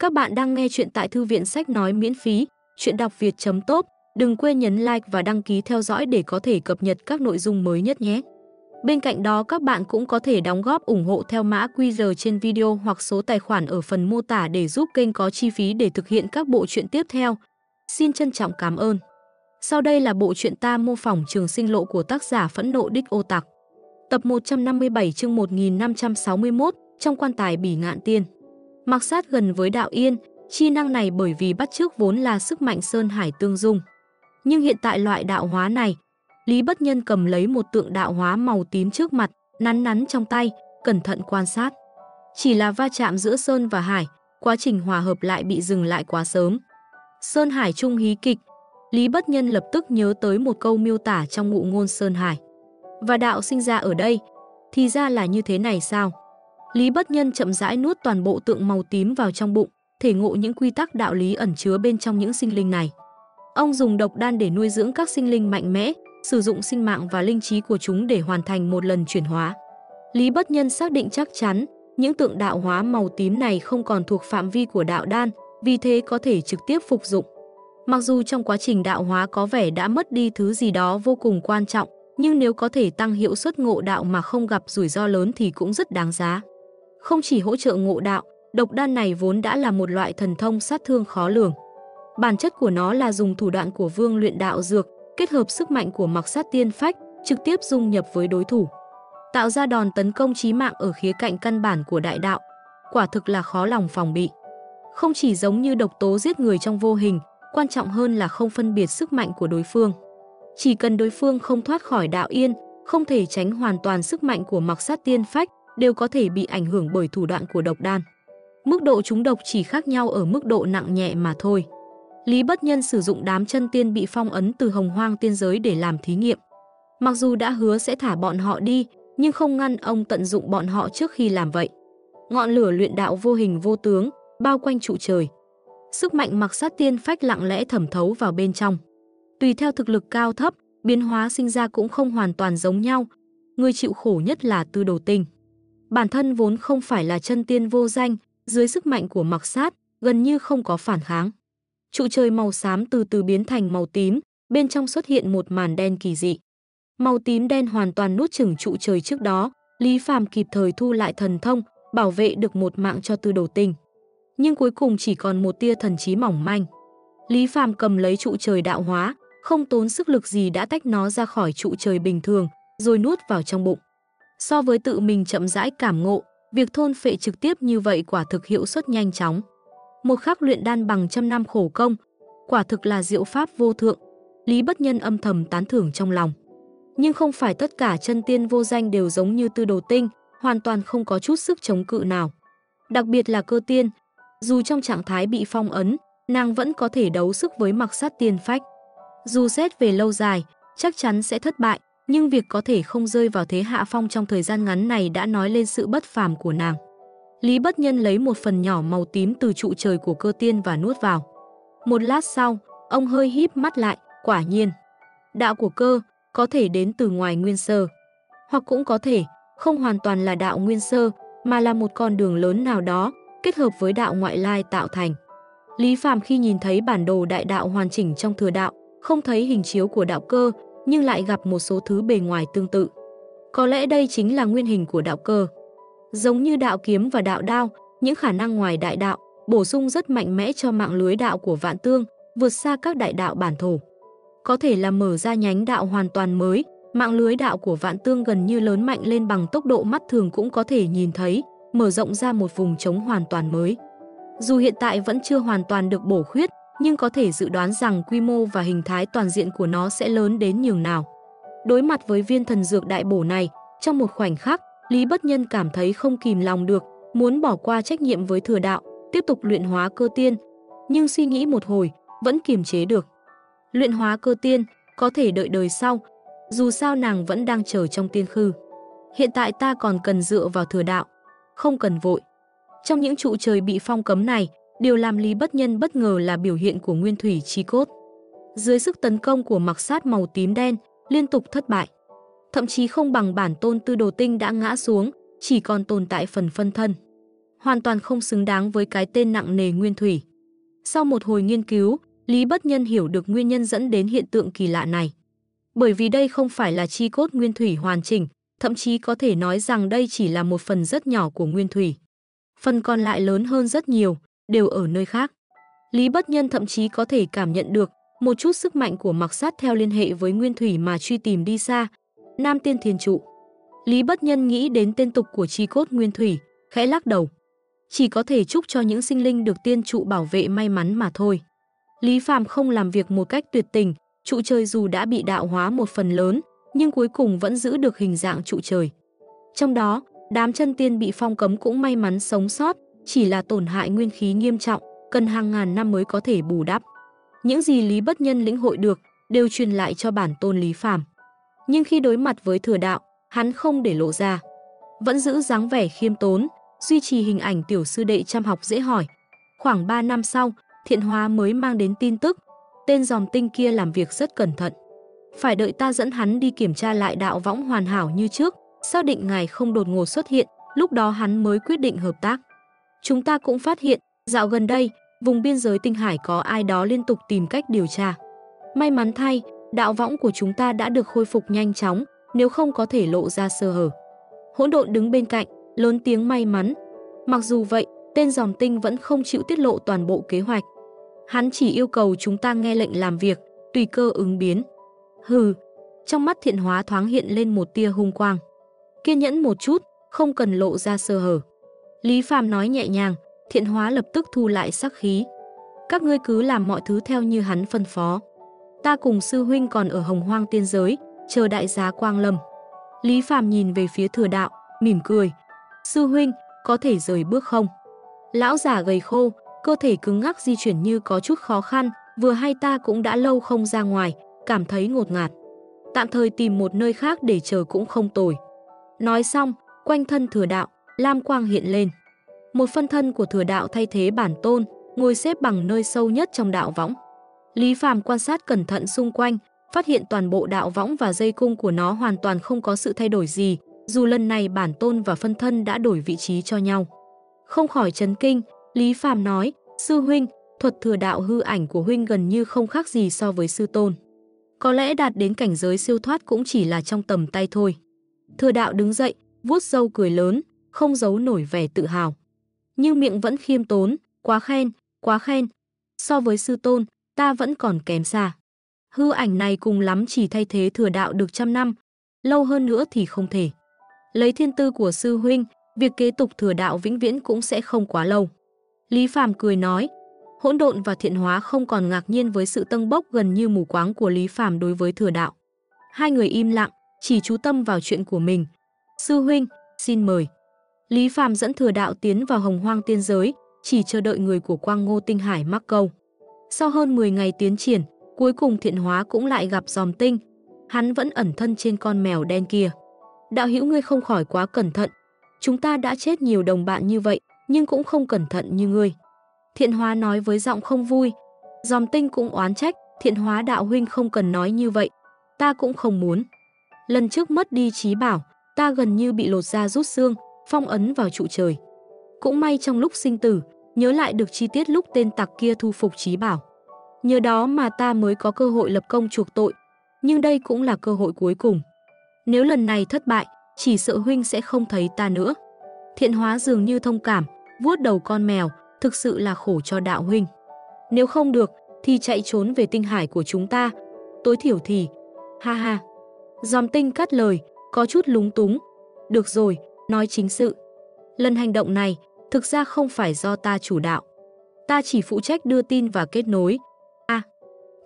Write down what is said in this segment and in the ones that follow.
Các bạn đang nghe chuyện tại thư viện sách nói miễn phí, chuyện đọc việt.top. Đừng quên nhấn like và đăng ký theo dõi để có thể cập nhật các nội dung mới nhất nhé. Bên cạnh đó các bạn cũng có thể đóng góp ủng hộ theo mã QR trên video hoặc số tài khoản ở phần mô tả để giúp kênh có chi phí để thực hiện các bộ truyện tiếp theo. Xin trân trọng cảm ơn. Sau đây là bộ truyện ta mô phỏng trường sinh lộ của tác giả Phẫn nộ đích ô tặc. Tập 157 chương 1561 trong quan tài bỉ ngạn tiên. Mặc sát gần với đạo yên, chi năng này bởi vì bắt trước vốn là sức mạnh Sơn Hải tương dung. Nhưng hiện tại loại đạo hóa này, Lý Bất Nhân cầm lấy một tượng đạo hóa màu tím trước mặt, nắn nắn trong tay, cẩn thận quan sát. Chỉ là va chạm giữa Sơn và Hải, quá trình hòa hợp lại bị dừng lại quá sớm. Sơn Hải trung hí kịch, Lý Bất Nhân lập tức nhớ tới một câu miêu tả trong ngụ ngôn Sơn Hải. Và đạo sinh ra ở đây, thì ra là như thế này sao? Lý Bất Nhân chậm rãi nuốt toàn bộ tượng màu tím vào trong bụng, thể ngộ những quy tắc đạo lý ẩn chứa bên trong những sinh linh này. Ông dùng độc đan để nuôi dưỡng các sinh linh mạnh mẽ, sử dụng sinh mạng và linh trí của chúng để hoàn thành một lần chuyển hóa. Lý Bất Nhân xác định chắc chắn, những tượng đạo hóa màu tím này không còn thuộc phạm vi của đạo đan, vì thế có thể trực tiếp phục dụng. Mặc dù trong quá trình đạo hóa có vẻ đã mất đi thứ gì đó vô cùng quan trọng, nhưng nếu có thể tăng hiệu suất ngộ đạo mà không gặp rủi ro lớn thì cũng rất đáng giá. Không chỉ hỗ trợ ngộ đạo, độc đan này vốn đã là một loại thần thông sát thương khó lường. Bản chất của nó là dùng thủ đoạn của vương luyện đạo dược, kết hợp sức mạnh của mặc sát tiên phách, trực tiếp dung nhập với đối thủ. Tạo ra đòn tấn công chí mạng ở khía cạnh căn bản của đại đạo, quả thực là khó lòng phòng bị. Không chỉ giống như độc tố giết người trong vô hình, quan trọng hơn là không phân biệt sức mạnh của đối phương. Chỉ cần đối phương không thoát khỏi đạo yên, không thể tránh hoàn toàn sức mạnh của mặc sát tiên phách, đều có thể bị ảnh hưởng bởi thủ đoạn của độc đan. Mức độ chúng độc chỉ khác nhau ở mức độ nặng nhẹ mà thôi. Lý Bất Nhân sử dụng đám chân tiên bị phong ấn từ hồng hoang tiên giới để làm thí nghiệm. Mặc dù đã hứa sẽ thả bọn họ đi, nhưng không ngăn ông tận dụng bọn họ trước khi làm vậy. Ngọn lửa luyện đạo vô hình vô tướng, bao quanh trụ trời. Sức mạnh mặc sát tiên phách lặng lẽ thẩm thấu vào bên trong. Tùy theo thực lực cao thấp, biến hóa sinh ra cũng không hoàn toàn giống nhau. Người chịu khổ nhất là tư đồ tinh. Bản thân vốn không phải là chân tiên vô danh, dưới sức mạnh của mặc sát, gần như không có phản kháng. Trụ trời màu xám từ từ biến thành màu tím, bên trong xuất hiện một màn đen kỳ dị. Màu tím đen hoàn toàn nuốt chửng trụ trời trước đó, Lý Phàm kịp thời thu lại thần thông, bảo vệ được một mạng cho tư đồ tinh. Nhưng cuối cùng chỉ còn một tia thần trí mỏng manh. Lý Phàm cầm lấy trụ trời đạo hóa, không tốn sức lực gì đã tách nó ra khỏi trụ trời bình thường, rồi nuốt vào trong bụng. So với tự mình chậm rãi cảm ngộ, việc thôn phệ trực tiếp như vậy quả thực hiệu suất nhanh chóng. Một khắc luyện đan bằng trăm năm khổ công, quả thực là diệu pháp vô thượng. Lý Bất Nhân âm thầm tán thưởng trong lòng. Nhưng không phải tất cả chân tiên vô danh đều giống như tư đồ tinh, hoàn toàn không có chút sức chống cự nào. Đặc biệt là cơ tiên, dù trong trạng thái bị phong ấn, nàng vẫn có thể đấu sức với mặc sát tiên phách. Dù xét về lâu dài, chắc chắn sẽ thất bại, nhưng việc có thể không rơi vào thế hạ phong trong thời gian ngắn này đã nói lên sự bất phàm của nàng. Lý Bất Nhân lấy một phần nhỏ màu tím từ trụ trời của cơ tiên và nuốt vào. Một lát sau, ông hơi híp mắt lại, quả nhiên. Đạo của cơ có thể đến từ ngoài nguyên sơ, hoặc cũng có thể không hoàn toàn là đạo nguyên sơ, mà là một con đường lớn nào đó kết hợp với đạo ngoại lai tạo thành. Lý Phàm khi nhìn thấy bản đồ đại đạo hoàn chỉnh trong thừa đạo, không thấy hình chiếu của đạo cơ, nhưng lại gặp một số thứ bề ngoài tương tự. Có lẽ đây chính là nguyên hình của đạo cơ. Giống như đạo kiếm và đạo đao, những khả năng ngoài đại đạo, bổ sung rất mạnh mẽ cho mạng lưới đạo của vạn tương, vượt xa các đại đạo bản thổ. Có thể là mở ra nhánh đạo hoàn toàn mới, mạng lưới đạo của vạn tương gần như lớn mạnh lên bằng tốc độ mắt thường cũng có thể nhìn thấy, mở rộng ra một vùng trống hoàn toàn mới. Dù hiện tại vẫn chưa hoàn toàn được bổ khuyết, nhưng có thể dự đoán rằng quy mô và hình thái toàn diện của nó sẽ lớn đến nhường nào. Đối mặt với viên thần dược đại bổ này, trong một khoảnh khắc, Lý Bất Nhân cảm thấy không kìm lòng được, muốn bỏ qua trách nhiệm với thừa đạo, tiếp tục luyện hóa cơ tiên, nhưng suy nghĩ một hồi, vẫn kiềm chế được. Luyện hóa cơ tiên, có thể đợi đời sau, dù sao nàng vẫn đang chờ trong tiên khư. Hiện tại ta còn cần dựa vào thừa đạo, không cần vội. Trong những trụ trời bị phong cấm này, Điều làm Lý Bất Nhân bất ngờ là biểu hiện của nguyên thủy chi cốt. Dưới sức tấn công của mặc sát màu tím đen, liên tục thất bại. Thậm chí không bằng bản tôn tư đồ tinh đã ngã xuống, chỉ còn tồn tại phần phân thân. hoàn toàn không xứng đáng với cái tên nặng nề nguyên thủy. Sau một hồi nghiên cứu, Lý Bất Nhân hiểu được nguyên nhân dẫn đến hiện tượng kỳ lạ này. Bởi vì đây không phải là chi cốt nguyên thủy hoàn chỉnh, thậm chí có thể nói rằng đây chỉ là một phần rất nhỏ của nguyên thủy. Phần còn lại lớn hơn rất nhiều, đều ở nơi khác. Lý Bất Nhân thậm chí có thể cảm nhận được một chút sức mạnh của mặc sát theo liên hệ với nguyên thủy mà truy tìm đi xa. Nam Tiên Thiền Trụ Lý Bất Nhân nghĩ đến tên tục của chi cốt nguyên thủy, khẽ lắc đầu. Chỉ có thể chúc cho những sinh linh được tiên trụ bảo vệ may mắn mà thôi. Lý Phàm không làm việc một cách tuyệt tình, trụ trời dù đã bị đạo hóa một phần lớn, nhưng cuối cùng vẫn giữ được hình dạng trụ trời. Trong đó, đám chân tiên bị phong cấm cũng may mắn sống sót, chỉ là tổn hại nguyên khí nghiêm trọng, cần hàng ngàn năm mới có thể bù đắp. Những gì Lý Bất Nhân lĩnh hội được đều truyền lại cho bản tôn Lý Phàm. Nhưng khi đối mặt với thừa đạo, hắn không để lộ ra. Vẫn giữ dáng vẻ khiêm tốn, duy trì hình ảnh tiểu sư đệ chăm học dễ hỏi. Khoảng 3 năm sau, thiện hóa mới mang đến tin tức, tên dòm tinh kia làm việc rất cẩn thận. Phải đợi ta dẫn hắn đi kiểm tra lại đạo võng hoàn hảo như trước, xác định ngài không đột ngột xuất hiện, lúc đó hắn mới quyết định hợp tác. Chúng ta cũng phát hiện, dạo gần đây, vùng biên giới tinh hải có ai đó liên tục tìm cách điều tra. May mắn thay, đạo võng của chúng ta đã được khôi phục nhanh chóng, nếu không có thể lộ ra sơ hở. Hỗn độn đứng bên cạnh, lớn tiếng may mắn. Mặc dù vậy, tên dòng tinh vẫn không chịu tiết lộ toàn bộ kế hoạch. Hắn chỉ yêu cầu chúng ta nghe lệnh làm việc, tùy cơ ứng biến. Hừ, trong mắt thiện hóa thoáng hiện lên một tia hung quang. Kiên nhẫn một chút, không cần lộ ra sơ hở. Lý Phàm nói nhẹ nhàng, thiện hóa lập tức thu lại sắc khí. Các ngươi cứ làm mọi thứ theo như hắn phân phó. Ta cùng sư huynh còn ở hồng hoang tiên giới, chờ đại giá quang lâm. Lý Phàm nhìn về phía thừa đạo, mỉm cười. Sư huynh, có thể rời bước không? Lão già gầy khô, cơ thể cứng ngắc di chuyển như có chút khó khăn, vừa hay ta cũng đã lâu không ra ngoài, cảm thấy ngột ngạt. Tạm thời tìm một nơi khác để chờ cũng không tồi. Nói xong, quanh thân thừa đạo, lam quang hiện lên. Một phân thân của thừa đạo thay thế bản tôn, ngồi xếp bằng nơi sâu nhất trong đạo võng. Lý Phàm quan sát cẩn thận xung quanh, phát hiện toàn bộ đạo võng và dây cung của nó hoàn toàn không có sự thay đổi gì, dù lần này bản tôn và phân thân đã đổi vị trí cho nhau. Không khỏi chấn kinh, Lý Phàm nói, sư huynh, thuật thừa đạo hư ảnh của huynh gần như không khác gì so với sư tôn. Có lẽ đạt đến cảnh giới siêu thoát cũng chỉ là trong tầm tay thôi. Thừa đạo đứng dậy, vuốt râu cười lớn, không giấu nổi vẻ tự hào. Nhưng miệng vẫn khiêm tốn, quá khen, quá khen. So với sư tôn, ta vẫn còn kém xa. Hư ảnh này cùng lắm chỉ thay thế thừa đạo được trăm năm, lâu hơn nữa thì không thể. Lấy thiên tư của sư huynh, việc kế tục thừa đạo vĩnh viễn cũng sẽ không quá lâu. Lý Phàm cười nói, hỗn độn và thiện hóa không còn ngạc nhiên với sự tâng bốc gần như mù quáng của Lý Phàm đối với thừa đạo. Hai người im lặng, chỉ chú tâm vào chuyện của mình. Sư huynh, xin mời. Lý Phàm dẫn thừa đạo tiến vào hồng hoang tiên giới, chỉ chờ đợi người của Quang Ngô Tinh Hải mắc câu. Sau hơn 10 ngày tiến triển, cuối cùng thiện hóa cũng lại gặp dòm tinh. Hắn vẫn ẩn thân trên con mèo đen kia. Đạo hữu ngươi không khỏi quá cẩn thận. Chúng ta đã chết nhiều đồng bạn như vậy, nhưng cũng không cẩn thận như ngươi. Thiện hóa nói với giọng không vui. Dòm tinh cũng oán trách, thiện hóa đạo huynh không cần nói như vậy. Ta cũng không muốn. Lần trước mất đi trí bảo, ta gần như bị lột da rút xương, phong ấn vào trụ trời. Cũng may trong lúc sinh tử, nhớ lại được chi tiết lúc tên tặc kia thu phục trí bảo. Nhờ đó mà ta mới có cơ hội lập công chuộc tội, nhưng đây cũng là cơ hội cuối cùng. Nếu lần này thất bại, chỉ sợ huynh sẽ không thấy ta nữa. Thiện hóa dường như thông cảm, vuốt đầu con mèo, thực sự là khổ cho đạo huynh. Nếu không được, thì chạy trốn về tinh hải của chúng ta. Tối thiểu thì, ha ha. Giòm tinh cắt lời, có chút lúng túng. Được rồi, nói chính sự. Lần hành động này, thực ra không phải do ta chủ đạo. Ta chỉ phụ trách đưa tin và kết nối. À,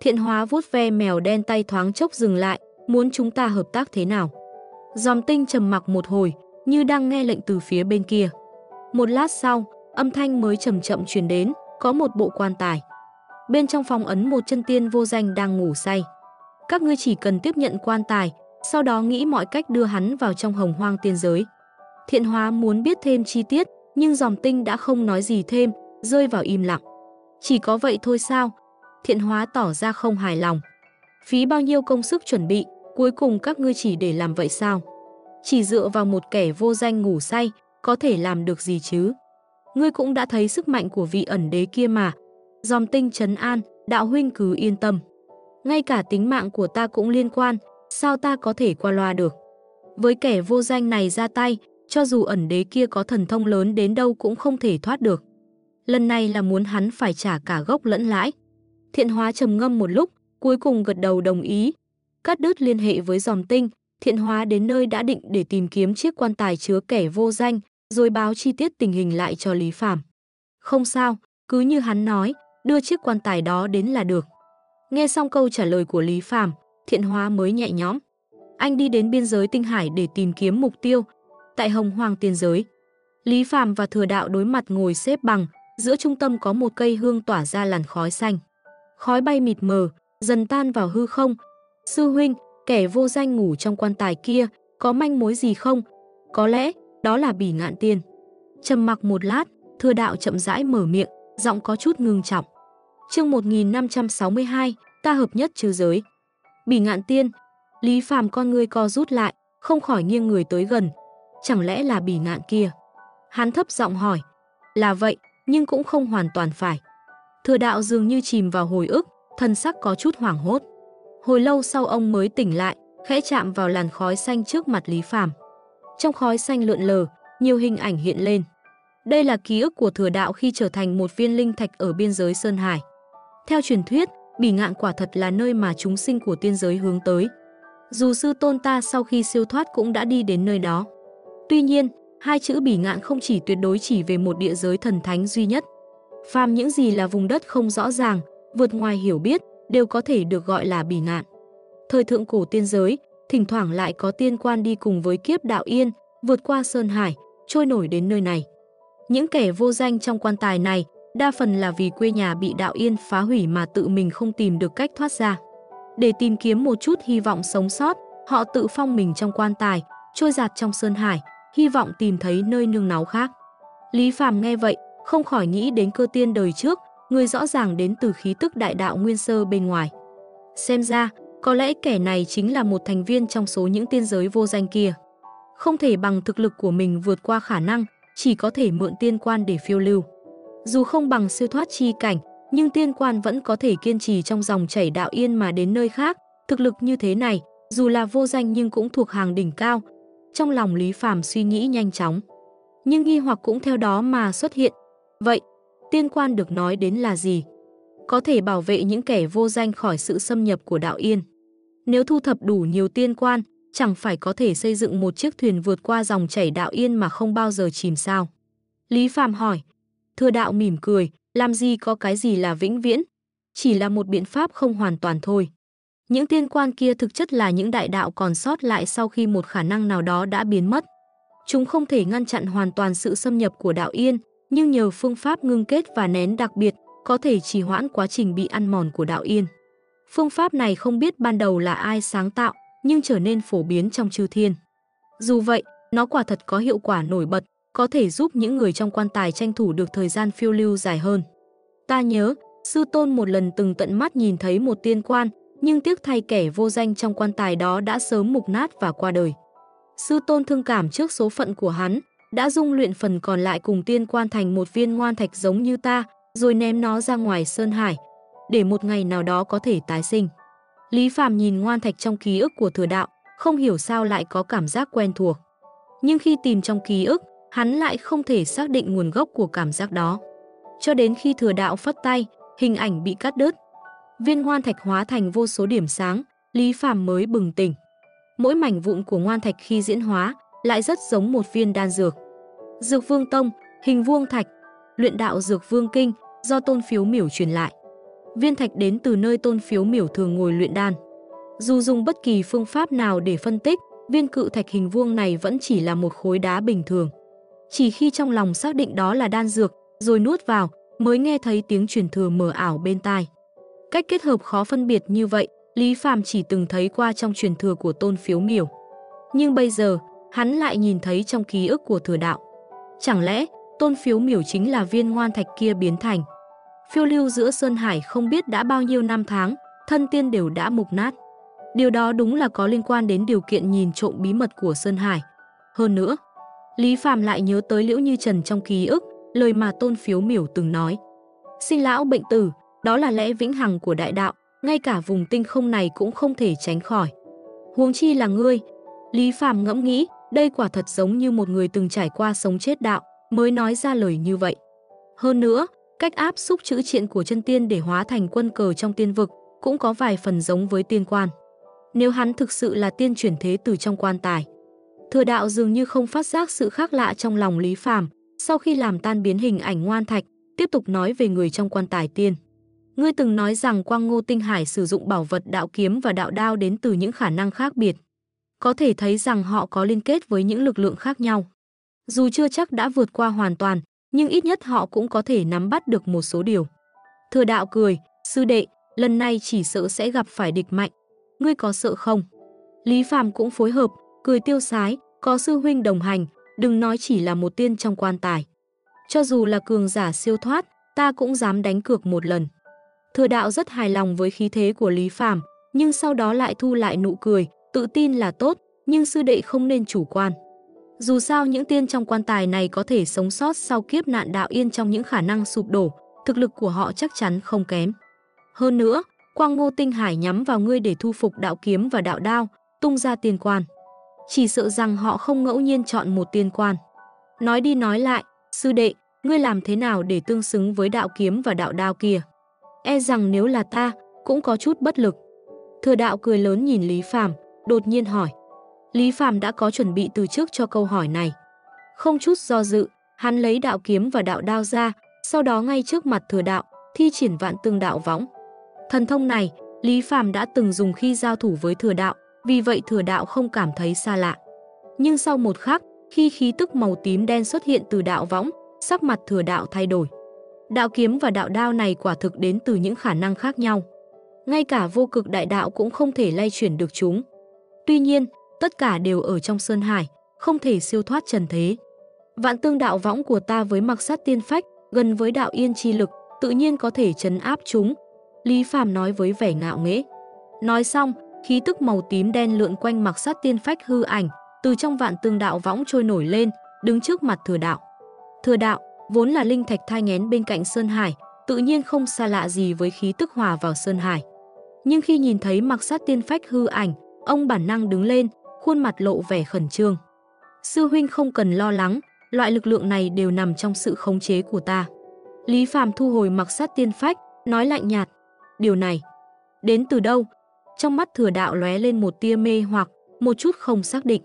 thiện hóa vuốt ve mèo đen tay thoáng chốc dừng lại, muốn chúng ta hợp tác thế nào. Giòm tinh trầm mặc một hồi, như đang nghe lệnh từ phía bên kia. Một lát sau, âm thanh mới chậm chậm truyền đến, có một bộ quan tài. Bên trong phòng ấn một chân tiên vô danh đang ngủ say. Các ngươi chỉ cần tiếp nhận quan tài, sau đó nghĩ mọi cách đưa hắn vào trong hồng hoang tiên giới. Thiện hóa muốn biết thêm chi tiết, nhưng dòng tinh đã không nói gì thêm, rơi vào im lặng. Chỉ có vậy thôi sao? Thiện hóa tỏ ra không hài lòng. Phí bao nhiêu công sức chuẩn bị, cuối cùng các ngươi chỉ để làm vậy sao? Chỉ dựa vào một kẻ vô danh ngủ say, có thể làm được gì chứ? Ngươi cũng đã thấy sức mạnh của vị ẩn đế kia mà. Dòng tinh trấn an, đạo huynh cứ yên tâm. Ngay cả tính mạng của ta cũng liên quan, sao ta có thể qua loa được. Với kẻ vô danh này ra tay, cho dù ẩn đế kia có thần thông lớn đến đâu cũng không thể thoát được. Lần này là muốn hắn phải trả cả gốc lẫn lãi. Thiện hóa trầm ngâm một lúc, cuối cùng gật đầu đồng ý. Cắt đứt liên hệ với dòm tinh, thiện hóa đến nơi đã định để tìm kiếm chiếc quan tài chứa kẻ vô danh, rồi báo chi tiết tình hình lại cho Lý Phạm. Không sao, cứ như hắn nói, đưa chiếc quan tài đó đến là được. Nghe xong câu trả lời của Lý Phạm, thiện hóa mới nhẹ nhõm. Anh đi đến biên giới tinh hải để tìm kiếm mục tiêu, tại Hồng Hoàng tiên giới. Lý phàm và Thừa Đạo đối mặt ngồi xếp bằng, giữa trung tâm có một cây hương tỏa ra làn khói xanh. Khói bay mịt mờ, dần tan vào hư không. Sư huynh, kẻ vô danh ngủ trong quan tài kia, có manh mối gì không? Có lẽ, đó là bỉ ngạn tiên. Trầm mặc một lát, Thừa Đạo chậm rãi mở miệng, giọng có chút ngưng trọng. Chương 1562, ta hợp nhất trừ giới. Bỉ ngạn tiên, Lý Phàm con ngươi co rút lại, không khỏi nghiêng người tới gần. Chẳng lẽ là bỉ ngạn kia? Hắn thấp giọng hỏi. Là vậy, nhưng cũng không hoàn toàn phải. Thừa đạo dường như chìm vào hồi ức, thân sắc có chút hoảng hốt. Hồi lâu sau ông mới tỉnh lại, khẽ chạm vào làn khói xanh trước mặt Lý Phàm. Trong khói xanh lượn lờ, nhiều hình ảnh hiện lên. Đây là ký ức của thừa đạo khi trở thành một viên linh thạch ở biên giới Sơn Hải. Theo truyền thuyết, bỉ ngạn quả thật là nơi mà chúng sinh của tiên giới hướng tới. Dù sư tôn ta sau khi siêu thoát cũng đã đi đến nơi đó. Tuy nhiên, hai chữ bỉ ngạn không chỉ tuyệt đối chỉ về một địa giới thần thánh duy nhất. Phàm những gì là vùng đất không rõ ràng, vượt ngoài hiểu biết, đều có thể được gọi là bỉ ngạn. Thời thượng cổ tiên giới, thỉnh thoảng lại có tiên quan đi cùng với kiếp đạo yên, vượt qua sơn hải, trôi nổi đến nơi này. Những kẻ vô danh trong quan tài này, đa phần là vì quê nhà bị đạo yên phá hủy mà tự mình không tìm được cách thoát ra. Để tìm kiếm một chút hy vọng sống sót, họ tự phong mình trong quan tài, trôi giạt trong sơn hải, hy vọng tìm thấy nơi nương náu khác. Lý Phàm nghe vậy, không khỏi nghĩ đến cơ tiên đời trước, người rõ ràng đến từ khí tức đại đạo nguyên sơ bên ngoài. Xem ra, có lẽ kẻ này chính là một thành viên trong số những tiên giới vô danh kia. Không thể bằng thực lực của mình vượt qua khả năng, chỉ có thể mượn tiên quan để phiêu lưu. Dù không bằng siêu thoát chi cảnh, nhưng tiên quan vẫn có thể kiên trì trong dòng chảy đạo yên mà đến nơi khác. Thực lực như thế này, dù là vô danh nhưng cũng thuộc hàng đỉnh cao. Trong lòng Lý Phàm suy nghĩ nhanh chóng. Nhưng nghi hoặc cũng theo đó mà xuất hiện. Vậy, tiên quan được nói đến là gì? Có thể bảo vệ những kẻ vô danh khỏi sự xâm nhập của đạo yên. Nếu thu thập đủ nhiều tiên quan, chẳng phải có thể xây dựng một chiếc thuyền vượt qua dòng chảy đạo yên mà không bao giờ chìm sao? Lý Phàm hỏi. Thưa đạo mỉm cười, làm gì có cái gì là vĩnh viễn, chỉ là một biện pháp không hoàn toàn thôi. Những tiên quan kia thực chất là những đại đạo còn sót lại sau khi một khả năng nào đó đã biến mất. Chúng không thể ngăn chặn hoàn toàn sự xâm nhập của đạo yên, nhưng nhờ phương pháp ngưng kết và nén đặc biệt, có thể trì hoãn quá trình bị ăn mòn của đạo yên. Phương pháp này không biết ban đầu là ai sáng tạo, nhưng trở nên phổ biến trong chư thiên. Dù vậy, nó quả thật có hiệu quả nổi bật, có thể giúp những người trong quan tài tranh thủ được thời gian phiêu lưu dài hơn. Ta nhớ, sư tôn một lần từng tận mắt nhìn thấy một tiên quan, nhưng tiếc thay kẻ vô danh trong quan tài đó đã sớm mục nát và qua đời. Sư tôn thương cảm trước số phận của hắn, đã dung luyện phần còn lại cùng tiên quan thành một viên ngoan thạch giống như ta, rồi ném nó ra ngoài sơn hải, để một ngày nào đó có thể tái sinh. Lý Phàm nhìn ngoan thạch trong ký ức của thừa đạo, không hiểu sao lại có cảm giác quen thuộc. Nhưng khi tìm trong ký ức, hắn lại không thể xác định nguồn gốc của cảm giác đó. Cho đến khi thừa đạo phất tay, hình ảnh bị cắt đứt. Viên ngoan thạch hóa thành vô số điểm sáng, Lý Phàm mới bừng tỉnh. Mỗi mảnh vụn của ngoan thạch khi diễn hóa lại rất giống một viên đan dược. Dược Vương Tông, hình vuông thạch, luyện đạo Dược Vương Kinh do Tôn Phiếu Miểu truyền lại. Viên thạch đến từ nơi Tôn Phiếu Miểu thường ngồi luyện đan. Dù dùng bất kỳ phương pháp nào để phân tích, viên cự thạch hình vuông này vẫn chỉ là một khối đá bình thường. Chỉ khi trong lòng xác định đó là đan dược, rồi nuốt vào, mới nghe thấy tiếng truyền thừa mờ ảo bên tai. Cách kết hợp khó phân biệt như vậy, Lý Phàm chỉ từng thấy qua trong truyền thừa của Tôn Phiếu Miểu. Nhưng bây giờ, hắn lại nhìn thấy trong ký ức của thừa đạo. Chẳng lẽ, Tôn Phiếu Miểu chính là viên ngoan thạch kia biến thành? Phiêu lưu giữa Sơn Hải không biết đã bao nhiêu năm tháng, thân tiên đều đã mục nát. Điều đó đúng là có liên quan đến điều kiện nhìn trộm bí mật của Sơn Hải. Hơn nữa, Lý phàm lại nhớ tới Liễu Như Trần trong ký ức, lời mà Tôn Phiếu Miểu từng nói. Sinh lão bệnh tử, đó là lẽ vĩnh hằng của đại đạo, ngay cả vùng tinh không này cũng không thể tránh khỏi. Huống chi là ngươi. Lý Phàm ngẫm nghĩ, đây quả thật giống như một người từng trải qua sống chết đạo, mới nói ra lời như vậy. Hơn nữa, cách áp xúc chữ triện của chân tiên để hóa thành quân cờ trong tiên vực cũng có vài phần giống với tiên quan. Nếu hắn thực sự là tiên chuyển thế từ trong quan tài. Thừa đạo dường như không phát giác sự khác lạ trong lòng Lý Phàm, sau khi làm tan biến hình ảnh ngoan thạch, tiếp tục nói về người trong quan tài tiên. Ngươi từng nói rằng Quang Ngô Tinh Hải sử dụng bảo vật đạo kiếm và đạo đao đến từ những khả năng khác biệt. Có thể thấy rằng họ có liên kết với những lực lượng khác nhau. Dù chưa chắc đã vượt qua hoàn toàn, nhưng ít nhất họ cũng có thể nắm bắt được một số điều. Thừa đạo cười, sư đệ, lần này chỉ sợ sẽ gặp phải địch mạnh. Ngươi có sợ không? Lý Phàm cũng phối hợp, cười tiêu sái, có sư huynh đồng hành, đừng nói chỉ là một tiên trong quan tài. Cho dù là cường giả siêu thoát, ta cũng dám đánh cược một lần. Thừa đạo rất hài lòng với khí thế của Lý Phàm, nhưng sau đó lại thu lại nụ cười, tự tin là tốt, nhưng sư đệ không nên chủ quan. Dù sao những tiên trong quan tài này có thể sống sót sau kiếp nạn đạo yên trong những khả năng sụp đổ, thực lực của họ chắc chắn không kém. Hơn nữa, Quang Ngô Tinh Hải nhắm vào ngươi để thu phục đạo kiếm và đạo đao, tung ra tiên quan. Chỉ sợ rằng họ không ngẫu nhiên chọn một tiên quan. Nói đi nói lại, sư đệ, ngươi làm thế nào để tương xứng với đạo kiếm và đạo đao kia? E rằng nếu là ta, cũng có chút bất lực. Thừa đạo cười lớn nhìn Lý Phàm, đột nhiên hỏi. Lý Phàm đã có chuẩn bị từ trước cho câu hỏi này. Không chút do dự, hắn lấy đạo kiếm và đạo đao ra, sau đó ngay trước mặt thừa đạo, thi triển vạn tương đạo võng. Thần thông này, Lý Phàm đã từng dùng khi giao thủ với thừa đạo, vì vậy thừa đạo không cảm thấy xa lạ. Nhưng sau một khắc, khi khí tức màu tím đen xuất hiện từ đạo võng, sắc mặt thừa đạo thay đổi. Đạo kiếm và đạo đao này quả thực đến từ những khả năng khác nhau. Ngay cả vô cực đại đạo cũng không thể lay chuyển được chúng. Tuy nhiên, tất cả đều ở trong Sơn Hải, không thể siêu thoát trần thế. Vạn tương đạo võng của ta với mặc sát tiên phách, gần với đạo yên chi lực, tự nhiên có thể chấn áp chúng. Lý Phàm nói với vẻ ngạo nghễ. Nói xong, khí tức màu tím đen lượn quanh mặc sát tiên phách hư ảnh, từ trong vạn tương đạo võng trôi nổi lên, đứng trước mặt thừa đạo. Thừa đạo, vốn là linh thạch thai ngén bên cạnh Sơn Hải, tự nhiên không xa lạ gì với khí tức hòa vào Sơn Hải. Nhưng khi nhìn thấy mặc sát tiên phách hư ảnh, ông bản năng đứng lên, khuôn mặt lộ vẻ khẩn trương. Sư huynh không cần lo lắng, loại lực lượng này đều nằm trong sự khống chế của ta. Lý Phàm thu hồi mặc sát tiên phách, nói lạnh nhạt. Điều này, đến từ đâu? Trong mắt thừa đạo lóe lên một tia mê hoặc, một chút không xác định.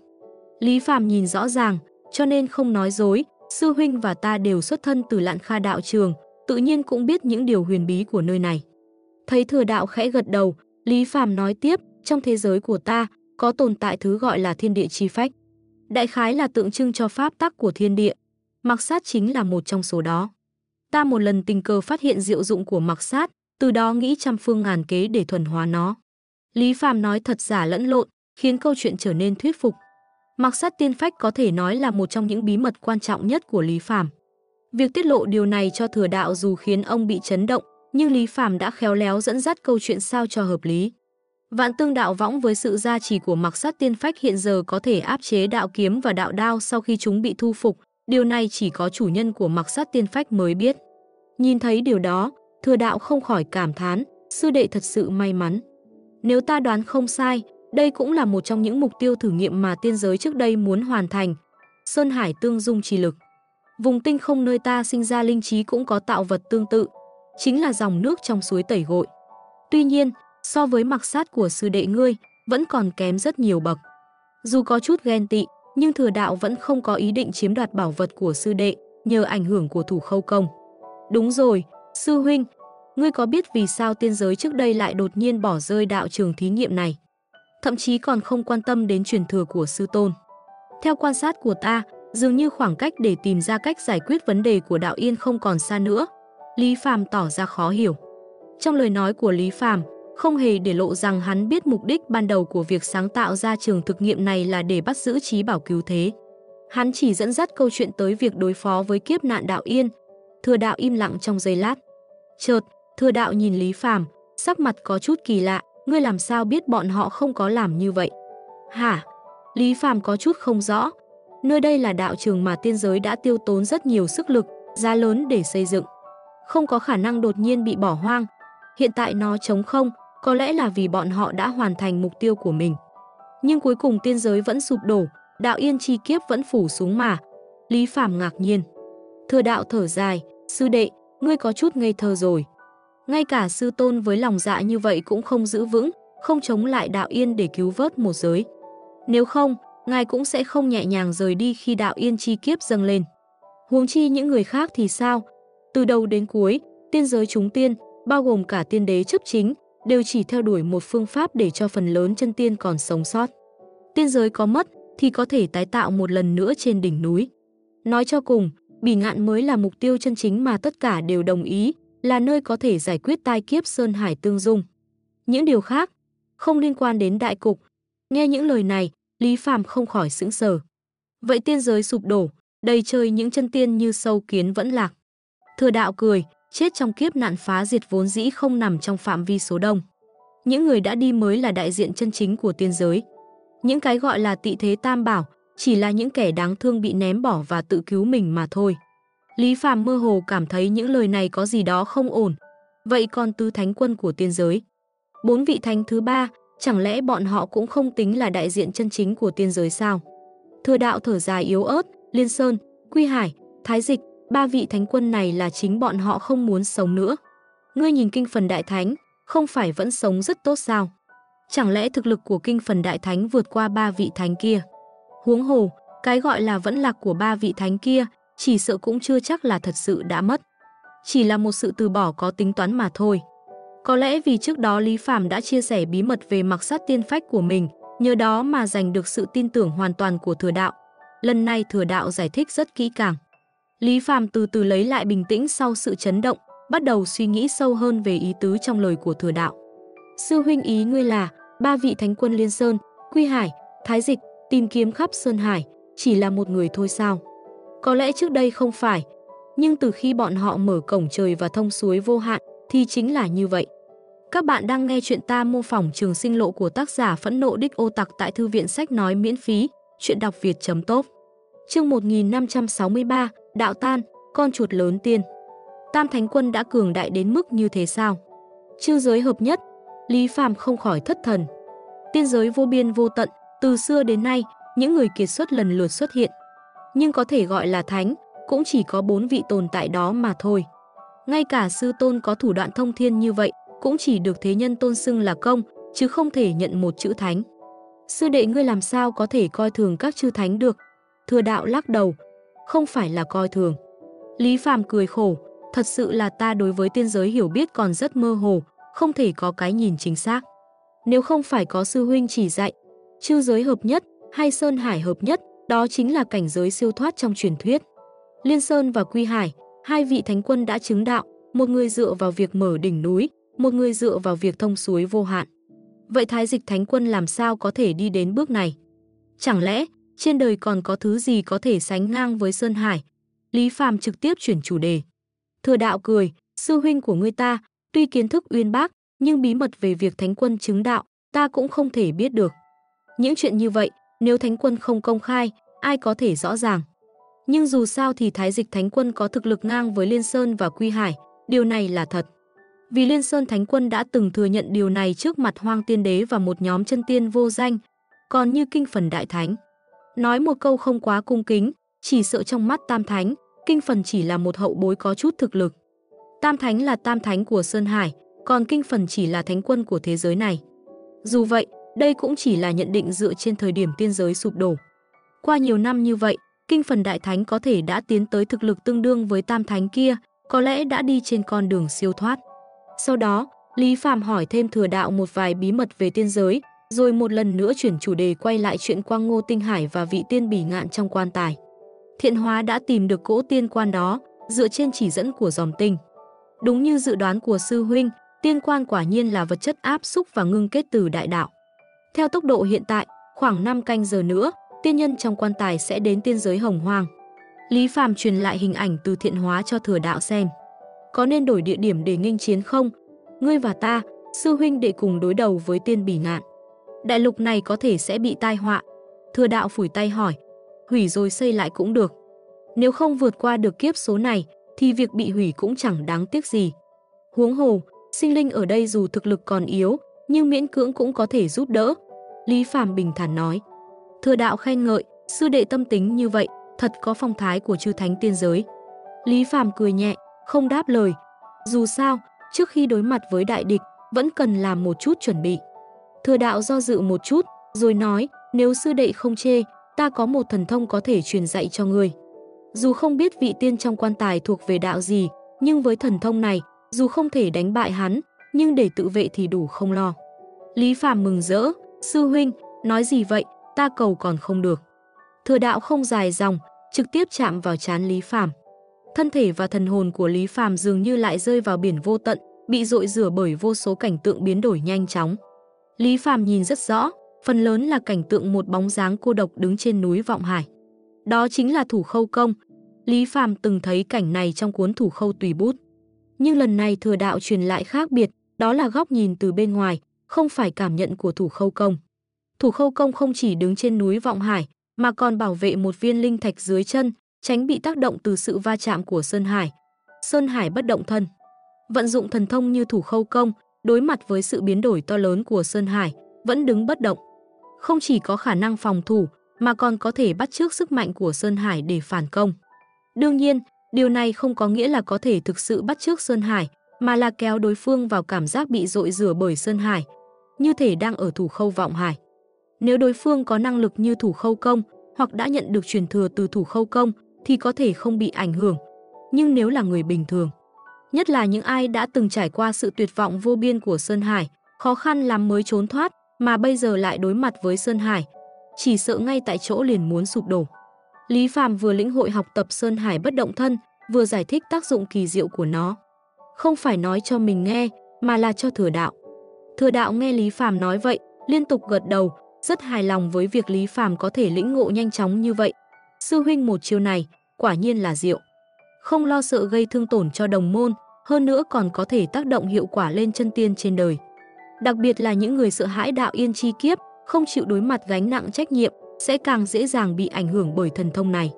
Lý Phàm nhìn rõ ràng, cho nên không nói dối, sư huynh và ta đều xuất thân từ lạn kha đạo trường, tự nhiên cũng biết những điều huyền bí của nơi này. Thấy thừa đạo khẽ gật đầu, Lý Phàm nói tiếp, trong thế giới của ta, có tồn tại thứ gọi là thiên địa chi phách. Đại khái là tượng trưng cho pháp tắc của thiên địa. Mặc sát chính là một trong số đó. Ta một lần tình cờ phát hiện diệu dụng của mặc sát, từ đó nghĩ trăm phương ngàn kế để thuần hóa nó. Lý Phàm nói thật giả lẫn lộn, khiến câu chuyện trở nên thuyết phục. Mặc sát tiên phách có thể nói là một trong những bí mật quan trọng nhất của Lý Phàm. Việc tiết lộ điều này cho thừa đạo dù khiến ông bị chấn động, nhưng Lý Phàm đã khéo léo dẫn dắt câu chuyện sao cho hợp lý. Vạn tương đạo võng với sự gia trì của mặc sát tiên phách hiện giờ có thể áp chế đạo kiếm và đạo đao sau khi chúng bị thu phục. Điều này chỉ có chủ nhân của mặc sát tiên phách mới biết. Nhìn thấy điều đó, thừa đạo không khỏi cảm thán, sư đệ thật sự may mắn. Nếu ta đoán không sai, đây cũng là một trong những mục tiêu thử nghiệm mà tiên giới trước đây muốn hoàn thành. Sơn Hải tương dung trì lực. Vùng tinh không nơi ta sinh ra linh trí cũng có tạo vật tương tự, chính là dòng nước trong suối tẩy gội. Tuy nhiên, so với mặc sát của sư đệ ngươi, vẫn còn kém rất nhiều bậc. Dù có chút ghen tị, nhưng thừa đạo vẫn không có ý định chiếm đoạt bảo vật của sư đệ, nhờ ảnh hưởng của thủ khâu công. Đúng rồi, sư huynh, ngươi có biết vì sao tiên giới trước đây lại đột nhiên bỏ rơi đạo trường thí nghiệm này? Thậm chí còn không quan tâm đến truyền thừa của sư tôn. Theo quan sát của ta, dường như khoảng cách để tìm ra cách giải quyết vấn đề của đạo yên không còn xa nữa. Lý Phàm tỏ ra khó hiểu. Trong lời nói của Lý Phàm, không hề để lộ rằng hắn biết mục đích ban đầu của việc sáng tạo ra trường thực nghiệm này là để bắt giữ trí bảo cứu thế. Hắn chỉ dẫn dắt câu chuyện tới việc đối phó với kiếp nạn đạo yên. Thừa đạo im lặng trong giây lát. Chợt, thừa đạo nhìn Lý Phàm, sắc mặt có chút kỳ lạ, ngươi làm sao biết bọn họ không có làm như vậy? Hả? Lý Phàm có chút không rõ. Nơi đây là đạo trường mà tiên giới đã tiêu tốn rất nhiều sức lực, giá lớn để xây dựng. Không có khả năng đột nhiên bị bỏ hoang. Hiện tại nó trống không, có lẽ là vì bọn họ đã hoàn thành mục tiêu của mình. Nhưng cuối cùng tiên giới vẫn sụp đổ, đạo yên chi kiếp vẫn phủ xuống mà. Lý Phàm ngạc nhiên. Thừa đạo thở dài, sư đệ, ngươi có chút ngây thơ rồi. Ngay cả sư tôn với lòng dạ như vậy cũng không giữ vững, không chống lại đạo yên để cứu vớt một giới. Nếu không, ngài cũng sẽ không nhẹ nhàng rời đi khi đạo yên chi kiếp dâng lên. Huống chi những người khác thì sao? Từ đầu đến cuối, tiên giới chúng tiên, bao gồm cả tiên đế chấp chính, đều chỉ theo đuổi một phương pháp để cho phần lớn chân tiên còn sống sót. Tiên giới có mất thì có thể tái tạo một lần nữa trên đỉnh núi. Nói cho cùng, bỉ ngạn mới là mục tiêu chân chính mà tất cả đều đồng ý, là nơi có thể giải quyết tai kiếp Sơn Hải tương dung. Những điều khác, không liên quan đến đại cục. Nghe những lời này, Lý Phàm không khỏi sững sờ. Vậy tiên giới sụp đổ, đầy trời những chân tiên như sâu kiến vẫn lạc. Thừa đạo cười, chết trong kiếp nạn phá diệt vốn dĩ không nằm trong phạm vi số đông. Những người đã đi mới là đại diện chân chính của tiên giới. Những cái gọi là tị thế tam bảo chỉ là những kẻ đáng thương bị ném bỏ và tự cứu mình mà thôi. Lý Phàm mơ hồ cảm thấy những lời này có gì đó không ổn. Vậy còn tứ thánh quân của tiên giới? Bốn vị thánh thứ ba, chẳng lẽ bọn họ cũng không tính là đại diện chân chính của tiên giới sao? Thừa đạo thở dài yếu ớt, Liên Sơn, Quy Hải, Thái Dịch, ba vị thánh quân này là chính bọn họ không muốn sống nữa. Ngươi nhìn kinh phần đại thánh, không phải vẫn sống rất tốt sao? Chẳng lẽ thực lực của kinh phần đại thánh vượt qua ba vị thánh kia? Huống hồ, cái gọi là vẫn lạc của ba vị thánh kia, chỉ sợ cũng chưa chắc là thật sự đã mất. Chỉ là một sự từ bỏ có tính toán mà thôi. Có lẽ vì trước đó Lý Phàm đã chia sẻ bí mật về mặc sát tiên phách của mình, nhờ đó mà giành được sự tin tưởng hoàn toàn của thừa đạo. Lần này thừa đạo giải thích rất kỹ càng. Lý Phàm từ từ lấy lại bình tĩnh sau sự chấn động, bắt đầu suy nghĩ sâu hơn về ý tứ trong lời của thừa đạo. Sư huynh ý ngươi là ba vị thánh quân Liên Sơn, Quy Hải, Thái Dịch, tìm kiếm khắp Sơn Hải, chỉ là một người thôi sao? Có lẽ trước đây không phải, nhưng từ khi bọn họ mở cổng trời và thông suối vô hạn thì chính là như vậy. Các bạn đang nghe chuyện ta mô phỏng trường sinh lộ của tác giả phẫn nộ đích ô tặc tại thư viện sách nói miễn phí, chuyện đọc việt.top. Chương 1563, Đạo Tan, con chuột lớn tiên. Tam Thánh Quân đã cường đại đến mức như thế sao? Chư giới hợp nhất, Lý Phàm không khỏi thất thần. Tiên giới vô biên vô tận, từ xưa đến nay, những người kiệt xuất lần lượt xuất hiện. Nhưng có thể gọi là thánh, cũng chỉ có bốn vị tồn tại đó mà thôi. Ngay cả sư tôn có thủ đoạn thông thiên như vậy, cũng chỉ được thế nhân tôn xưng là công, chứ không thể nhận một chữ thánh. Sư đệ ngươi làm sao có thể coi thường các chư thánh được? Thừa đạo lắc đầu, không phải là coi thường. Lý Phàm cười khổ, thật sự là ta đối với tiên giới hiểu biết còn rất mơ hồ, không thể có cái nhìn chính xác. Nếu không phải có sư huynh chỉ dạy, chư giới hợp nhất hay sơn hải hợp nhất, đó chính là cảnh giới siêu thoát trong truyền thuyết. Liên Sơn và Quy Hải, hai vị thánh quân đã chứng đạo, một người dựa vào việc mở đỉnh núi, một người dựa vào việc thông suối vô hạn. Vậy Thái Dịch Thánh Quân làm sao có thể đi đến bước này? Chẳng lẽ trên đời còn có thứ gì có thể sánh ngang với Sơn Hải? Lý Phàm trực tiếp chuyển chủ đề. Thừa đạo cười, sư huynh của ngươi ta, tuy kiến thức uyên bác, nhưng bí mật về việc Thánh Quân chứng đạo, ta cũng không thể biết được. Những chuyện như vậy, nếu Thánh Quân không công khai, ai có thể rõ ràng. Nhưng dù sao thì Thái Dịch Thánh Quân có thực lực ngang với Liên Sơn và Quy Hải, điều này là thật. Vì Liên Sơn Thánh Quân đã từng thừa nhận điều này trước mặt Hoang Tiên Đế và một nhóm chân tiên vô danh, còn như Kinh Phần Đại Thánh. Nói một câu không quá cung kính, chỉ sợ trong mắt Tam Thánh, Kinh Phần chỉ là một hậu bối có chút thực lực. Tam Thánh là Tam Thánh của Sơn Hải, còn Kinh Phần chỉ là Thánh Quân của thế giới này. Dù vậy, đây cũng chỉ là nhận định dựa trên thời điểm tiên giới sụp đổ. Qua nhiều năm như vậy, Kinh Phần Đại Thánh có thể đã tiến tới thực lực tương đương với Tam Thánh kia, có lẽ đã đi trên con đường siêu thoát. Sau đó, Lý Phạm hỏi thêm thừa đạo một vài bí mật về tiên giới, rồi một lần nữa chuyển chủ đề quay lại chuyện Quang Ngô Tinh Hải và vị tiên bỉ ngạn trong quan tài. Thiện hóa đã tìm được cỗ tiên quan đó, dựa trên chỉ dẫn của dòng tinh. Đúng như dự đoán của sư huynh, tiên quan quả nhiên là vật chất áp xúc và ngưng kết từ đại đạo. Theo tốc độ hiện tại, khoảng 5 canh giờ nữa, tiên nhân trong quan tài sẽ đến tiên giới hồng hoang. Lý Phàm truyền lại hình ảnh từ thiện hóa cho thừa đạo xem. Có nên đổi địa điểm để nghênh chiến không? Ngươi và ta, sư huynh để cùng đối đầu với tiên bỉ ngạn. Đại lục này có thể sẽ bị tai họa. Thừa đạo phủi tay hỏi, hủy rồi xây lại cũng được. Nếu không vượt qua được kiếp số này, thì việc bị hủy cũng chẳng đáng tiếc gì. Huống hồ, sinh linh ở đây dù thực lực còn yếu, nhưng miễn cưỡng cũng có thể giúp đỡ. Lý Phạm bình thản nói. Thừa đạo khen ngợi, sư đệ tâm tính như vậy, thật có phong thái của chư thánh tiên giới. Lý Phạm cười nhẹ, không đáp lời. Dù sao, trước khi đối mặt với đại địch, vẫn cần làm một chút chuẩn bị. Thừa đạo do dự một chút, rồi nói, nếu sư đệ không chê, ta có một thần thông có thể truyền dạy cho người. Dù không biết vị tiên trong quan tài thuộc về đạo gì, nhưng với thần thông này, dù không thể đánh bại hắn, nhưng để tự vệ thì đủ không lo. Lý Phàm mừng rỡ, sư huynh, nói gì vậy, ta cầu còn không được. Thừa đạo không dài dòng, trực tiếp chạm vào chán Lý Phàm. Thân thể và thần hồn của Lý Phàm dường như lại rơi vào biển vô tận, bị dội rửa bởi vô số cảnh tượng biến đổi nhanh chóng. Lý Phàm nhìn rất rõ, phần lớn là cảnh tượng một bóng dáng cô độc đứng trên núi Vọng Hải. Đó chính là Thủ Khâu Công. Lý Phàm từng thấy cảnh này trong cuốn Thủ Khâu Tùy Bút. Nhưng lần này thừa đạo truyền lại khác biệt, đó là góc nhìn từ bên ngoài, không phải cảm nhận của Thủ Khâu Công. Thủ Khâu Công không chỉ đứng trên núi Vọng Hải, mà còn bảo vệ một viên linh thạch dưới chân, tránh bị tác động từ sự va chạm của Sơn Hải. Sơn Hải bất động thân. Vận dụng thần thông như Thủ Khâu Công, đối mặt với sự biến đổi to lớn của Sơn Hải, vẫn đứng bất động. Không chỉ có khả năng phòng thủ, mà còn có thể bắt chước sức mạnh của Sơn Hải để phản công. Đương nhiên, điều này không có nghĩa là có thể thực sự bắt chước Sơn Hải, mà là kéo đối phương vào cảm giác bị dội rửa bởi Sơn Hải, như thể đang ở thủ khâu vọng hải. Nếu đối phương có năng lực như thủ khâu công hoặc đã nhận được truyền thừa từ thủ khâu công thì có thể không bị ảnh hưởng. Nhưng nếu là người bình thường, nhất là những ai đã từng trải qua sự tuyệt vọng vô biên của Sơn Hải, khó khăn lắm mới trốn thoát, mà bây giờ lại đối mặt với Sơn Hải, chỉ sợ ngay tại chỗ liền muốn sụp đổ. Lý Phàm vừa lĩnh hội học tập Sơn Hải bất động thân, vừa giải thích tác dụng kỳ diệu của nó. Không phải nói cho mình nghe, mà là cho thừa đạo. Thừa đạo nghe Lý Phàm nói vậy, liên tục gật đầu, rất hài lòng với việc Lý Phàm có thể lĩnh ngộ nhanh chóng như vậy. Sư huynh một chiêu này, quả nhiên là diệu. Không lo sợ gây thương tổn cho đồng môn, hơn nữa còn có thể tác động hiệu quả lên chân tiên trên đời. Đặc biệt là những người sợ hãi đạo yên chi kiếp, không chịu đối mặt gánh nặng trách nhiệm, sẽ càng dễ dàng bị ảnh hưởng bởi thần thông này.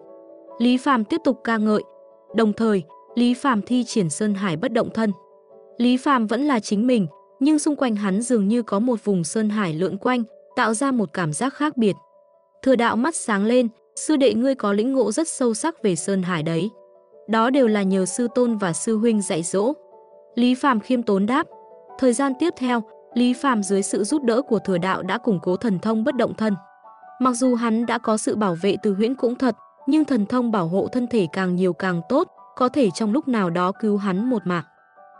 Lý Phàm tiếp tục ca ngợi, đồng thời, Lý Phàm thi triển Sơn Hải bất động thân. Lý Phàm vẫn là chính mình, nhưng xung quanh hắn dường như có một vùng Sơn Hải lượn quanh, tạo ra một cảm giác khác biệt. Thừa đạo mắt sáng lên, sư đệ ngươi có lĩnh ngộ rất sâu sắc về Sơn Hải đấy. Đó đều là nhờ sư tôn và sư huynh dạy dỗ. Lý Phàm khiêm tốn đáp. Thời gian tiếp theo, Lý Phàm dưới sự giúp đỡ của thừa đạo đã củng cố thần thông bất động thân. Mặc dù hắn đã có sự bảo vệ từ huyễn cũng thật, nhưng thần thông bảo hộ thân thể càng nhiều càng tốt, có thể trong lúc nào đó cứu hắn một mạng.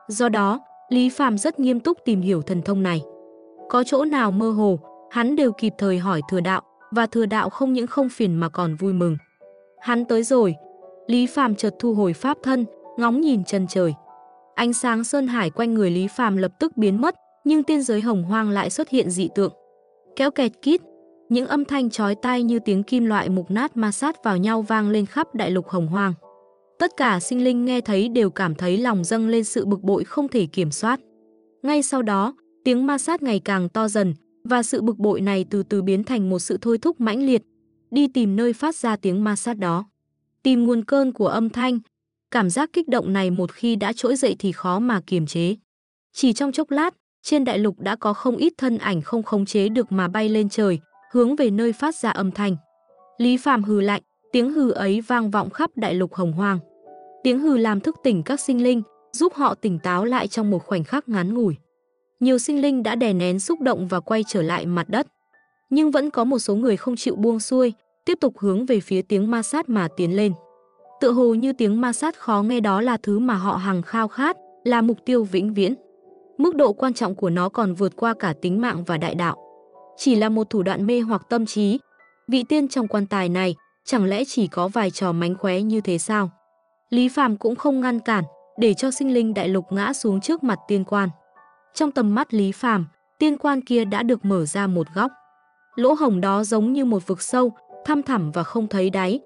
Do đó, Lý Phàm rất nghiêm túc tìm hiểu thần thông này. Có chỗ nào mơ hồ, hắn đều kịp thời hỏi thừa đạo, và thừa đạo không những không phiền mà còn vui mừng. Hắn tới rồi, Lý Phàm chợt thu hồi pháp thân, ngóng nhìn chân trời. Ánh sáng sơn hải quanh người Lý Phàm lập tức biến mất, nhưng tiên giới hồng hoang lại xuất hiện dị tượng. Kéo kẹt kít, những âm thanh chói tai như tiếng kim loại mục nát ma sát vào nhau vang lên khắp đại lục hồng hoang. Tất cả sinh linh nghe thấy đều cảm thấy lòng dâng lên sự bực bội không thể kiểm soát. Ngay sau đó, tiếng ma sát ngày càng to dần và sự bực bội này từ từ biến thành một sự thôi thúc mãnh liệt, đi tìm nơi phát ra tiếng ma sát đó. Tìm nguồn cơn của âm thanh, cảm giác kích động này một khi đã trỗi dậy thì khó mà kiềm chế. Chỉ trong chốc lát, trên đại lục đã có không ít thân ảnh không khống chế được mà bay lên trời, hướng về nơi phát ra âm thanh. Lý Phàm hừ lạnh, tiếng hừ ấy vang vọng khắp đại lục hồng hoang. Tiếng hừ làm thức tỉnh các sinh linh, giúp họ tỉnh táo lại trong một khoảnh khắc ngắn ngủi. Nhiều sinh linh đã đè nén xúc động và quay trở lại mặt đất. Nhưng vẫn có một số người không chịu buông xuôi, tiếp tục hướng về phía tiếng ma sát mà tiến lên. Tựa hồ như tiếng ma sát khó nghe đó là thứ mà họ hằng khao khát, là mục tiêu vĩnh viễn. Mức độ quan trọng của nó còn vượt qua cả tính mạng và đại đạo. Chỉ là một thủ đoạn mê hoặc tâm trí. Vị tiên trong quan tài này chẳng lẽ chỉ có vài trò mánh khóe như thế sao? Lý Phàm cũng không ngăn cản, để cho sinh linh đại lục ngã xuống trước mặt tiên quan. Trong tầm mắt Lý Phàm, tiên quan kia đã được mở ra một góc. Lỗ hồng đó giống như một vực sâu, thăm thẳm và không thấy đáy.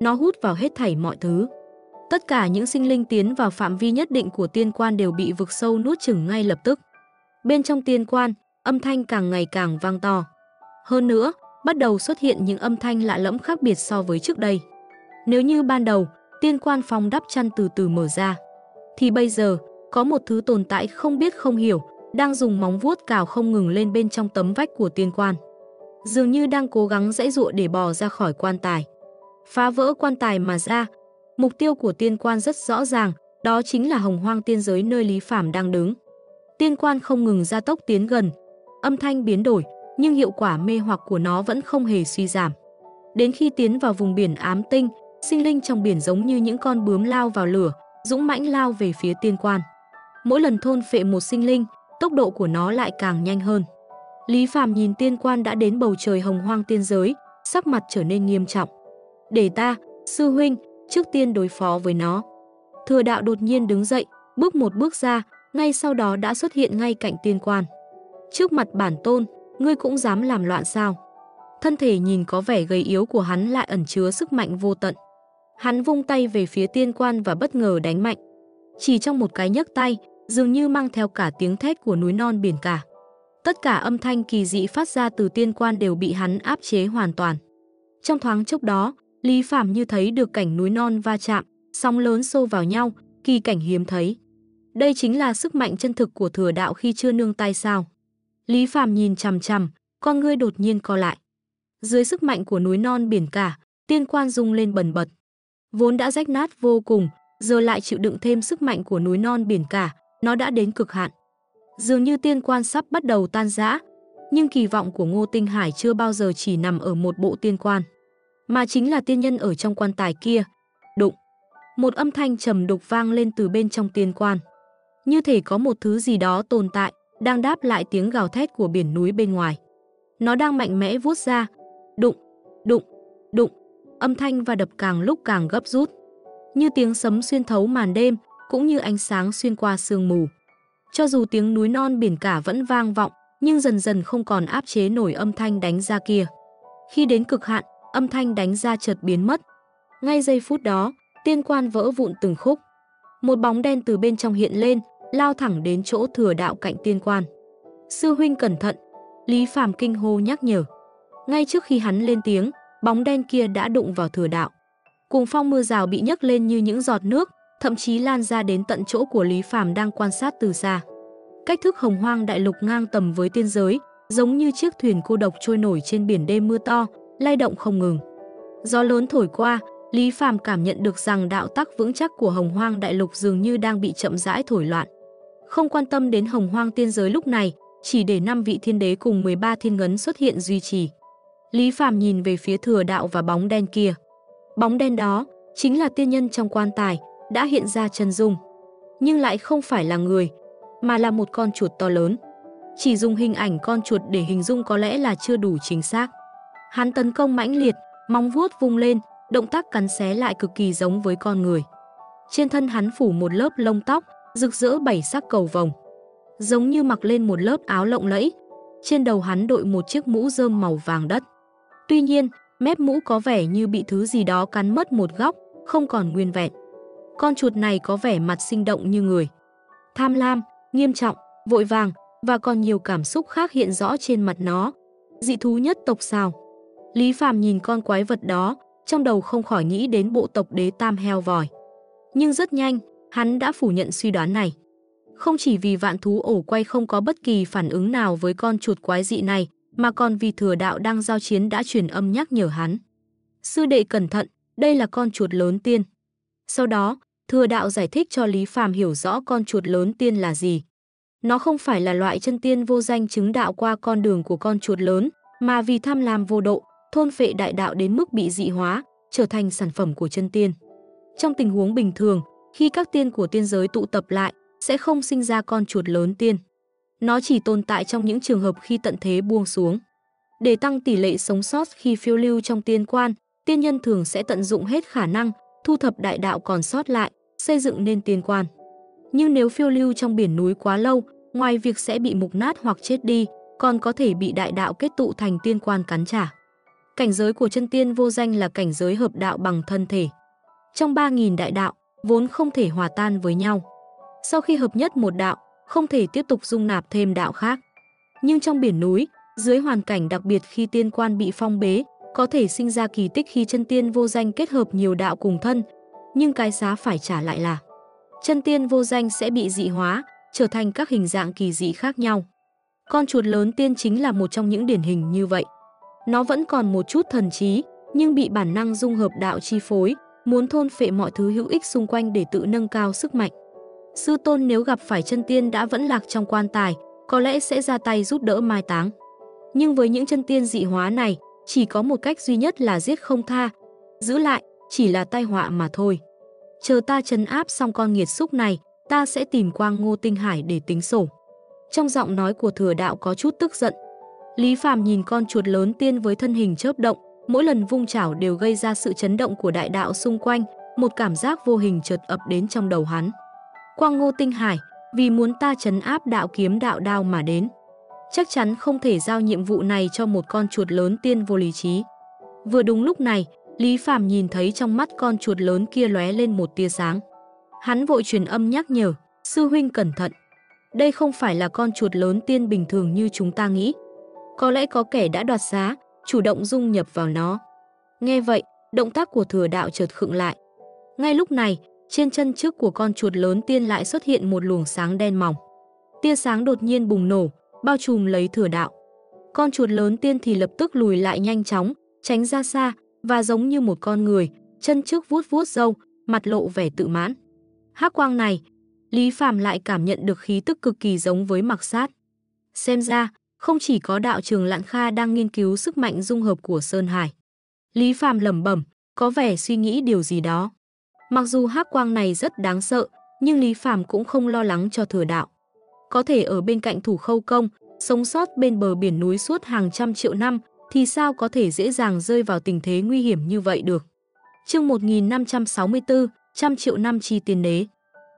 Nó hút vào hết thảy mọi thứ. Tất cả những sinh linh tiến vào phạm vi nhất định của tiên quan đều bị vực sâu nuốt chửng ngay lập tức. Bên trong tiên quan, âm thanh càng ngày càng vang to. Hơn nữa, bắt đầu xuất hiện những âm thanh lạ lẫm khác biệt so với trước đây. Nếu như ban đầu, tiên quan phòng đắp chăn từ từ mở ra. Thì bây giờ, có một thứ tồn tại không biết không hiểu, đang dùng móng vuốt cào không ngừng lên bên trong tấm vách của tiên quan. Dường như đang cố gắng dãy dụa để bò ra khỏi quan tài. Phá vỡ quan tài mà ra, mục tiêu của tiên quan rất rõ ràng, đó chính là hồng hoang tiên giới nơi Lý Phạm đang đứng. Tiên quan không ngừng gia tốc tiến gần, âm thanh biến đổi, nhưng hiệu quả mê hoặc của nó vẫn không hề suy giảm. Đến khi tiến vào vùng biển ám tinh, sinh linh trong biển giống như những con bướm lao vào lửa, dũng mãnh lao về phía tiên quan. Mỗi lần thôn phệ một sinh linh, tốc độ của nó lại càng nhanh hơn. Lý Phàm nhìn tiên quan đã đến bầu trời hồng hoang tiên giới, sắc mặt trở nên nghiêm trọng. Để ta, sư huynh, trước tiên đối phó với nó. Thừa đạo đột nhiên đứng dậy, bước một bước ra, ngay sau đó đã xuất hiện ngay cạnh tiên quan. Trước mặt bản tôn, ngươi cũng dám làm loạn sao? Thân thể nhìn có vẻ gầy yếu của hắn lại ẩn chứa sức mạnh vô tận. Hắn vung tay về phía tiên quan và bất ngờ đánh mạnh. Chỉ trong một cái nhấc tay, dường như mang theo cả tiếng thét của núi non biển cả. Tất cả âm thanh kỳ dị phát ra từ tiên quan đều bị hắn áp chế hoàn toàn. Trong thoáng chốc đó, Lý Phạm như thấy được cảnh núi non va chạm, sóng lớn xô vào nhau, kỳ cảnh hiếm thấy. Đây chính là sức mạnh chân thực của thừa đạo khi chưa nương tay sao. Lý Phạm nhìn chằm chằm, con ngươi đột nhiên co lại. Dưới sức mạnh của núi non biển cả, tiên quan rung lên bần bật. Vốn đã rách nát vô cùng, giờ lại chịu đựng thêm sức mạnh của núi non biển cả, nó đã đến cực hạn. Dường như tiên quan sắp bắt đầu tan rã, nhưng kỳ vọng của Ngô Tinh Hải chưa bao giờ chỉ nằm ở một bộ tiên quan, mà chính là tiên nhân ở trong quan tài kia. Đụng. Một âm thanh trầm đục vang lên từ bên trong tiên quan. Như thể có một thứ gì đó tồn tại, đang đáp lại tiếng gào thét của biển núi bên ngoài. Nó đang mạnh mẽ vuốt ra. Đụng, đụng, đụng. Âm thanh và đập càng lúc càng gấp rút. Như tiếng sấm xuyên thấu màn đêm, cũng như ánh sáng xuyên qua sương mù. Cho dù tiếng núi non biển cả vẫn vang vọng, nhưng dần dần không còn áp chế nổi âm thanh đánh ra kia. Khi đến cực hạn, âm thanh đánh ra chợt biến mất. Ngay giây phút đó, tiên quan vỡ vụn từng khúc. Một bóng đen từ bên trong hiện lên, lao thẳng đến chỗ thừa đạo cạnh tiên quan. Sư huynh cẩn thận, Lý Phàm kinh hô nhắc nhở. Ngay trước khi hắn lên tiếng, bóng đen kia đã đụng vào thừa đạo. Cùng phong mưa rào bị nhấc lên như những giọt nước, thậm chí lan ra đến tận chỗ của Lý Phàm đang quan sát từ xa. Cách thức hồng hoang đại lục ngang tầm với tiên giới, giống như chiếc thuyền cô độc trôi nổi trên biển đêm mưa to, lay động không ngừng. Gió lớn thổi qua, Lý Phàm cảm nhận được rằng đạo tắc vững chắc của hồng hoang đại lục dường như đang bị chậm rãi thổi loạn. Không quan tâm đến hồng hoang tiên giới lúc này, chỉ để năm vị thiên đế cùng 13 thiên ngấn xuất hiện duy trì. Lý Phàm nhìn về phía thừa đạo và bóng đen kia. Bóng đen đó chính là tiên nhân trong quan tài, đã hiện ra chân dung. Nhưng lại không phải là người, mà là một con chuột to lớn. Chỉ dùng hình ảnh con chuột để hình dung có lẽ là chưa đủ chính xác. Hắn tấn công mãnh liệt, móng vuốt vung lên, động tác cắn xé lại cực kỳ giống với con người. Trên thân hắn phủ một lớp lông tóc, rực rỡ bảy sắc cầu vồng. Giống như mặc lên một lớp áo lộng lẫy, trên đầu hắn đội một chiếc mũ rơm màu vàng đất. Tuy nhiên, mép mũ có vẻ như bị thứ gì đó cắn mất một góc, không còn nguyên vẹn. Con chuột này có vẻ mặt sinh động như người. Tham lam, nghiêm trọng, vội vàng và còn nhiều cảm xúc khác hiện rõ trên mặt nó. Dị thú nhất tộc sao? Lý Phàm nhìn con quái vật đó, trong đầu không khỏi nghĩ đến bộ tộc đế tam heo vòi. Nhưng rất nhanh, hắn đã phủ nhận suy đoán này. Không chỉ vì vạn thú ổ quay không có bất kỳ phản ứng nào với con chuột quái dị này, mà còn vì thừa đạo đang giao chiến đã truyền âm nhắc nhở hắn. Sư đệ cẩn thận, đây là con chuột lớn tiên. Sau đó, thừa đạo giải thích cho Lý Phàm hiểu rõ con chuột lớn tiên là gì. Nó không phải là loại chân tiên vô danh chứng đạo qua con đường của con chuột lớn, mà vì tham lam vô độ, thôn phệ đại đạo đến mức bị dị hóa, trở thành sản phẩm của chân tiên. Trong tình huống bình thường, khi các tiên của tiên giới tụ tập lại, sẽ không sinh ra con chuột lớn tiên. Nó chỉ tồn tại trong những trường hợp khi tận thế buông xuống. Để tăng tỷ lệ sống sót khi phiêu lưu trong tiên quan, tiên nhân thường sẽ tận dụng hết khả năng, thu thập đại đạo còn sót lại, xây dựng nên tiên quan. Nhưng nếu phiêu lưu trong biển núi quá lâu, ngoài việc sẽ bị mục nát hoặc chết đi, còn có thể bị đại đạo kết tụ thành tiên quan cắn trả. Cảnh giới của chân tiên vô danh là cảnh giới hợp đạo bằng thân thể. Trong 3.000 đại đạo, vốn không thể hòa tan với nhau. Sau khi hợp nhất một đạo, không thể tiếp tục dung nạp thêm đạo khác. Nhưng trong biển núi, dưới hoàn cảnh đặc biệt khi tiên quan bị phong bế, có thể sinh ra kỳ tích khi chân tiên vô danh kết hợp nhiều đạo cùng thân. nhưng cái giá phải trả lại là chân tiên vô danh sẽ bị dị hóa, trở thành các hình dạng kỳ dị khác nhau. Con chuột lớn tiên chính là một trong những điển hình như vậy. Nó vẫn còn một chút thần trí, nhưng bị bản năng dung hợp đạo chi phối, muốn thôn phệ mọi thứ hữu ích xung quanh để tự nâng cao sức mạnh. Sư tôn nếu gặp phải chân tiên đã vẫn lạc trong quan tài, có lẽ sẽ ra tay giúp đỡ mai táng. Nhưng với những chân tiên dị hóa này, chỉ có một cách duy nhất là giết không tha, giữ lại chỉ là tai họa mà thôi. Chờ ta trấn áp xong con nghiệt xúc này, ta sẽ tìm quang ngô tinh hải để tính sổ. Trong giọng nói của thừa đạo có chút tức giận. Lý Phàm nhìn con chuột lớn tiên với thân hình chớp động, mỗi lần vung chảo đều gây ra sự chấn động của đại đạo xung quanh, một cảm giác vô hình chợt ập đến trong đầu hắn. Quang Ngô Tinh Hải, vì muốn ta chấn áp đạo kiếm đạo đao mà đến. Chắc chắn không thể giao nhiệm vụ này cho một con chuột lớn tiên vô lý trí. Vừa đúng lúc này, Lý Phàm nhìn thấy trong mắt con chuột lớn kia lóe lên một tia sáng. Hắn vội truyền âm nhắc nhở, sư huynh cẩn thận. Đây không phải là con chuột lớn tiên bình thường như chúng ta nghĩ. Có lẽ có kẻ đã đoạt giá, chủ động dung nhập vào nó. Nghe vậy, động tác của thừa đạo chợt khựng lại. Ngay lúc này, trên chân trước của con chuột lớn tiên lại xuất hiện một luồng sáng đen mỏng. Tia sáng đột nhiên bùng nổ, bao trùm lấy thừa đạo. Con chuột lớn tiên thì lập tức lùi lại nhanh chóng, tránh ra xa và giống như một con người, chân trước vuốt vuốt râu, mặt lộ vẻ tự mãn. Hắc quang này, Lý Phàm lại cảm nhận được khí tức cực kỳ giống với Mặc Sát. Xem ra, không chỉ có đạo trường Lạn Kha đang nghiên cứu sức mạnh dung hợp của Sơn Hải. Lý Phàm lẩm bẩm, có vẻ suy nghĩ điều gì đó. Mặc dù hắc quang này rất đáng sợ, nhưng Lý Phàm cũng không lo lắng cho thừa đạo. Có thể ở bên cạnh thủ khâu công, sống sót bên bờ biển núi suốt hàng trăm triệu năm, thì sao có thể dễ dàng rơi vào tình thế nguy hiểm như vậy được. Chương 1564, trăm triệu năm chi tiền đế.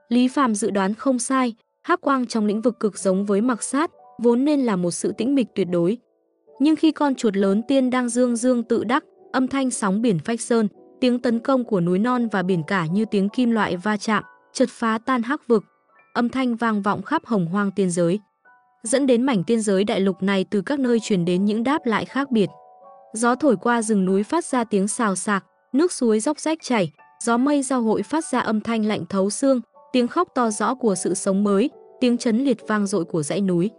Lý Phàm dự đoán không sai, hắc quang trong lĩnh vực cực giống với mặc sát, vốn nên là một sự tĩnh mịch tuyệt đối. Nhưng khi con chuột lớn tiên đang dương dương tự đắc, âm thanh sóng biển phách sơn, tiếng tấn công của núi non và biển cả như tiếng kim loại va chạm, chật phá tan hắc vực, âm thanh vang vọng khắp hồng hoang tiên giới. Dẫn đến mảnh tiên giới đại lục này từ các nơi truyền đến những đáp lại khác biệt. Gió thổi qua rừng núi phát ra tiếng xào xạc, nước suối róc rách chảy, gió mây giao hội phát ra âm thanh lạnh thấu xương, tiếng khóc to rõ của sự sống mới, tiếng chấn liệt vang dội của dãy núi.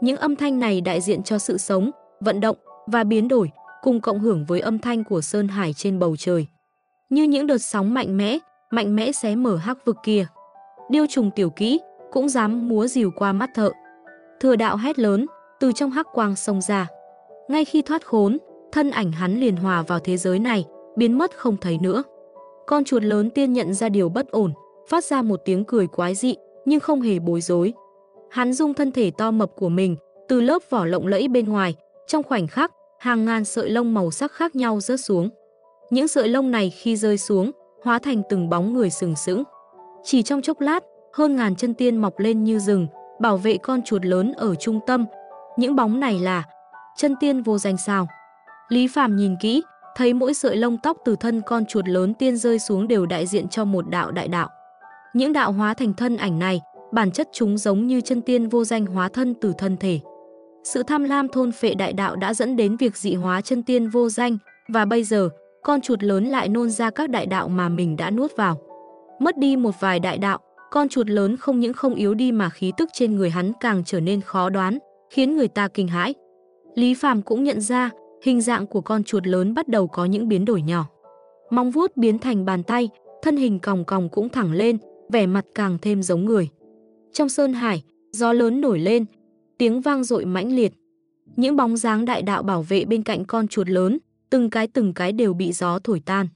Những âm thanh này đại diện cho sự sống, vận động và biến đổi, cùng cộng hưởng với âm thanh của sơn hải trên bầu trời. Như những đợt sóng mạnh mẽ, mạnh mẽ xé mở hắc vực kia. Điêu trùng tiểu kỹ cũng dám múa rìu qua mắt thợ. Thừa đạo hét lớn, từ trong hắc quang sông ra. Ngay khi thoát khốn, thân ảnh hắn liền hòa vào thế giới này, biến mất không thấy nữa. Con chuột lớn tiên nhận ra điều bất ổn, phát ra một tiếng cười quái dị, nhưng không hề bối rối. Hắn dung thân thể to mập của mình, từ lớp vỏ lộng lẫy bên ngoài, trong khoảnh khắc, hàng ngàn sợi lông màu sắc khác nhau rớt xuống. Những sợi lông này khi rơi xuống, hóa thành từng bóng người sừng sững. Chỉ trong chốc lát, hơn ngàn chân tiên mọc lên như rừng, bảo vệ con chuột lớn ở trung tâm. Những bóng này là chân tiên vô danh sao. Lý Phàm nhìn kỹ, thấy mỗi sợi lông tóc từ thân con chuột lớn tiên rơi xuống đều đại diện cho một đạo đại đạo. Những đạo hóa thành thân ảnh này, bản chất chúng giống như chân tiên vô danh hóa thân từ thân thể. Sự tham lam thôn phệ đại đạo đã dẫn đến việc dị hóa chân tiên vô danh, và bây giờ, con chuột lớn lại nôn ra các đại đạo mà mình đã nuốt vào. Mất đi một vài đại đạo, con chuột lớn không những không yếu đi mà khí tức trên người hắn càng trở nên khó đoán, khiến người ta kinh hãi. Lý Phàm cũng nhận ra, hình dạng của con chuột lớn bắt đầu có những biến đổi nhỏ. Móng vuốt biến thành bàn tay, thân hình còng còng cũng thẳng lên, vẻ mặt càng thêm giống người. Trong sơn hải, gió lớn nổi lên, tiếng vang dội mãnh liệt. Những bóng dáng đại đạo bảo vệ bên cạnh con chuột lớn, từng cái từng cái đều bị gió thổi tan.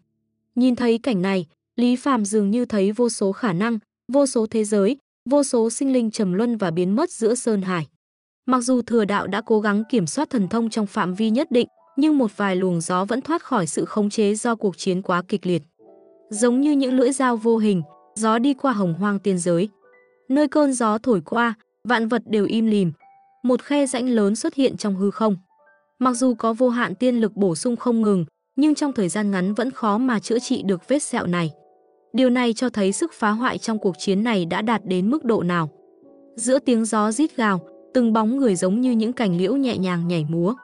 Nhìn thấy cảnh này, Lý Phàm dường như thấy vô số khả năng, vô số thế giới, vô số sinh linh trầm luân và biến mất giữa sơn hải. Mặc dù thừa đạo đã cố gắng kiểm soát thần thông trong phạm vi nhất định, nhưng một vài luồng gió vẫn thoát khỏi sự khống chế do cuộc chiến quá kịch liệt. Giống như những lưỡi dao vô hình, gió đi qua hồng hoang tiên giới. Nơi cơn gió thổi qua, vạn vật đều im lìm. Một khe rãnh lớn xuất hiện trong hư không. Mặc dù có vô hạn tiên lực bổ sung không ngừng, nhưng trong thời gian ngắn vẫn khó mà chữa trị được vết sẹo này. Điều này cho thấy sức phá hoại trong cuộc chiến này đã đạt đến mức độ nào. Giữa tiếng gió rít gào, từng bóng người giống như những cành liễu nhẹ nhàng nhảy múa.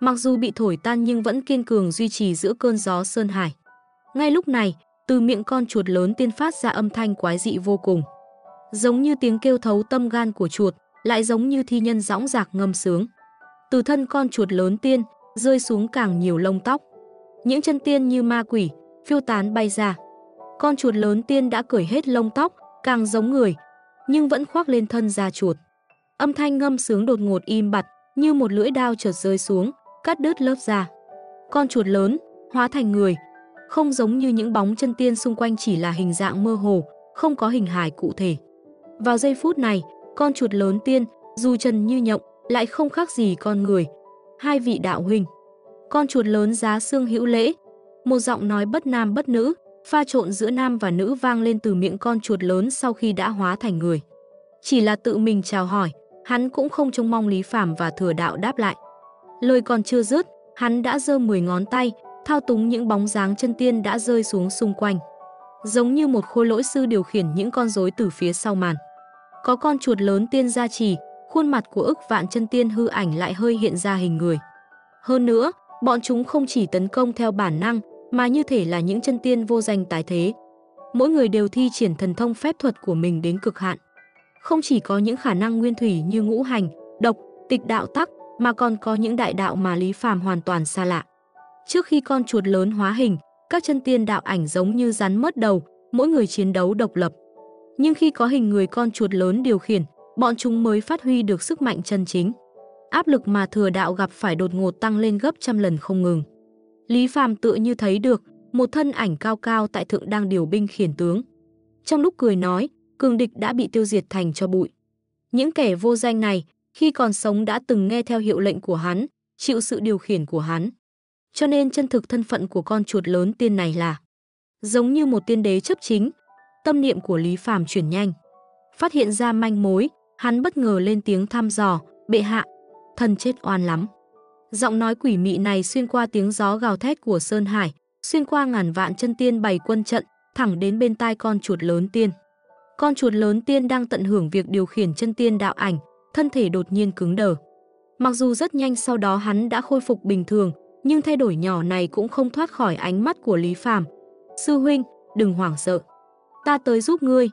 Mặc dù bị thổi tan nhưng vẫn kiên cường duy trì giữa cơn gió sơn hải. Ngay lúc này, từ miệng con chuột lớn tiên phát ra âm thanh quái dị vô cùng. Giống như tiếng kêu thấu tâm gan của chuột, lại giống như thi nhân dõng dạc ngâm sướng. Từ thân con chuột lớn tiên, rơi xuống càng nhiều lông tóc. Những chân tiên như ma quỷ, phiêu tán bay ra. Con chuột lớn tiên đã cởi hết lông tóc, càng giống người, nhưng vẫn khoác lên thân da chuột. Âm thanh ngâm sướng đột ngột im bặt, như một lưỡi đao chợt rơi xuống, cắt đứt lớp da. Con chuột lớn, hóa thành người, không giống như những bóng chân tiên xung quanh chỉ là hình dạng mơ hồ, không có hình hài cụ thể. Vào giây phút này, con chuột lớn tiên, dù trần như nhộng, lại không khác gì con người. Hai vị đạo huynh. Con chuột lớn giá xương hữu lễ. Một giọng nói bất nam bất nữ, pha trộn giữa nam và nữ vang lên từ miệng con chuột lớn sau khi đã hóa thành người. Chỉ là tự mình chào hỏi, hắn cũng không trông mong Lý Phàm và Thừa Đạo đáp lại. Lời còn chưa dứt, hắn đã giơ 10 ngón tay, thao túng những bóng dáng chân tiên đã rơi xuống xung quanh. Giống như một khôi lỗi sư điều khiển những con rối từ phía sau màn. Có con chuột lớn tiên gia trì, khuôn mặt của ức vạn chân tiên hư ảnh lại hơi hiện ra hình người. Hơn nữa, bọn chúng không chỉ tấn công theo bản năng, mà như thể là những chân tiên vô danh tái thế. Mỗi người đều thi triển thần thông phép thuật của mình đến cực hạn. Không chỉ có những khả năng nguyên thủy như ngũ hành, độc, tịch đạo tắc, mà còn có những đại đạo mà Lý Phàm hoàn toàn xa lạ. Trước khi con chuột lớn hóa hình, các chân tiên đạo ảnh giống như rắn mất đầu, mỗi người chiến đấu độc lập. Nhưng khi có hình người con chuột lớn điều khiển, bọn chúng mới phát huy được sức mạnh chân chính. Áp lực mà thừa đạo gặp phải đột ngột tăng lên gấp trăm lần không ngừng. Lý Phàm tự như thấy được một thân ảnh cao cao tại thượng đang điều binh khiển tướng. Trong lúc cười nói, cường địch đã bị tiêu diệt thành cho bụi. Những kẻ vô danh này, khi còn sống đã từng nghe theo hiệu lệnh của hắn, chịu sự điều khiển của hắn. Cho nên chân thực thân phận của con chuột lớn tiên này là giống như một tiên đế chấp chính. Tâm niệm của Lý Phàm chuyển nhanh. Phát hiện ra manh mối, hắn bất ngờ lên tiếng thăm dò, bệ hạ, thần chết oan lắm. Giọng nói quỷ mị này xuyên qua tiếng gió gào thét của Sơn Hải, xuyên qua ngàn vạn chân tiên bày quân trận, thẳng đến bên tai con chuột lớn tiên. Con chuột lớn tiên đang tận hưởng việc điều khiển chân tiên đạo ảnh, thân thể đột nhiên cứng đờ. Mặc dù rất nhanh sau đó hắn đã khôi phục bình thường, nhưng thay đổi nhỏ này cũng không thoát khỏi ánh mắt của Lý Phàm. "Sư huynh, đừng hoảng sợ, ta tới giúp ngươi."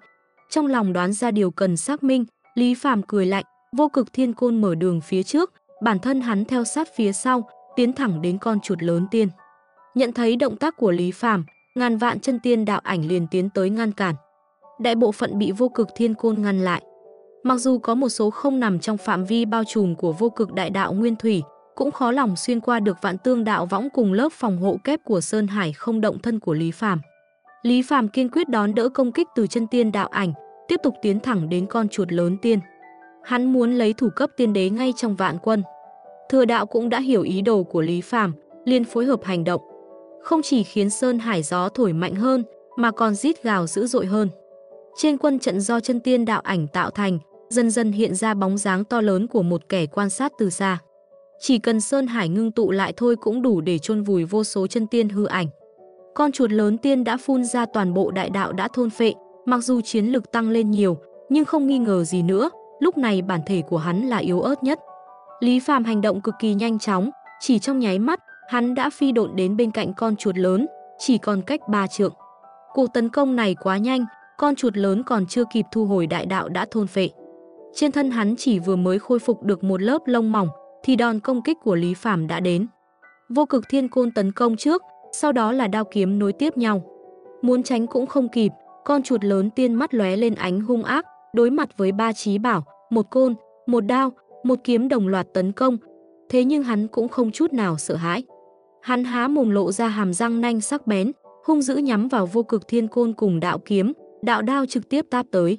Trong lòng đoán ra điều cần xác minh, Lý Phàm cười lạnh, vô cực thiên côn mở đường phía trước, bản thân hắn theo sát phía sau, tiến thẳng đến con chuột lớn tiên. Nhận thấy động tác của Lý Phàm, ngàn vạn chân tiên đạo ảnh liền tiến tới ngăn cản. Đại bộ phận bị vô cực thiên côn ngăn lại. Mặc dù có một số không nằm trong phạm vi bao trùm của vô cực đại đạo nguyên thủy, cũng khó lòng xuyên qua được vạn tương đạo võng cùng lớp phòng hộ kép của Sơn Hải không động thân của Lý Phàm. Lý Phàm kiên quyết đón đỡ công kích từ chân tiên đạo ảnh, tiếp tục tiến thẳng đến con chuột lớn tiên. Hắn muốn lấy thủ cấp tiên đế ngay trong vạn quân. Thừa đạo cũng đã hiểu ý đồ của Lý Phàm, liền phối hợp hành động. Không chỉ khiến Sơn Hải gió thổi mạnh hơn, mà còn rít gào dữ dội hơn. Trên quân trận do chân tiên đạo ảnh tạo thành, dần dần hiện ra bóng dáng to lớn của một kẻ quan sát từ xa. Chỉ cần Sơn Hải ngưng tụ lại thôi cũng đủ để chôn vùi vô số chân tiên hư ảnh. Con chuột lớn tiên đã phun ra toàn bộ đại đạo đã thôn phệ, mặc dù chiến lực tăng lên nhiều, nhưng không nghi ngờ gì nữa, lúc này bản thể của hắn là yếu ớt nhất. Lý Phàm hành động cực kỳ nhanh chóng, chỉ trong nháy mắt, hắn đã phi độn đến bên cạnh con chuột lớn, chỉ còn cách ba trượng. Cuộc tấn công này quá nhanh, con chuột lớn còn chưa kịp thu hồi đại đạo đã thôn phệ. Trên thân hắn chỉ vừa mới khôi phục được một lớp lông mỏng, thì đòn công kích của Lý Phàm đã đến. Vô cực thiên côn tấn công trước, sau đó là đao kiếm nối tiếp nhau. Muốn tránh cũng không kịp, con chuột lớn tiên mắt lóe lên ánh hung ác, đối mặt với ba trí bảo, một côn, một đao, một kiếm đồng loạt tấn công, thế nhưng hắn cũng không chút nào sợ hãi. Hắn há mồm lộ ra hàm răng nanh sắc bén, hung dữ nhắm vào vô cực thiên côn cùng đạo kiếm, đạo đao trực tiếp táp tới.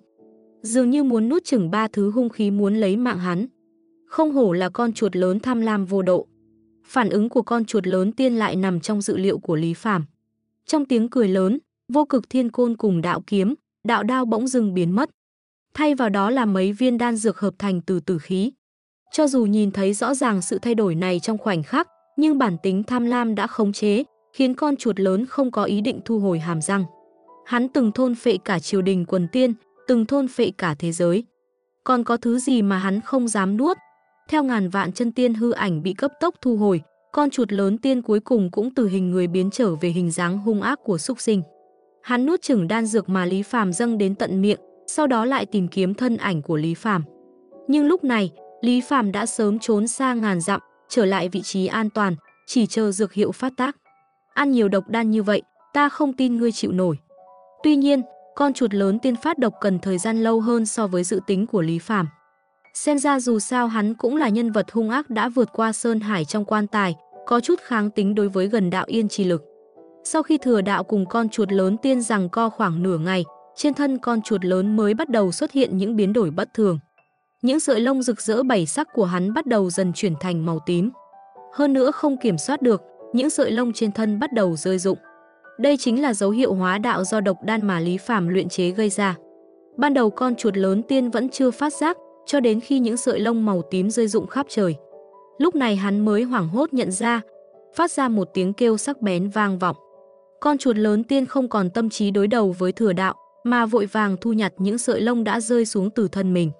Dường như muốn nuốt chửng ba thứ hung khí muốn lấy mạng hắn. Không hổ là con chuột lớn tham lam vô độ. Phản ứng của con chuột lớn tiên lại nằm trong dự liệu của Lý Phàm. Trong tiếng cười lớn, vô cực thiên côn cùng đạo kiếm, đạo đao bỗng dừng biến mất. Thay vào đó là mấy viên đan dược hợp thành từ tử khí. Cho dù nhìn thấy rõ ràng sự thay đổi này trong khoảnh khắc, nhưng bản tính tham lam đã khống chế, khiến con chuột lớn không có ý định thu hồi hàm răng. Hắn từng thôn phệ cả triều đình quần tiên, từng thôn phệ cả thế giới. Còn có thứ gì mà hắn không dám nuốt? Theo ngàn vạn chân tiên hư ảnh bị cấp tốc thu hồi, con chuột lớn tiên cuối cùng cũng từ hình người biến trở về hình dáng hung ác của súc sinh. Hắn nuốt chửng đan dược mà Lý Phàm dâng đến tận miệng, sau đó lại tìm kiếm thân ảnh của Lý Phàm. Nhưng lúc này, Lý Phàm đã sớm trốn xa ngàn dặm, trở lại vị trí an toàn, chỉ chờ dược hiệu phát tác. Ăn nhiều độc đan như vậy, ta không tin ngươi chịu nổi. Tuy nhiên, con chuột lớn tiên phát độc cần thời gian lâu hơn so với dự tính của Lý Phàm. Xem ra dù sao hắn cũng là nhân vật hung ác đã vượt qua Sơn Hải trong quan tài, có chút kháng tính đối với gần đạo yên trì lực. Sau khi thừa đạo cùng con chuột lớn tiên rằng co khoảng nửa ngày, trên thân con chuột lớn mới bắt đầu xuất hiện những biến đổi bất thường. Những sợi lông rực rỡ bảy sắc của hắn bắt đầu dần chuyển thành màu tím. Hơn nữa không kiểm soát được, những sợi lông trên thân bắt đầu rơi rụng. Đây chính là dấu hiệu hóa đạo do độc đan mà Lý Phàm luyện chế gây ra. Ban đầu con chuột lớn tiên vẫn chưa phát giác, cho đến khi những sợi lông màu tím rơi rụng khắp trời. Lúc này hắn mới hoảng hốt nhận ra, phát ra một tiếng kêu sắc bén vang vọng. Con chuột lớn tiên không còn tâm trí đối đầu với thừa đạo, mà vội vàng thu nhặt những sợi lông đã rơi xuống từ thân mình.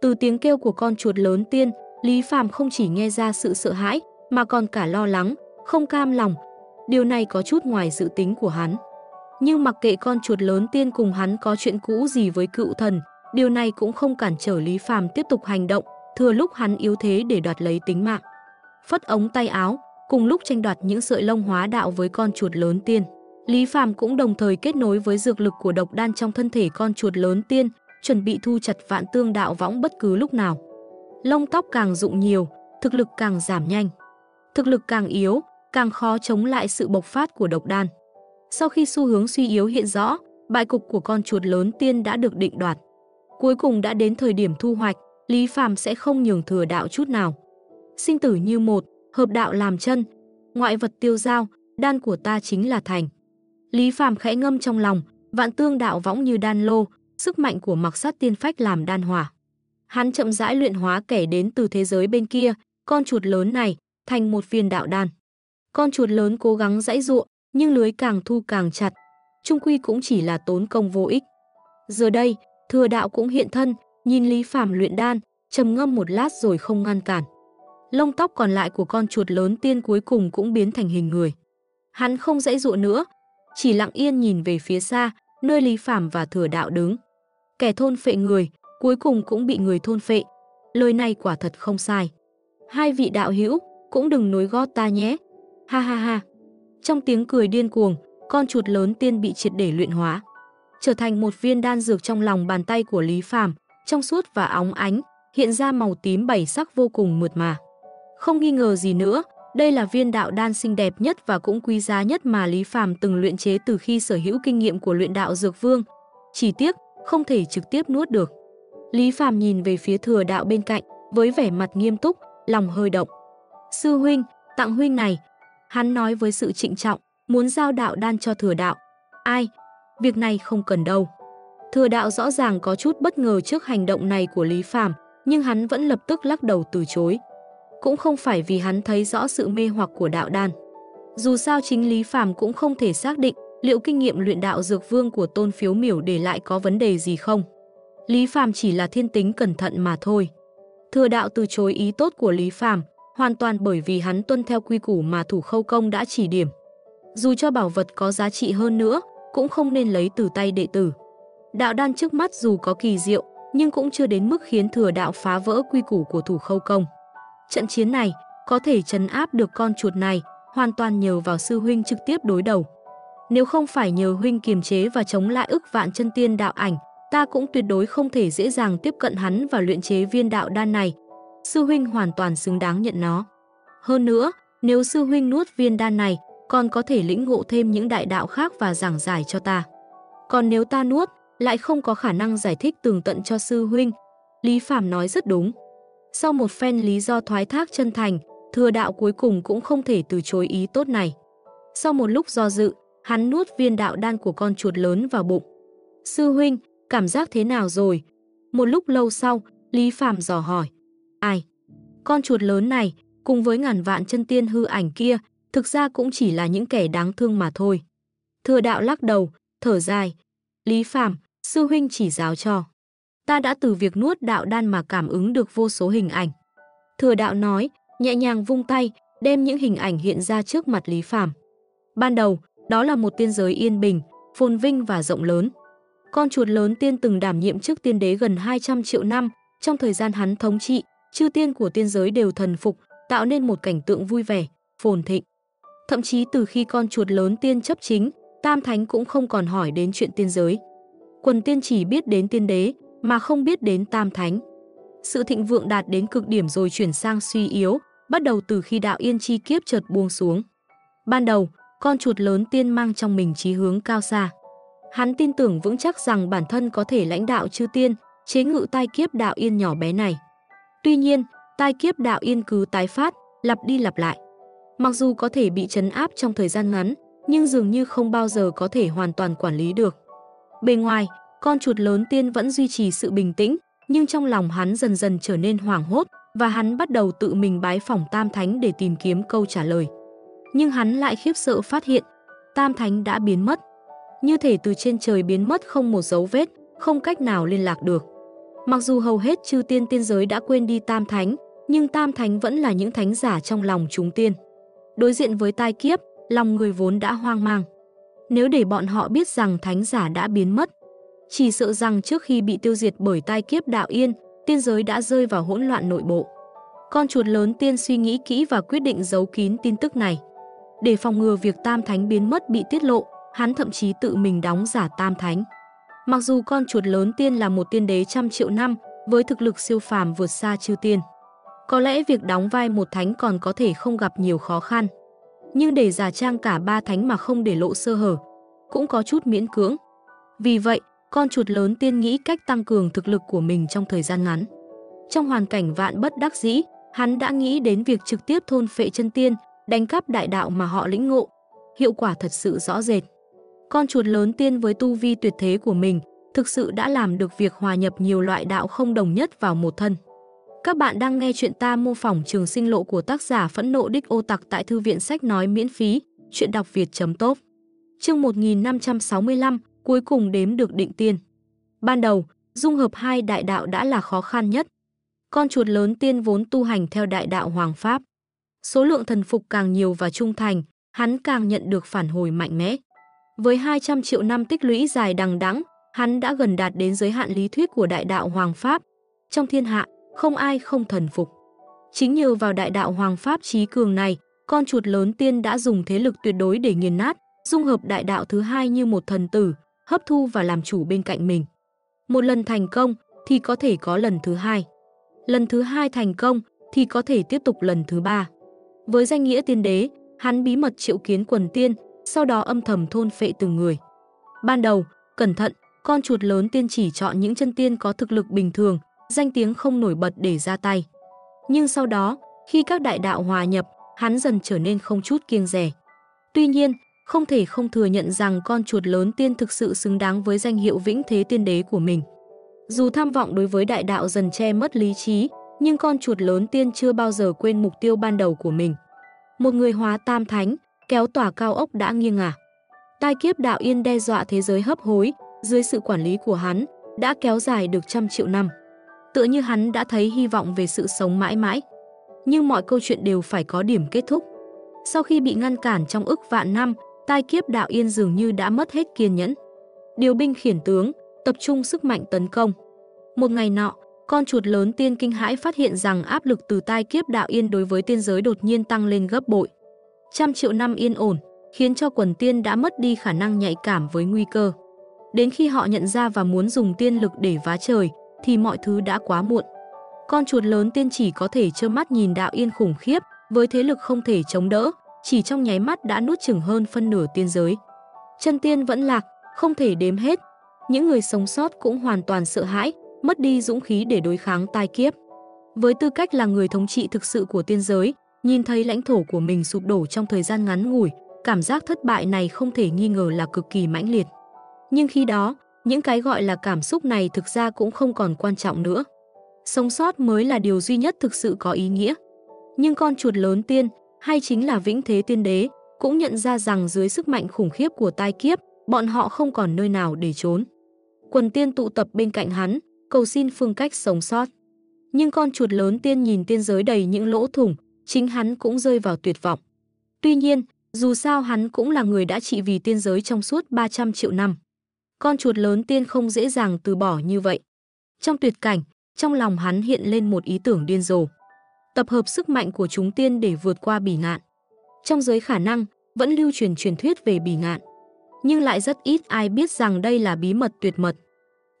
Từ tiếng kêu của con chuột lớn tiên, Lý Phàm không chỉ nghe ra sự sợ hãi, mà còn cả lo lắng, không cam lòng. Điều này có chút ngoài dự tính của hắn. Nhưng mặc kệ con chuột lớn tiên cùng hắn có chuyện cũ gì với cựu thần, điều này cũng không cản trở Lý Phàm tiếp tục hành động, thừa lúc hắn yếu thế để đoạt lấy tính mạng. Phất ống tay áo, cùng lúc tranh đoạt những sợi lông hóa đạo với con chuột lớn tiên. Lý Phàm cũng đồng thời kết nối với dược lực của độc đan trong thân thể con chuột lớn tiên, chuẩn bị thu chặt vạn tương đạo võng bất cứ lúc nào. Lông tóc càng rụng nhiều, thực lực càng giảm nhanh. Thực lực càng yếu, càng khó chống lại sự bộc phát của độc đan. Sau khi xu hướng suy yếu hiện rõ, bại cục của con chuột lớn tiên đã được định đoạt. Cuối cùng đã đến thời điểm thu hoạch, Lý Phàm sẽ không nhường thừa đạo chút nào. Sinh tử như một, hợp đạo làm chân, ngoại vật tiêu giao, đan của ta chính là thành. Lý Phàm khẽ ngâm trong lòng, vạn tương đạo võng như đan lô, sức mạnh của mặc sát tiên phách làm đan hỏa. Hắn chậm rãi luyện hóa kẻ đến từ thế giới bên kia, con chuột lớn này, thành một viên đạo đan. Con chuột lớn cố gắng dãy dụa, nhưng lưới càng thu càng chặt. Trung quy cũng chỉ là tốn công vô ích. Giờ đây, thừa đạo cũng hiện thân, nhìn Lý Phàm luyện đan, trầm ngâm một lát rồi không ngăn cản. Lông tóc còn lại của con chuột lớn tiên cuối cùng cũng biến thành hình người. Hắn không dãy dụa nữa, chỉ lặng yên nhìn về phía xa, nơi Lý Phàm và Thừa Đạo đứng. Kẻ thôn phệ người, cuối cùng cũng bị người thôn phệ. Lời này quả thật không sai. Hai vị đạo hữu, cũng đừng nối gót ta nhé. Ha ha ha. Trong tiếng cười điên cuồng, con chuột lớn tiên bị triệt để luyện hóa. Trở thành một viên đan dược trong lòng bàn tay của Lý Phàm, trong suốt và óng ánh, hiện ra màu tím bảy sắc vô cùng mượt mà. Không nghi ngờ gì nữa, đây là viên đạo đan xinh đẹp nhất và cũng quý giá nhất mà Lý Phàm từng luyện chế từ khi sở hữu kinh nghiệm của luyện đạo dược vương. Chỉ tiếc, không thể trực tiếp nuốt được. Lý Phàm nhìn về phía thừa đạo bên cạnh, với vẻ mặt nghiêm túc, lòng hơi động. Sư huynh, tặng huynh này. Hắn nói với sự trịnh trọng, muốn giao đạo đan cho thừa đạo. Ai? Việc này không cần đâu. Thừa đạo rõ ràng có chút bất ngờ trước hành động này của Lý Phàm, nhưng hắn vẫn lập tức lắc đầu từ chối cũng không phải vì hắn thấy rõ sự mê hoặc của đạo đan. Dù sao chính Lý Phàm cũng không thể xác định liệu kinh nghiệm luyện đạo dược vương của Tôn Phiếu Miểu để lại có vấn đề gì không. Lý Phàm chỉ là thiên tính cẩn thận mà thôi. Thừa đạo từ chối ý tốt của Lý Phàm, hoàn toàn bởi vì hắn tuân theo quy củ mà thủ khâu công đã chỉ điểm. Dù cho bảo vật có giá trị hơn nữa, cũng không nên lấy từ tay đệ tử. Đạo đan trước mắt dù có kỳ diệu, nhưng cũng chưa đến mức khiến thừa đạo phá vỡ quy củ của thủ khâu công. Trận chiến này có thể trấn áp được con chuột này hoàn toàn nhờ vào sư huynh trực tiếp đối đầu. Nếu không phải nhờ huynh kiềm chế và chống lại ức vạn chân tiên đạo ảnh, ta cũng tuyệt đối không thể dễ dàng tiếp cận hắn và luyện chế viên đạo đan này. Sư huynh hoàn toàn xứng đáng nhận nó. Hơn nữa, nếu sư huynh nuốt viên đan này, còn có thể lĩnh ngộ thêm những đại đạo khác và giảng giải cho ta. Còn nếu ta nuốt, lại không có khả năng giải thích tường tận cho sư huynh. Lý Phạm nói rất đúng. Sau một phen lý do thoái thác chân thành, thừa đạo cuối cùng cũng không thể từ chối ý tốt này. Sau một lúc do dự, hắn nuốt viên đạo đan của con chuột lớn vào bụng. Sư huynh, cảm giác thế nào rồi? Một lúc lâu sau, Lý Phạm dò hỏi. Ai? Con chuột lớn này, cùng với ngàn vạn chân tiên hư ảnh kia, thực ra cũng chỉ là những kẻ đáng thương mà thôi. Thừa đạo lắc đầu, thở dài. Lý Phạm, sư huynh chỉ giáo cho ta đã từ việc nuốt đạo đan mà cảm ứng được vô số hình ảnh. Thừa đạo nói, nhẹ nhàng vung tay, đem những hình ảnh hiện ra trước mặt Lý Phàm. Ban đầu, đó là một tiên giới yên bình, phồn vinh và rộng lớn. Con chuột lớn tiên từng đảm nhiệm chức tiên đế gần 200 triệu năm, trong thời gian hắn thống trị, chư tiên của tiên giới đều thần phục, tạo nên một cảnh tượng vui vẻ, phồn thịnh. Thậm chí từ khi con chuột lớn tiên chấp chính, Tam Thánh cũng không còn hỏi đến chuyện tiên giới. Quần tiên chỉ biết đến tiên đế, mà không biết đến Tam Thánh. Sự thịnh vượng đạt đến cực điểm rồi chuyển sang suy yếu, bắt đầu từ khi đạo yên chi kiếp chợt buông xuống. Ban đầu, con chuột lớn tiên mang trong mình chí hướng cao xa. Hắn tin tưởng vững chắc rằng bản thân có thể lãnh đạo chư tiên, chế ngự tai kiếp đạo yên nhỏ bé này. Tuy nhiên, tai kiếp đạo yên cứ tái phát, lặp đi lặp lại. Mặc dù có thể bị chấn áp trong thời gian ngắn, nhưng dường như không bao giờ có thể hoàn toàn quản lý được. Bề ngoài, con chuột lớn tiên vẫn duy trì sự bình tĩnh, nhưng trong lòng hắn dần dần trở nên hoảng hốt và hắn bắt đầu tự mình bái phỏng Tam Thánh để tìm kiếm câu trả lời. Nhưng hắn lại khiếp sợ phát hiện, Tam Thánh đã biến mất. Như thể từ trên trời biến mất không một dấu vết, không cách nào liên lạc được. Mặc dù hầu hết chư tiên tiên giới đã quên đi Tam Thánh, nhưng Tam Thánh vẫn là những thánh giả trong lòng chúng tiên. Đối diện với tai kiếp, lòng người vốn đã hoang mang. Nếu để bọn họ biết rằng thánh giả đã biến mất, chỉ sợ rằng trước khi bị tiêu diệt bởi tai kiếp đạo yên, tiên giới đã rơi vào hỗn loạn nội bộ. Con chuột lớn tiên suy nghĩ kỹ và quyết định giấu kín tin tức này. Để phòng ngừa việc tam thánh biến mất bị tiết lộ, hắn thậm chí tự mình đóng giả tam thánh. Mặc dù con chuột lớn tiên là một tiên đế trăm triệu năm, với thực lực siêu phàm vượt xa chư tiên. Có lẽ việc đóng vai một thánh còn có thể không gặp nhiều khó khăn. Nhưng để giả trang cả ba thánh mà không để lộ sơ hở, cũng có chút miễn cưỡng. Vì vậy, con chuột lớn tiên nghĩ cách tăng cường thực lực của mình trong thời gian ngắn. Trong hoàn cảnh vạn bất đắc dĩ, hắn đã nghĩ đến việc trực tiếp thôn phệ chân tiên, đánh cắp đại đạo mà họ lĩnh ngộ. Hiệu quả thật sự rõ rệt. Con chuột lớn tiên với tu vi tuyệt thế của mình thực sự đã làm được việc hòa nhập nhiều loại đạo không đồng nhất vào một thân. Các bạn đang nghe chuyện ta mô phỏng trường sinh lộ của tác giả phẫn nộ đích ô tặc tại thư viện sách nói miễn phí, chuyện đọc việt.top. Chương 1565, cuối cùng đếm được định tiên. Ban đầu, dung hợp hai đại đạo đã là khó khăn nhất. Con chuột lớn tiên vốn tu hành theo đại đạo Hoàng Pháp. Số lượng thần phục càng nhiều và trung thành, hắn càng nhận được phản hồi mạnh mẽ. Với 200 triệu năm tích lũy dài đằng đẵng, hắn đã gần đạt đến giới hạn lý thuyết của đại đạo Hoàng Pháp. Trong thiên hạ, không ai không thần phục. Chính nhờ vào đại đạo Hoàng Pháp trí cường này, con chuột lớn tiên đã dùng thế lực tuyệt đối để nghiền nát, dung hợp đại đạo thứ hai như một thần tử, hấp thu và làm chủ bên cạnh mình. Một lần thành công thì có thể có lần thứ hai. Lần thứ hai thành công thì có thể tiếp tục lần thứ ba. Với danh nghĩa tiên đế, hắn bí mật triệu kiến quần tiên, sau đó âm thầm thôn phệ từng người. Ban đầu, cẩn thận, con chuột lớn tiên chỉ chọn những chân tiên có thực lực bình thường, danh tiếng không nổi bật để ra tay. Nhưng sau đó, khi các đại đạo hòa nhập, hắn dần trở nên không chút kiêng rẻ. Tuy nhiên, không thể không thừa nhận rằng con chuột lớn tiên thực sự xứng đáng với danh hiệu vĩnh thế tiên đế của mình. Dù tham vọng đối với đại đạo dần che mất lý trí, nhưng con chuột lớn tiên chưa bao giờ quên mục tiêu ban đầu của mình. Một người hóa tam thánh, kéo tòa cao ốc đã nghiêng ngả. Tai kiếp đạo yên đe dọa thế giới hấp hối, dưới sự quản lý của hắn, đã kéo dài được trăm triệu năm. Tựa như hắn đã thấy hy vọng về sự sống mãi mãi. Nhưng mọi câu chuyện đều phải có điểm kết thúc. Sau khi bị ngăn cản trong ức vạn năm, tai kiếp đạo yên dường như đã mất hết kiên nhẫn. Điều binh khiển tướng, tập trung sức mạnh tấn công. Một ngày nọ, con chuột lớn tiên kinh hãi phát hiện rằng áp lực từ tai kiếp đạo yên đối với tiên giới đột nhiên tăng lên gấp bội. Trăm triệu năm yên ổn, khiến cho quần tiên đã mất đi khả năng nhạy cảm với nguy cơ. Đến khi họ nhận ra và muốn dùng tiên lực để vá trời, thì mọi thứ đã quá muộn. Con chuột lớn tiên chỉ có thể trơ mắt nhìn đạo yên khủng khiếp, với thế lực không thể chống đỡ, chỉ trong nháy mắt đã nuốt chửng hơn phân nửa tiên giới. Chân tiên vẫn lạc, không thể đếm hết. Những người sống sót cũng hoàn toàn sợ hãi, mất đi dũng khí để đối kháng tai kiếp. Với tư cách là người thống trị thực sự của tiên giới, nhìn thấy lãnh thổ của mình sụp đổ trong thời gian ngắn ngủi, cảm giác thất bại này không thể nghi ngờ là cực kỳ mãnh liệt. Nhưng khi đó, những cái gọi là cảm xúc này thực ra cũng không còn quan trọng nữa. Sống sót mới là điều duy nhất thực sự có ý nghĩa. Nhưng con chuột lớn tiên, hay chính là vĩnh thế tiên đế, cũng nhận ra rằng dưới sức mạnh khủng khiếp của tai kiếp, bọn họ không còn nơi nào để trốn. Quần tiên tụ tập bên cạnh hắn, cầu xin phương cách sống sót. Nhưng con chuột lớn tiên nhìn tiên giới đầy những lỗ thủng, chính hắn cũng rơi vào tuyệt vọng. Tuy nhiên, dù sao hắn cũng là người đã trị vì tiên giới trong suốt 300 triệu năm. Con chuột lớn tiên không dễ dàng từ bỏ như vậy. Trong tuyệt cảnh, trong lòng hắn hiện lên một ý tưởng điên rồ. Tập hợp sức mạnh của chúng tiên để vượt qua bỉ ngạn. Trong giới khả năng, vẫn lưu truyền truyền thuyết về bỉ ngạn. Nhưng lại rất ít ai biết rằng đây là bí mật tuyệt mật.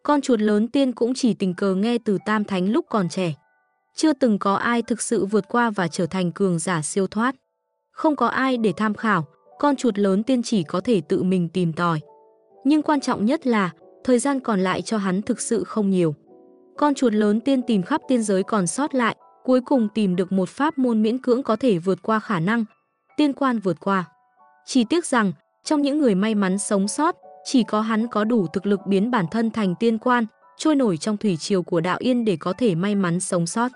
Con chuột lớn tiên cũng chỉ tình cờ nghe từ Tam Thánh lúc còn trẻ. Chưa từng có ai thực sự vượt qua và trở thành cường giả siêu thoát. Không có ai để tham khảo, con chuột lớn tiên chỉ có thể tự mình tìm tòi. Nhưng quan trọng nhất là, thời gian còn lại cho hắn thực sự không nhiều. Con chuột lớn tiên tìm khắp tiên giới còn sót lại, cuối cùng tìm được một pháp môn miễn cưỡng có thể vượt qua khả năng, tiên quan vượt qua. Chỉ tiếc rằng, trong những người may mắn sống sót, chỉ có hắn có đủ thực lực biến bản thân thành tiên quan, trôi nổi trong thủy triều của đạo yên để có thể may mắn sống sót.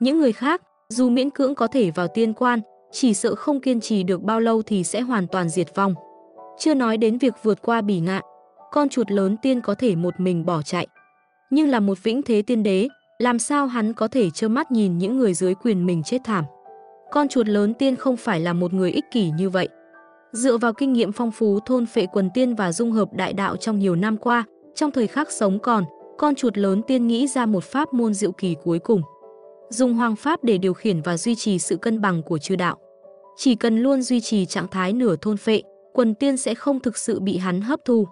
Những người khác, dù miễn cưỡng có thể vào tiên quan, chỉ sợ không kiên trì được bao lâu thì sẽ hoàn toàn diệt vong. Chưa nói đến việc vượt qua bỉ ngạn, con chuột lớn tiên có thể một mình bỏ chạy. Nhưng là một vĩnh thế tiên đế, làm sao hắn có thể trơ mắt nhìn những người dưới quyền mình chết thảm. Con chuột lớn tiên không phải là một người ích kỷ như vậy. Dựa vào kinh nghiệm phong phú thôn phệ quần tiên và dung hợp đại đạo trong nhiều năm qua, trong thời khắc sống còn, con chuột lớn tiên nghĩ ra một pháp môn diệu kỳ cuối cùng. Dùng hoàng pháp để điều khiển và duy trì sự cân bằng của chư đạo. Chỉ cần luôn duy trì trạng thái nửa thôn phệ, quần tiên sẽ không thực sự bị hắn hấp thu.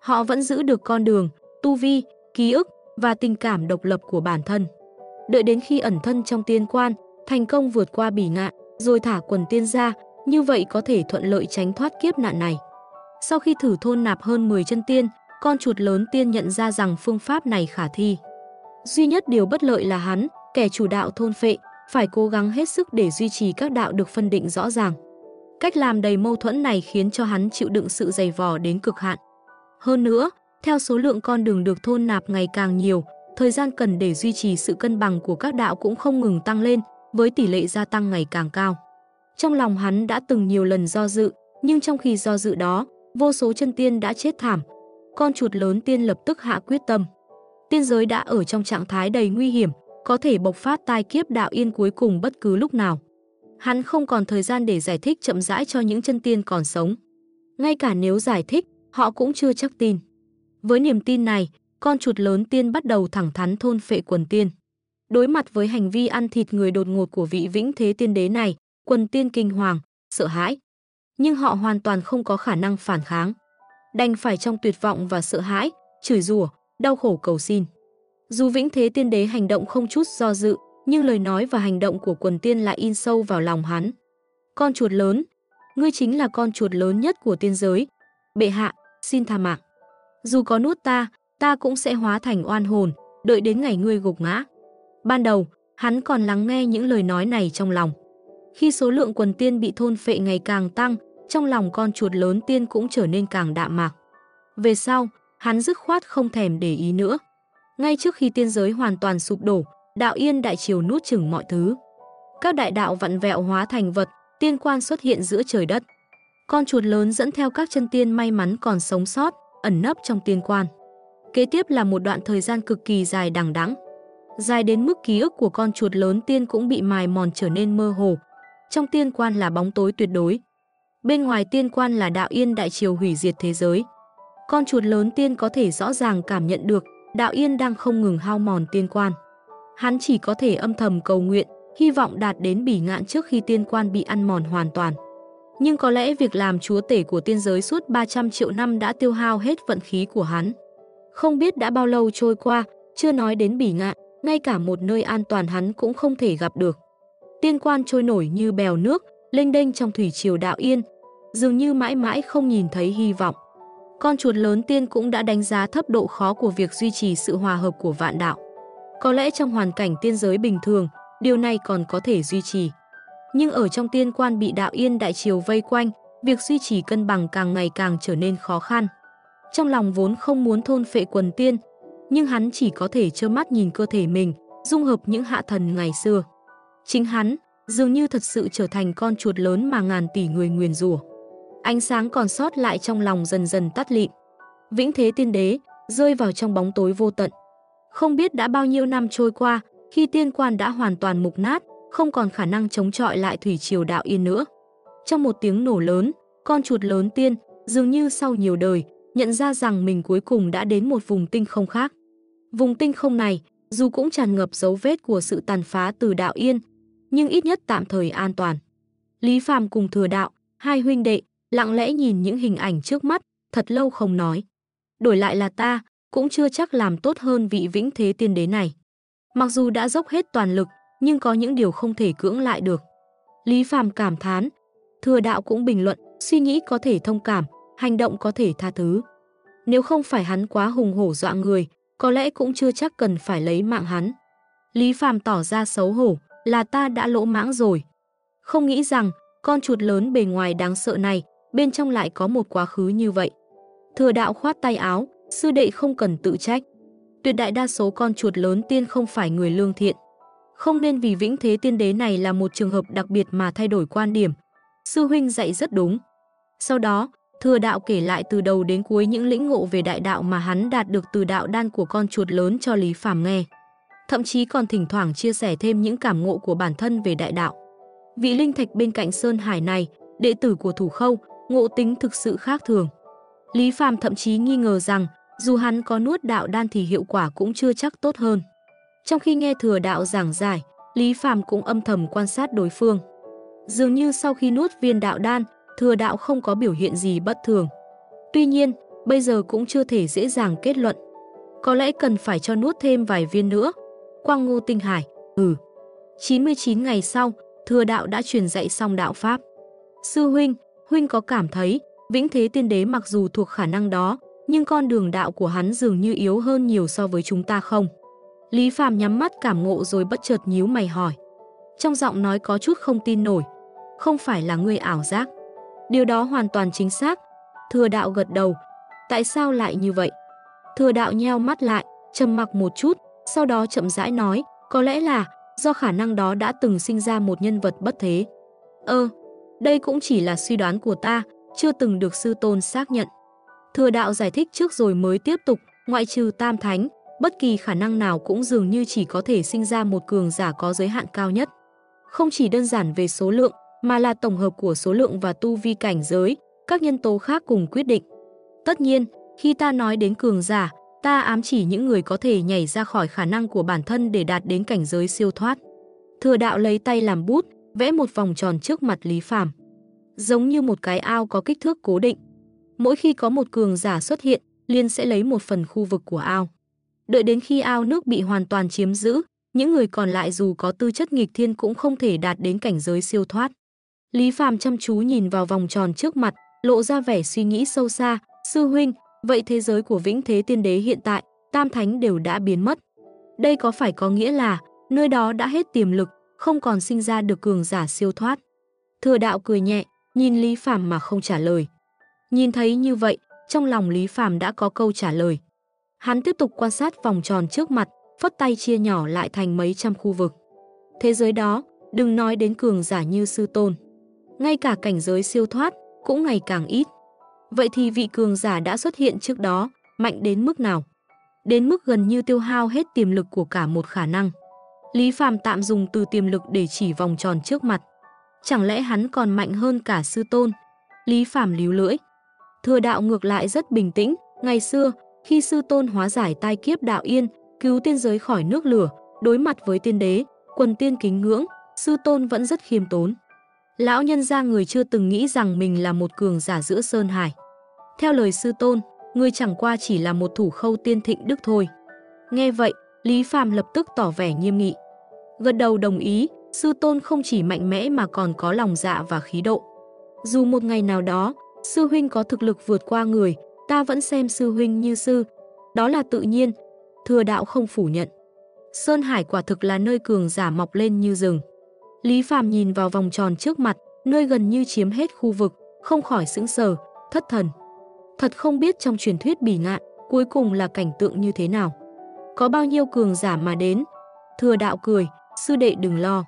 Họ vẫn giữ được con đường, tu vi, ký ức và tình cảm độc lập của bản thân. Đợi đến khi ẩn thân trong tiên quan, thành công vượt qua bỉ ngạn, rồi thả quần tiên ra, như vậy có thể thuận lợi tránh thoát kiếp nạn này. Sau khi thử thôn nạp hơn 10 chân tiên, con chuột lớn tiên nhận ra rằng phương pháp này khả thi. Duy nhất điều bất lợi là hắn, kẻ chủ đạo thôn phệ, phải cố gắng hết sức để duy trì các đạo được phân định rõ ràng. Cách làm đầy mâu thuẫn này khiến cho hắn chịu đựng sự dày vò đến cực hạn. Hơn nữa, theo số lượng con đường được thôn nạp ngày càng nhiều, thời gian cần để duy trì sự cân bằng của các đạo cũng không ngừng tăng lên, với tỷ lệ gia tăng ngày càng cao. Trong lòng hắn đã từng nhiều lần do dự, nhưng trong khi do dự đó, vô số chân tiên đã chết thảm. Con chuột lớn tiên lập tức hạ quyết tâm. Tiên giới đã ở trong trạng thái đầy nguy hiểm, có thể bộc phát tai kiếp đạo yên cuối cùng bất cứ lúc nào. Hắn không còn thời gian để giải thích chậm rãi cho những chân tiên còn sống. Ngay cả nếu giải thích, họ cũng chưa chắc tin. Với niềm tin này, con chuột lớn tiên bắt đầu thẳng thắn thôn phệ quần tiên. Đối mặt với hành vi ăn thịt người đột ngột của vị vĩnh thế tiên đế này, quần tiên kinh hoàng, sợ hãi. Nhưng họ hoàn toàn không có khả năng phản kháng. Đành phải trong tuyệt vọng và sợ hãi, chửi rủa, đau khổ cầu xin. Dù vĩnh thế tiên đế hành động không chút do dự, nhưng lời nói và hành động của quần tiên lại in sâu vào lòng hắn. Con chuột lớn, ngươi chính là con chuột lớn nhất của tiên giới. Bệ hạ, xin tha mạng. Dù có nuốt ta, ta cũng sẽ hóa thành oan hồn, đợi đến ngày ngươi gục ngã. Ban đầu, hắn còn lắng nghe những lời nói này trong lòng. Khi số lượng quần tiên bị thôn phệ ngày càng tăng, trong lòng con chuột lớn tiên cũng trở nên càng đạm mạc. Về sau, hắn dứt khoát không thèm để ý nữa. Ngay trước khi tiên giới hoàn toàn sụp đổ, đạo yên đại triều nuốt chừng mọi thứ. Các đại đạo vặn vẹo hóa thành vật, tiên quan xuất hiện giữa trời đất. Con chuột lớn dẫn theo các chân tiên may mắn còn sống sót, ẩn nấp trong tiên quan. Kế tiếp là một đoạn thời gian cực kỳ dài đằng đẵng. Dài đến mức ký ức của con chuột lớn tiên cũng bị mài mòn trở nên mơ hồ. Trong tiên quan là bóng tối tuyệt đối. Bên ngoài tiên quan là đạo yên đại triều hủy diệt thế giới. Con chuột lớn tiên có thể rõ ràng cảm nhận được đạo yên đang không ngừng hao mòn tiên quan. Hắn chỉ có thể âm thầm cầu nguyện, hy vọng đạt đến bỉ ngạn trước khi tiên quan bị ăn mòn hoàn toàn. Nhưng có lẽ việc làm chúa tể của tiên giới suốt 300 triệu năm đã tiêu hao hết vận khí của hắn. Không biết đã bao lâu trôi qua, chưa nói đến bỉ ngạn, ngay cả một nơi an toàn hắn cũng không thể gặp được. Tiên quan trôi nổi như bèo nước, lênh đênh trong thủy triều đạo yên, dường như mãi mãi không nhìn thấy hy vọng. Con chuột lớn tiên cũng đã đánh giá thấp độ khó của việc duy trì sự hòa hợp của vạn đạo. Có lẽ trong hoàn cảnh tiên giới bình thường, điều này còn có thể duy trì. Nhưng ở trong tiên quan bị đạo yên đại triều vây quanh, việc duy trì cân bằng càng ngày càng trở nên khó khăn. Trong lòng vốn không muốn thôn phệ quần tiên, nhưng hắn chỉ có thể trơ mắt nhìn cơ thể mình, dung hợp những hạ thần ngày xưa. Chính hắn, dường như thật sự trở thành con chuột lớn mà ngàn tỷ người nguyền rủa. Ánh sáng còn sót lại trong lòng dần dần tắt lịm. Vĩnh thế tiên đế, rơi vào trong bóng tối vô tận. Không biết đã bao nhiêu năm trôi qua, khi tiên quan đã hoàn toàn mục nát, không còn khả năng chống chọi lại thủy triều đạo yên nữa. Trong một tiếng nổ lớn, con chuột lớn tiên, dường như sau nhiều đời, nhận ra rằng mình cuối cùng đã đến một vùng tinh không khác. Vùng tinh không này, dù cũng tràn ngập dấu vết của sự tàn phá từ đạo yên, nhưng ít nhất tạm thời an toàn. Lý Phàm cùng thừa đạo, hai huynh đệ, lặng lẽ nhìn những hình ảnh trước mắt, thật lâu không nói. Đổi lại là ta, cũng chưa chắc làm tốt hơn vị vĩnh thế tiên đế này. Mặc dù đã dốc hết toàn lực, nhưng có những điều không thể cưỡng lại được. Lý Phàm cảm thán, thừa đạo cũng bình luận, suy nghĩ có thể thông cảm, hành động có thể tha thứ. Nếu không phải hắn quá hùng hổ dọa người, có lẽ cũng chưa chắc cần phải lấy mạng hắn. Lý Phàm tỏ ra xấu hổ, là ta đã lỗ mãng rồi. Không nghĩ rằng, con chuột lớn bề ngoài đáng sợ này, bên trong lại có một quá khứ như vậy. Thừa đạo khoát tay áo, sư đệ không cần tự trách. Tuyệt đại đa số con chuột lớn tiên không phải người lương thiện. Không nên vì vĩnh thế tiên đế này là một trường hợp đặc biệt mà thay đổi quan điểm. Sư huynh dạy rất đúng. Sau đó, thừa đạo kể lại từ đầu đến cuối những lĩnh ngộ về đại đạo mà hắn đạt được từ đạo đan của con chuột lớn cho Lý Phàm nghe. Thậm chí còn thỉnh thoảng chia sẻ thêm những cảm ngộ của bản thân về đại đạo. Vị linh thạch bên cạnh Sơn Hải này, đệ tử của thủ khâu, ngộ tính thực sự khác thường. Lý Phàm thậm chí nghi ngờ rằng, dù hắn có nuốt đạo đan thì hiệu quả cũng chưa chắc tốt hơn. Trong khi nghe thừa đạo giảng giải, Lý Phàm cũng âm thầm quan sát đối phương. Dường như sau khi nuốt viên đạo đan, thừa đạo không có biểu hiện gì bất thường. Tuy nhiên, bây giờ cũng chưa thể dễ dàng kết luận. Có lẽ cần phải cho nuốt thêm vài viên nữa. Quang Ngô Tinh Hải, ừ. 99 ngày sau, thừa đạo đã truyền dạy xong đạo Pháp. Sư huynh, huynh có cảm thấy, vĩnh thế tiên đế mặc dù thuộc khả năng đó, nhưng con đường đạo của hắn dường như yếu hơn nhiều so với chúng ta không? Lý Phàm nhắm mắt cảm ngộ rồi bất chợt nhíu mày hỏi. Trong giọng nói có chút không tin nổi. Không phải là ngươi ảo giác. Điều đó hoàn toàn chính xác. Thừa đạo gật đầu. Tại sao lại như vậy? Thừa đạo nheo mắt lại, trầm mặc một chút, sau đó chậm rãi nói, có lẽ là do khả năng đó đã từng sinh ra một nhân vật bất thế. Ơ, đây cũng chỉ là suy đoán của ta, chưa từng được sư tôn xác nhận. Thừa đạo giải thích trước rồi mới tiếp tục, ngoại trừ tam thánh, bất kỳ khả năng nào cũng dường như chỉ có thể sinh ra một cường giả có giới hạn cao nhất. Không chỉ đơn giản về số lượng, mà là tổng hợp của số lượng và tu vi cảnh giới, các nhân tố khác cùng quyết định. Tất nhiên, khi ta nói đến cường giả, ta ám chỉ những người có thể nhảy ra khỏi khả năng của bản thân để đạt đến cảnh giới siêu thoát. Thừa đạo lấy tay làm bút, vẽ một vòng tròn trước mặt Lý Phàm, giống như một cái ao có kích thước cố định. Mỗi khi có một cường giả xuất hiện, liên sẽ lấy một phần khu vực của ao. Đợi đến khi ao nước bị hoàn toàn chiếm giữ, những người còn lại dù có tư chất nghịch thiên cũng không thể đạt đến cảnh giới siêu thoát. Lý Phàm chăm chú nhìn vào vòng tròn trước mặt, lộ ra vẻ suy nghĩ sâu xa, "Sư huynh, vậy thế giới của Vĩnh Thế Tiên Đế hiện tại, Tam Thánh đều đã biến mất. Đây có phải có nghĩa là nơi đó đã hết tiềm lực, không còn sinh ra được cường giả siêu thoát?" Thừa đạo cười nhẹ, nhìn Lý Phàm mà không trả lời. Nhìn thấy như vậy, trong lòng Lý Phàm đã có câu trả lời. Hắn tiếp tục quan sát vòng tròn trước mặt, phất tay chia nhỏ lại thành mấy trăm khu vực. Thế giới đó, đừng nói đến cường giả như sư tôn. Ngay cả cảnh giới siêu thoát cũng ngày càng ít. Vậy thì vị cường giả đã xuất hiện trước đó, mạnh đến mức nào? Đến mức gần như tiêu hao hết tiềm lực của cả một khả năng. Lý Phàm tạm dùng từ tiềm lực để chỉ vòng tròn trước mặt. Chẳng lẽ hắn còn mạnh hơn cả sư tôn? Lý Phàm líu lưỡi. Thừa đạo ngược lại rất bình tĩnh, ngày xưa, khi sư tôn hóa giải tai kiếp đạo yên, cứu tiên giới khỏi nước lửa, đối mặt với tiên đế, quần tiên kính ngưỡng, sư tôn vẫn rất khiêm tốn. Lão nhân gia người chưa từng nghĩ rằng mình là một cường giả giữa Sơn Hải. Theo lời sư tôn, người chẳng qua chỉ là một thủ khâu tiên thịnh đức thôi. Nghe vậy, Lý Phàm lập tức tỏ vẻ nghiêm nghị. Gật đầu đồng ý, sư tôn không chỉ mạnh mẽ mà còn có lòng dạ và khí độ. Dù một ngày nào đó, sư huynh có thực lực vượt qua người, ta vẫn xem sư huynh như sư. Đó là tự nhiên, thừa đạo không phủ nhận. Sơn Hải quả thực là nơi cường giả mọc lên như rừng. Lý Phàm nhìn vào vòng tròn trước mặt, nơi gần như chiếm hết khu vực, không khỏi sững sờ, thất thần. Thật không biết trong truyền thuyết bỉ ngạn, cuối cùng là cảnh tượng như thế nào. Có bao nhiêu cường giả mà đến? Thừa đạo cười, sư đệ đừng lo.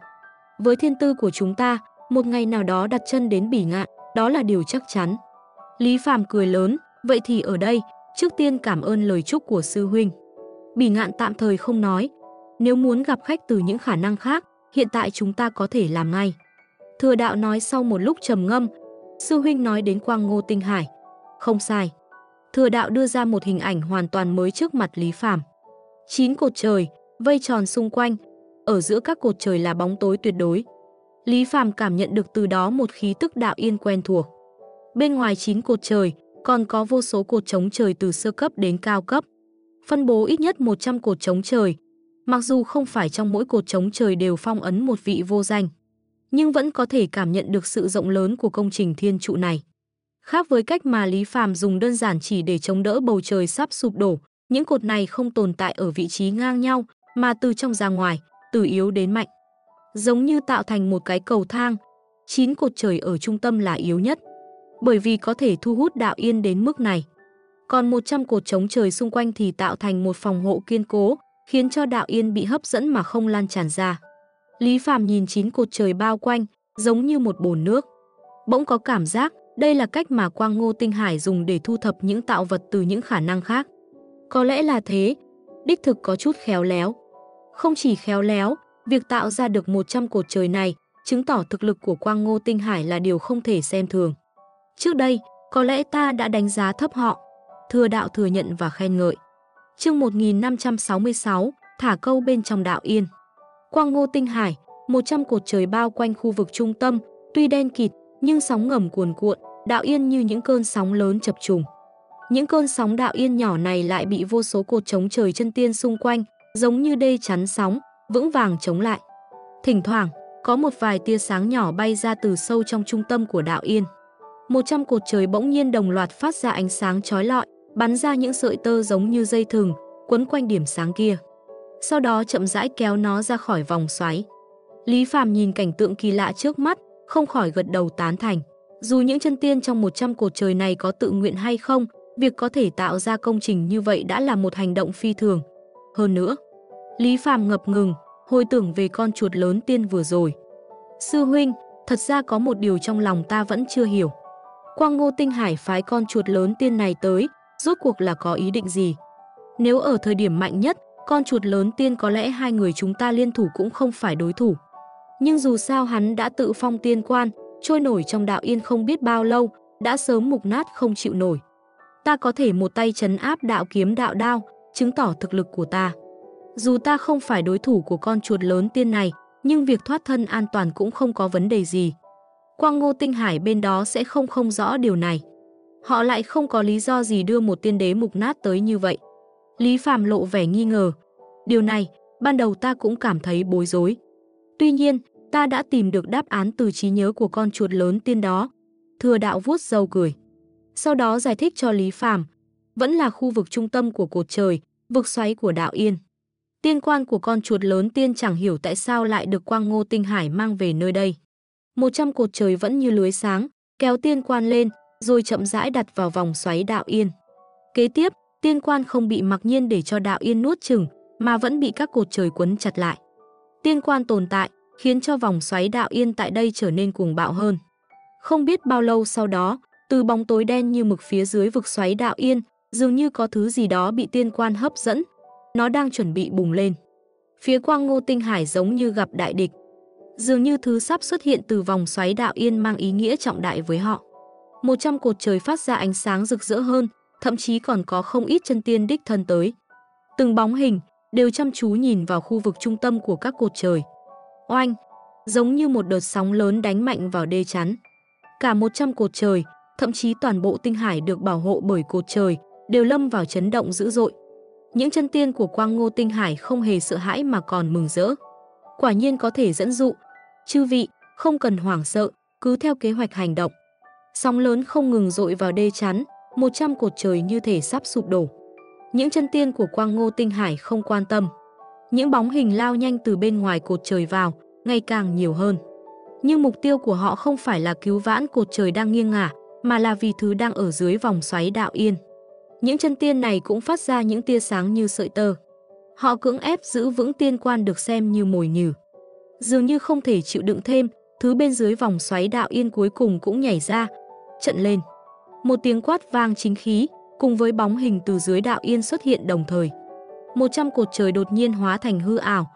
Với thiên tư của chúng ta, một ngày nào đó đặt chân đến bỉ ngạn, đó là điều chắc chắn. Lý Phàm cười lớn, vậy thì ở đây, trước tiên cảm ơn lời chúc của sư huynh. Bỉ ngạn tạm thời không nói, nếu muốn gặp khách từ những khả năng khác, hiện tại chúng ta có thể làm ngay. Thừa đạo nói sau một lúc trầm ngâm, sư huynh nói đến quang ngô tinh hải. Không sai. Thừa đạo đưa ra một hình ảnh hoàn toàn mới trước mặt Lý Phàm. Chín cột trời, vây tròn xung quanh, ở giữa các cột trời là bóng tối tuyệt đối. Lý Phàm cảm nhận được từ đó một khí tức đạo yên quen thuộc. Bên ngoài chín cột trời, còn có vô số cột chống trời từ sơ cấp đến cao cấp. Phân bố ít nhất 100 cột chống trời, mặc dù không phải trong mỗi cột chống trời đều phong ấn một vị vô danh, nhưng vẫn có thể cảm nhận được sự rộng lớn của công trình thiên trụ này. Khác với cách mà Lý Phàm dùng đơn giản chỉ để chống đỡ bầu trời sắp sụp đổ, những cột này không tồn tại ở vị trí ngang nhau, mà từ trong ra ngoài, từ yếu đến mạnh. Giống như tạo thành một cái cầu thang, chín cột trời ở trung tâm là yếu nhất, bởi vì có thể thu hút đạo yên đến mức này. Còn 100 cột chống trời xung quanh thì tạo thành một phòng hộ kiên cố, khiến cho đạo yên bị hấp dẫn mà không lan tràn ra. Lý Phàm nhìn chín cột trời bao quanh, giống như một bồn nước. Bỗng có cảm giác đây là cách mà Quang Ngô Tinh Hải dùng để thu thập những tạo vật từ những khả năng khác. Có lẽ là thế, đích thực có chút khéo léo. Không chỉ khéo léo, việc tạo ra được 100 cột trời này chứng tỏ thực lực của Quang Ngô Tinh Hải là điều không thể xem thường. Trước đây, có lẽ ta đã đánh giá thấp họ. Thừa đạo thừa nhận và khen ngợi. Chương 1566, thả câu bên trong đạo yên. Quang Ngô Tinh Hải, 100 cột trời bao quanh khu vực trung tâm, tuy đen kịt nhưng sóng ngầm cuồn cuộn, đạo yên như những cơn sóng lớn chập trùng. Những cơn sóng đạo yên nhỏ này lại bị vô số cột chống trời chân tiên xung quanh, giống như đê chắn sóng, vững vàng chống lại. Thỉnh thoảng, có một vài tia sáng nhỏ bay ra từ sâu trong trung tâm của đạo yên. Một trăm cột trời bỗng nhiên đồng loạt phát ra ánh sáng chói lọi, bắn ra những sợi tơ giống như dây thừng, quấn quanh điểm sáng kia. Sau đó chậm rãi kéo nó ra khỏi vòng xoáy. Lý Phàm nhìn cảnh tượng kỳ lạ trước mắt, không khỏi gật đầu tán thành. Dù những chân tiên trong 100 cột trời này có tự nguyện hay không, việc có thể tạo ra công trình như vậy đã là một hành động phi thường. Hơn nữa, Lý Phàm ngập ngừng, hồi tưởng về con chuột lớn tiên vừa rồi. Sư huynh, thật ra có một điều trong lòng ta vẫn chưa hiểu. Quang Ngô Tinh Hải phái con chuột lớn tiên này tới, rốt cuộc là có ý định gì? Nếu ở thời điểm mạnh nhất, con chuột lớn tiên có lẽ hai người chúng ta liên thủ cũng không phải đối thủ. Nhưng dù sao hắn đã tự phong tiên quan, trôi nổi trong đạo yên không biết bao lâu, đã sớm mục nát không chịu nổi. Ta có thể một tay chấn áp đạo kiếm đạo đao, chứng tỏ thực lực của ta. Dù ta không phải đối thủ của con chuột lớn tiên này, nhưng việc thoát thân an toàn cũng không có vấn đề gì. Quang Ngô Tinh Hải bên đó sẽ không không rõ điều này. Họ lại không có lý do gì đưa một tiên đế mục nát tới như vậy. Lý Phàm lộ vẻ nghi ngờ. Điều này, ban đầu ta cũng cảm thấy bối rối. Tuy nhiên, ta đã tìm được đáp án từ trí nhớ của con chuột lớn tiên đó. Thừa đạo vuốt dâu cười. Sau đó giải thích cho Lý Phàm, vẫn là khu vực trung tâm của cột trời, vực xoáy của đạo Yên. Tiên quan của con chuột lớn tiên chẳng hiểu tại sao lại được Quang Ngô Tinh Hải mang về nơi đây. Một trăm cột trời vẫn như lưới sáng, kéo tiên quan lên, rồi chậm rãi đặt vào vòng xoáy đạo Yên. Kế tiếp, tiên quan không bị mặc nhiên để cho đạo Yên nuốt chừng, mà vẫn bị các cột trời quấn chặt lại. Tiên quan tồn tại, khiến cho vòng xoáy đạo yên tại đây trở nên cuồng bạo hơn. Không biết bao lâu sau đó, từ bóng tối đen như mực phía dưới vực xoáy đạo yên, dường như có thứ gì đó bị tiên quan hấp dẫn. Nó đang chuẩn bị bùng lên. Phía quang ngô tinh hải giống như gặp đại địch. Dường như thứ sắp xuất hiện từ vòng xoáy đạo yên mang ý nghĩa trọng đại với họ. Một trăm cột trời phát ra ánh sáng rực rỡ hơn, thậm chí còn có không ít chân tiên đích thân tới. Từng bóng hình đều chăm chú nhìn vào khu vực trung tâm của các cột trời. Oanh, giống như một đợt sóng lớn đánh mạnh vào đê chắn. Cả 100 cột trời, thậm chí toàn bộ tinh hải được bảo hộ bởi cột trời, đều lâm vào chấn động dữ dội. Những chân tiên của Quang Ngô Tinh Hải không hề sợ hãi mà còn mừng rỡ. Quả nhiên có thể dẫn dụ. Chư vị, không cần hoảng sợ, cứ theo kế hoạch hành động. Sóng lớn không ngừng dội vào đê chắn, 100 cột trời như thể sắp sụp đổ. Những chân tiên của Quang Ngô Tinh Hải không quan tâm. Những bóng hình lao nhanh từ bên ngoài cột trời vào, ngày càng nhiều hơn. Nhưng mục tiêu của họ không phải là cứu vãn cột trời đang nghiêng ngả, mà là vì thứ đang ở dưới vòng xoáy đạo yên. Những chân tiên này cũng phát ra những tia sáng như sợi tơ. Họ cưỡng ép giữ vững tiên quan được xem như mồi nhử. Dường như không thể chịu đựng thêm, thứ bên dưới vòng xoáy đạo yên cuối cùng cũng nhảy ra, trận lên. Một tiếng quát vang chính khí, cùng với bóng hình từ dưới đạo yên xuất hiện đồng thời. Một trăm cột trời đột nhiên hóa thành hư ảo,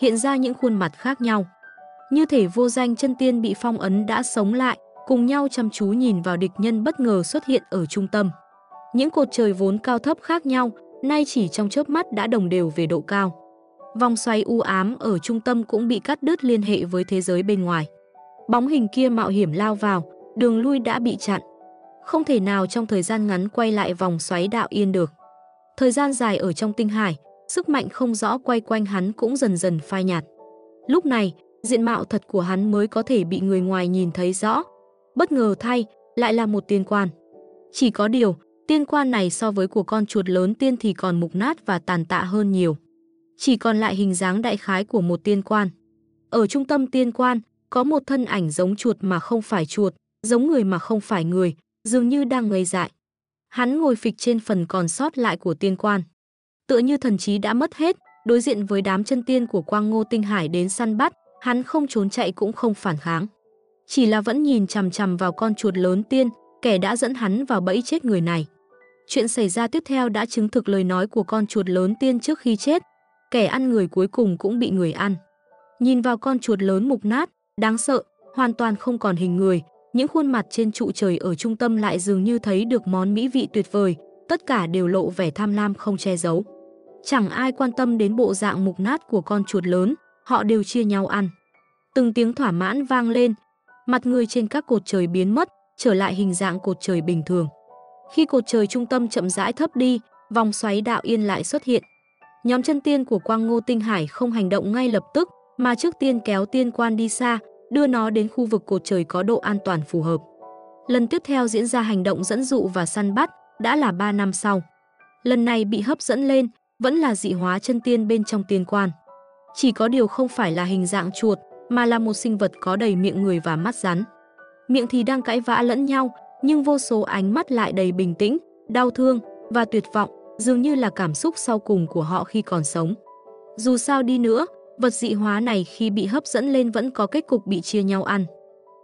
hiện ra những khuôn mặt khác nhau. Như thể vô danh chân tiên bị phong ấn đã sống lại, cùng nhau chăm chú nhìn vào địch nhân bất ngờ xuất hiện ở trung tâm. Những cột trời vốn cao thấp khác nhau, nay chỉ trong chớp mắt đã đồng đều về độ cao. Vòng xoay u ám ở trung tâm cũng bị cắt đứt liên hệ với thế giới bên ngoài. Bóng hình kia mạo hiểm lao vào, đường lui đã bị chặn. Không thể nào trong thời gian ngắn quay lại vòng xoáy đạo yên được. Thời gian dài ở trong tinh hải, sức mạnh không rõ quay quanh hắn cũng dần dần phai nhạt. Lúc này, diện mạo thật của hắn mới có thể bị người ngoài nhìn thấy rõ. Bất ngờ thay, lại là một tiên quan. Chỉ có điều, tiên quan này so với của con chuột lớn tiên thì còn mục nát và tàn tạ hơn nhiều. Chỉ còn lại hình dáng đại khái của một tiên quan. Ở trung tâm tiên quan, có một thân ảnh giống chuột mà không phải chuột, giống người mà không phải người, dường như đang ngây dại. Hắn ngồi phịch trên phần còn sót lại của tiên quan. Tựa như thần trí đã mất hết, đối diện với đám chân tiên của Quang Ngô Tinh Hải đến săn bắt, hắn không trốn chạy cũng không phản kháng. Chỉ là vẫn nhìn chằm chằm vào con chuột lớn tiên, kẻ đã dẫn hắn vào bẫy chết người này. Chuyện xảy ra tiếp theo đã chứng thực lời nói của con chuột lớn tiên trước khi chết, kẻ ăn người cuối cùng cũng bị người ăn. Nhìn vào con chuột lớn mục nát, đáng sợ, hoàn toàn không còn hình người, những khuôn mặt trên trụ trời ở trung tâm lại dường như thấy được món mỹ vị tuyệt vời, tất cả đều lộ vẻ tham lam không che giấu. Chẳng ai quan tâm đến bộ dạng mục nát của con chuột lớn, họ đều chia nhau ăn. Từng tiếng thỏa mãn vang lên, mặt người trên các cột trời biến mất, trở lại hình dạng cột trời bình thường. Khi cột trời trung tâm chậm rãi thấp đi, vòng xoáy đạo yên lại xuất hiện. Nhóm chân tiên của Quang Ngô Tinh Hải không hành động ngay lập tức, mà trước tiên kéo tiên quan đi xa, đưa nó đến khu vực cột trời có độ an toàn phù hợp. Lần tiếp theo diễn ra hành động dẫn dụ và săn bắt đã là 3 năm sau. Lần này bị hấp dẫn lên, vẫn là dị hóa chân tiên bên trong tiên quan. Chỉ có điều không phải là hình dạng chuột, mà là một sinh vật có đầy miệng người và mắt rắn. Miệng thì đang cãi vã lẫn nhau, nhưng vô số ánh mắt lại đầy bình tĩnh, đau thương và tuyệt vọng, dường như là cảm xúc sau cùng của họ khi còn sống. Dù sao đi nữa, vật dị hóa này khi bị hấp dẫn lên vẫn có kết cục bị chia nhau ăn.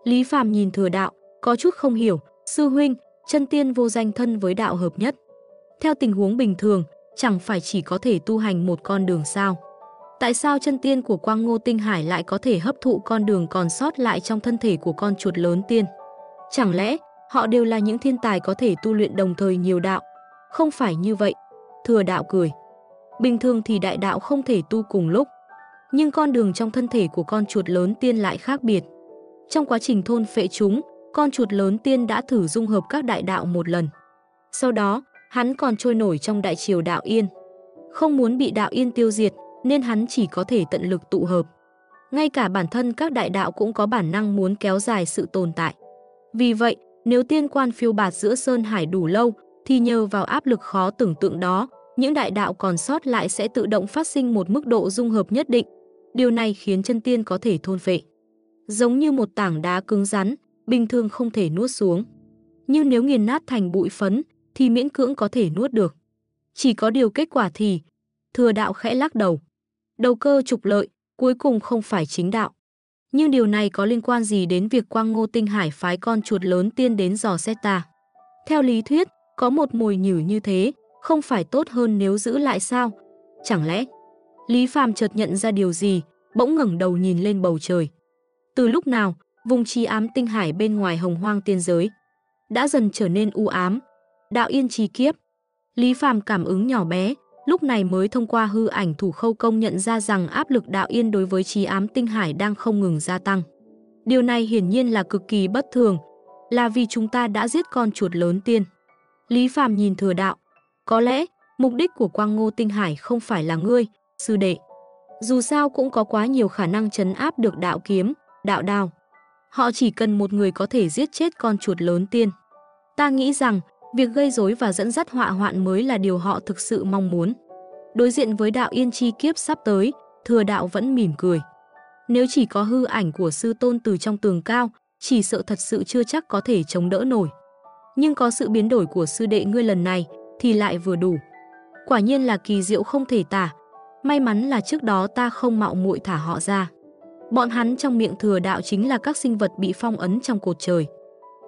Lý Phàm nhìn thừa đạo, có chút không hiểu, sư huynh, chân tiên vô danh thân với đạo hợp nhất. Theo tình huống bình thường, chẳng phải chỉ có thể tu hành một con đường sao. Tại sao chân tiên của Quang Ngô Tinh Hải lại có thể hấp thụ con đường còn sót lại trong thân thể của con chuột lớn tiên? Chẳng lẽ họ đều là những thiên tài có thể tu luyện đồng thời nhiều đạo? Không phải như vậy. Thừa đạo cười. Bình thường thì đại đạo không thể tu cùng lúc. Nhưng con đường trong thân thể của con chuột lớn tiên lại khác biệt. Trong quá trình thôn phệ chúng, con chuột lớn tiên đã thử dung hợp các đại đạo một lần. Sau đó, hắn còn trôi nổi trong đại triều đạo yên. Không muốn bị đạo yên tiêu diệt, nên hắn chỉ có thể tận lực tụ hợp. Ngay cả bản thân các đại đạo cũng có bản năng muốn kéo dài sự tồn tại. Vì vậy, nếu tiên quan phiêu bạt giữa Sơn Hải đủ lâu, thì nhờ vào áp lực khó tưởng tượng đó, những đại đạo còn sót lại sẽ tự động phát sinh một mức độ dung hợp nhất định. Điều này khiến chân tiên có thể thôn phệ. Giống như một tảng đá cứng rắn, bình thường không thể nuốt xuống. Nhưng nếu nghiền nát thành bụi phấn, thì miễn cưỡng có thể nuốt được. Chỉ có điều kết quả thì, thừa đạo khẽ lắc đầu. Đầu cơ trục lợi, cuối cùng không phải chính đạo. Nhưng điều này có liên quan gì đến việc Quang Ngô Tinh Hải phái con chuột lớn tiên đến dò xét ta? Theo lý thuyết, có một mùi nhử như thế, không phải tốt hơn nếu giữ lại sao? Chẳng lẽ? Lý Phàm chợt nhận ra điều gì, bỗng ngẩng đầu nhìn lên bầu trời. Từ lúc nào, vùng trí ám tinh hải bên ngoài hồng hoang tiên giới đã dần trở nên u ám, đạo yên trì kiếp. Lý Phàm cảm ứng nhỏ bé, lúc này mới thông qua hư ảnh thủ khâu công nhận ra rằng áp lực đạo yên đối với trí ám tinh hải đang không ngừng gia tăng. Điều này hiển nhiên là cực kỳ bất thường, là vì chúng ta đã giết con chuột lớn tiên. Lý Phàm nhìn thừa đạo, có lẽ mục đích của Quang Ngô Tinh Hải không phải là ngươi, sư đệ. Dù sao cũng có quá nhiều khả năng chấn áp được đạo kiếm, đạo đao. Họ chỉ cần một người có thể giết chết con chuột lớn tiên. Ta nghĩ rằng việc gây rối và dẫn dắt họa hoạn mới là điều họ thực sự mong muốn. Đối diện với đạo yên chi kiếp sắp tới, thừa đạo vẫn mỉm cười. Nếu chỉ có hư ảnh của sư tôn từ trong tường cao, chỉ sợ thật sự chưa chắc có thể chống đỡ nổi. Nhưng có sự biến đổi của sư đệ ngươi lần này thì lại vừa đủ. Quả nhiên là kỳ diệu không thể tả. May mắn là trước đó ta không mạo muội thả họ ra. Bọn hắn trong miệng thừa đạo chính là các sinh vật bị phong ấn trong cột trời.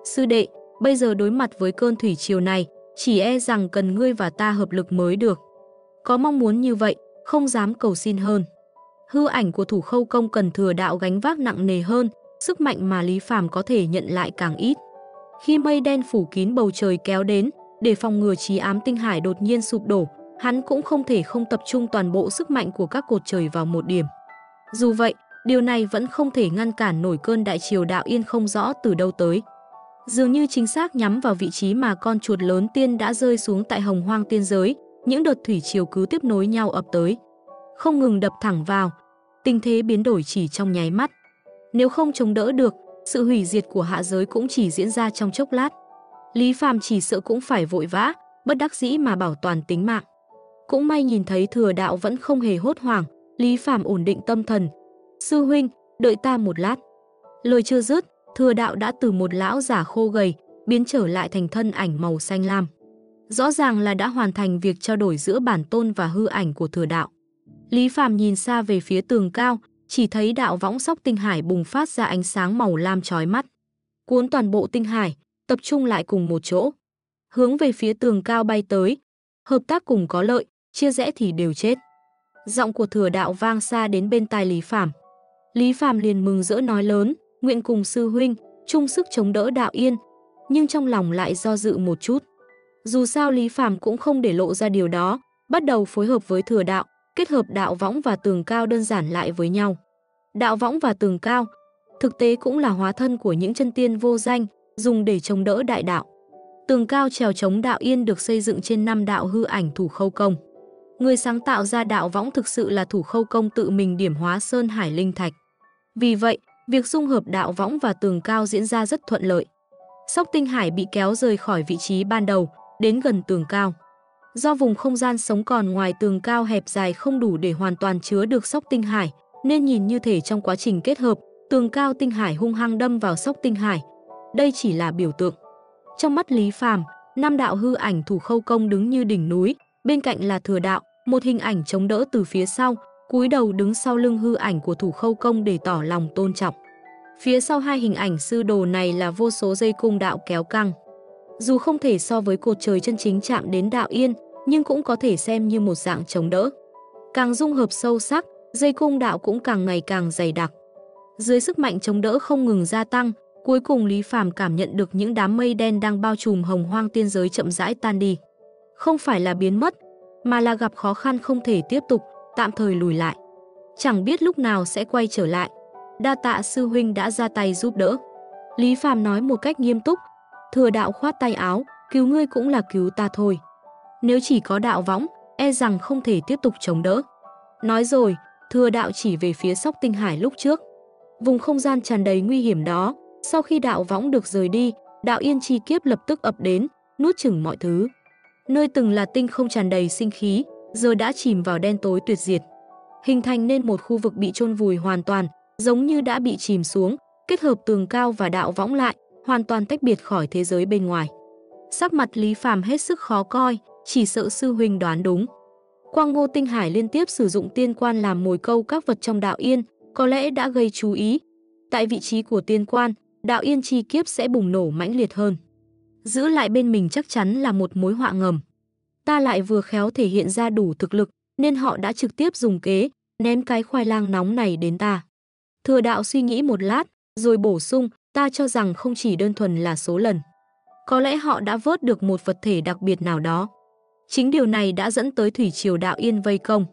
Sư đệ, Bây giờ đối mặt với cơn thủy triều này, chỉ e rằng cần ngươi và ta hợp lực mới được. Có mong muốn như vậy, không dám cầu xin hơn. Hư ảnh của thủ khâu công cần thừa đạo gánh vác nặng nề hơn, sức mạnh mà Lý Phàm có thể nhận lại càng ít. Khi mây đen phủ kín bầu trời kéo đến, để phòng ngừa trí ám tinh hải đột nhiên sụp đổ, hắn cũng không thể không tập trung toàn bộ sức mạnh của các cột trời vào một điểm. Dù vậy, điều này vẫn không thể ngăn cản nổi cơn đại triều đạo yên không rõ từ đâu tới. Dường như chính xác nhắm vào vị trí mà con chuột lớn tiên đã rơi xuống tại hồng hoang tiên giới, những đợt thủy triều cứ tiếp nối nhau ập tới. Không ngừng đập thẳng vào, tình thế biến đổi chỉ trong nháy mắt. Nếu không chống đỡ được, sự hủy diệt của hạ giới cũng chỉ diễn ra trong chốc lát. Lý Phàm chỉ sợ cũng phải vội vã, bất đắc dĩ mà bảo toàn tính mạng. Cũng may nhìn thấy thừa đạo vẫn không hề hốt hoảng, Lý Phàm ổn định tâm thần. Sư huynh, đợi ta một lát. Lời chưa dứt, thừa đạo đã từ một lão giả khô gầy, biến trở lại thành thân ảnh màu xanh lam. Rõ ràng là đã hoàn thành việc trao đổi giữa bản tôn và hư ảnh của thừa đạo. Lý Phàm nhìn xa về phía tường cao, chỉ thấy đạo võng sóc tinh hải bùng phát ra ánh sáng màu lam chói mắt. Cuốn toàn bộ tinh hải, tập trung lại cùng một chỗ. Hướng về phía tường cao bay tới. Hợp tác cùng có lợi, chia rẽ thì đều chết. Giọng của thừa đạo vang xa đến bên tai Lý Phàm. Lý Phàm liền mừng rỡ nói lớn, nguyện cùng sư huynh, chung sức chống đỡ đạo yên, nhưng trong lòng lại do dự một chút. Dù sao Lý Phàm cũng không để lộ ra điều đó, bắt đầu phối hợp với thừa đạo, kết hợp đạo võng và tường cao đơn giản lại với nhau. Đạo võng và tường cao, thực tế cũng là hóa thân của những chân tiên vô danh, dùng để chống đỡ đại đạo. Tường cao trèo chống đạo yên được xây dựng trên năm đạo hư ảnh thủ khâu công. Người sáng tạo ra đạo võng thực sự là thủ khâu công tự mình điểm hóa Sơn Hải Linh Thạch. Vì vậy, việc dung hợp đạo võng và tường cao diễn ra rất thuận lợi. Sóc Tinh Hải bị kéo rời khỏi vị trí ban đầu, đến gần tường cao. Do vùng không gian sống còn ngoài tường cao hẹp dài không đủ để hoàn toàn chứa được Sóc Tinh Hải, nên nhìn như thể trong quá trình kết hợp, tường cao Tinh Hải hung hăng đâm vào Sóc Tinh Hải. Đây chỉ là biểu tượng. Trong mắt Lý Phàm, năm đạo hư ảnh thủ khâu công đứng như đỉnh núi, bên cạnh là thừa đạo, một hình ảnh chống đỡ từ phía sau, cúi đầu đứng sau lưng hư ảnh của thủ khâu công để tỏ lòng tôn trọng. Phía sau hai hình ảnh sư đồ này là vô số dây cung đạo kéo căng. Dù không thể so với cột trời chân chính chạm đến đạo yên, nhưng cũng có thể xem như một dạng chống đỡ. Càng dung hợp sâu sắc, dây cung đạo cũng càng ngày càng dày đặc. Dưới sức mạnh chống đỡ không ngừng gia tăng, cuối cùng Lý Phàm cảm nhận được những đám mây đen đang bao trùm hồng hoang tiên giới chậm rãi tan đi. Không phải là biến mất, mà là gặp khó khăn không thể tiếp tục, tạm thời lùi lại. Chẳng biết lúc nào sẽ quay trở lại. Đa tạ sư huynh đã ra tay giúp đỡ. Lý Phàm nói một cách nghiêm túc, thừa đạo khoát tay áo, cứu ngươi cũng là cứu ta thôi. Nếu chỉ có đạo võng, e rằng không thể tiếp tục chống đỡ. Nói rồi, thừa đạo chỉ về phía sóc tinh hải lúc trước. Vùng không gian tràn đầy nguy hiểm đó, sau khi đạo võng được rời đi, đạo yên chi kiếp lập tức ập đến, nuốt chửng mọi thứ. Nơi từng là tinh không tràn đầy sinh khí, giờ đã chìm vào đen tối tuyệt diệt. Hình thành nên một khu vực bị chôn vùi hoàn toàn, giống như đã bị chìm xuống, kết hợp tường cao và đạo võng lại, hoàn toàn tách biệt khỏi thế giới bên ngoài. Sắc mặt Lý Phàm hết sức khó coi, chỉ sợ sư huynh đoán đúng. Quang Ngô Tinh Hải liên tiếp sử dụng tiên quan làm mồi câu các vật trong đạo yên, có lẽ đã gây chú ý. Tại vị trí của tiên quan, đạo yên chi kiếp sẽ bùng nổ mãnh liệt hơn. Giữ lại bên mình chắc chắn là một mối họa ngầm. Ta lại vừa khéo thể hiện ra đủ thực lực, nên họ đã trực tiếp dùng kế, ném cái khoai lang nóng này đến ta. Thừa đạo suy nghĩ một lát, rồi bổ sung, ta cho rằng không chỉ đơn thuần là số lần. Có lẽ họ đã vớt được một vật thể đặc biệt nào đó. Chính điều này đã dẫn tới thủy triều đạo yên vây công.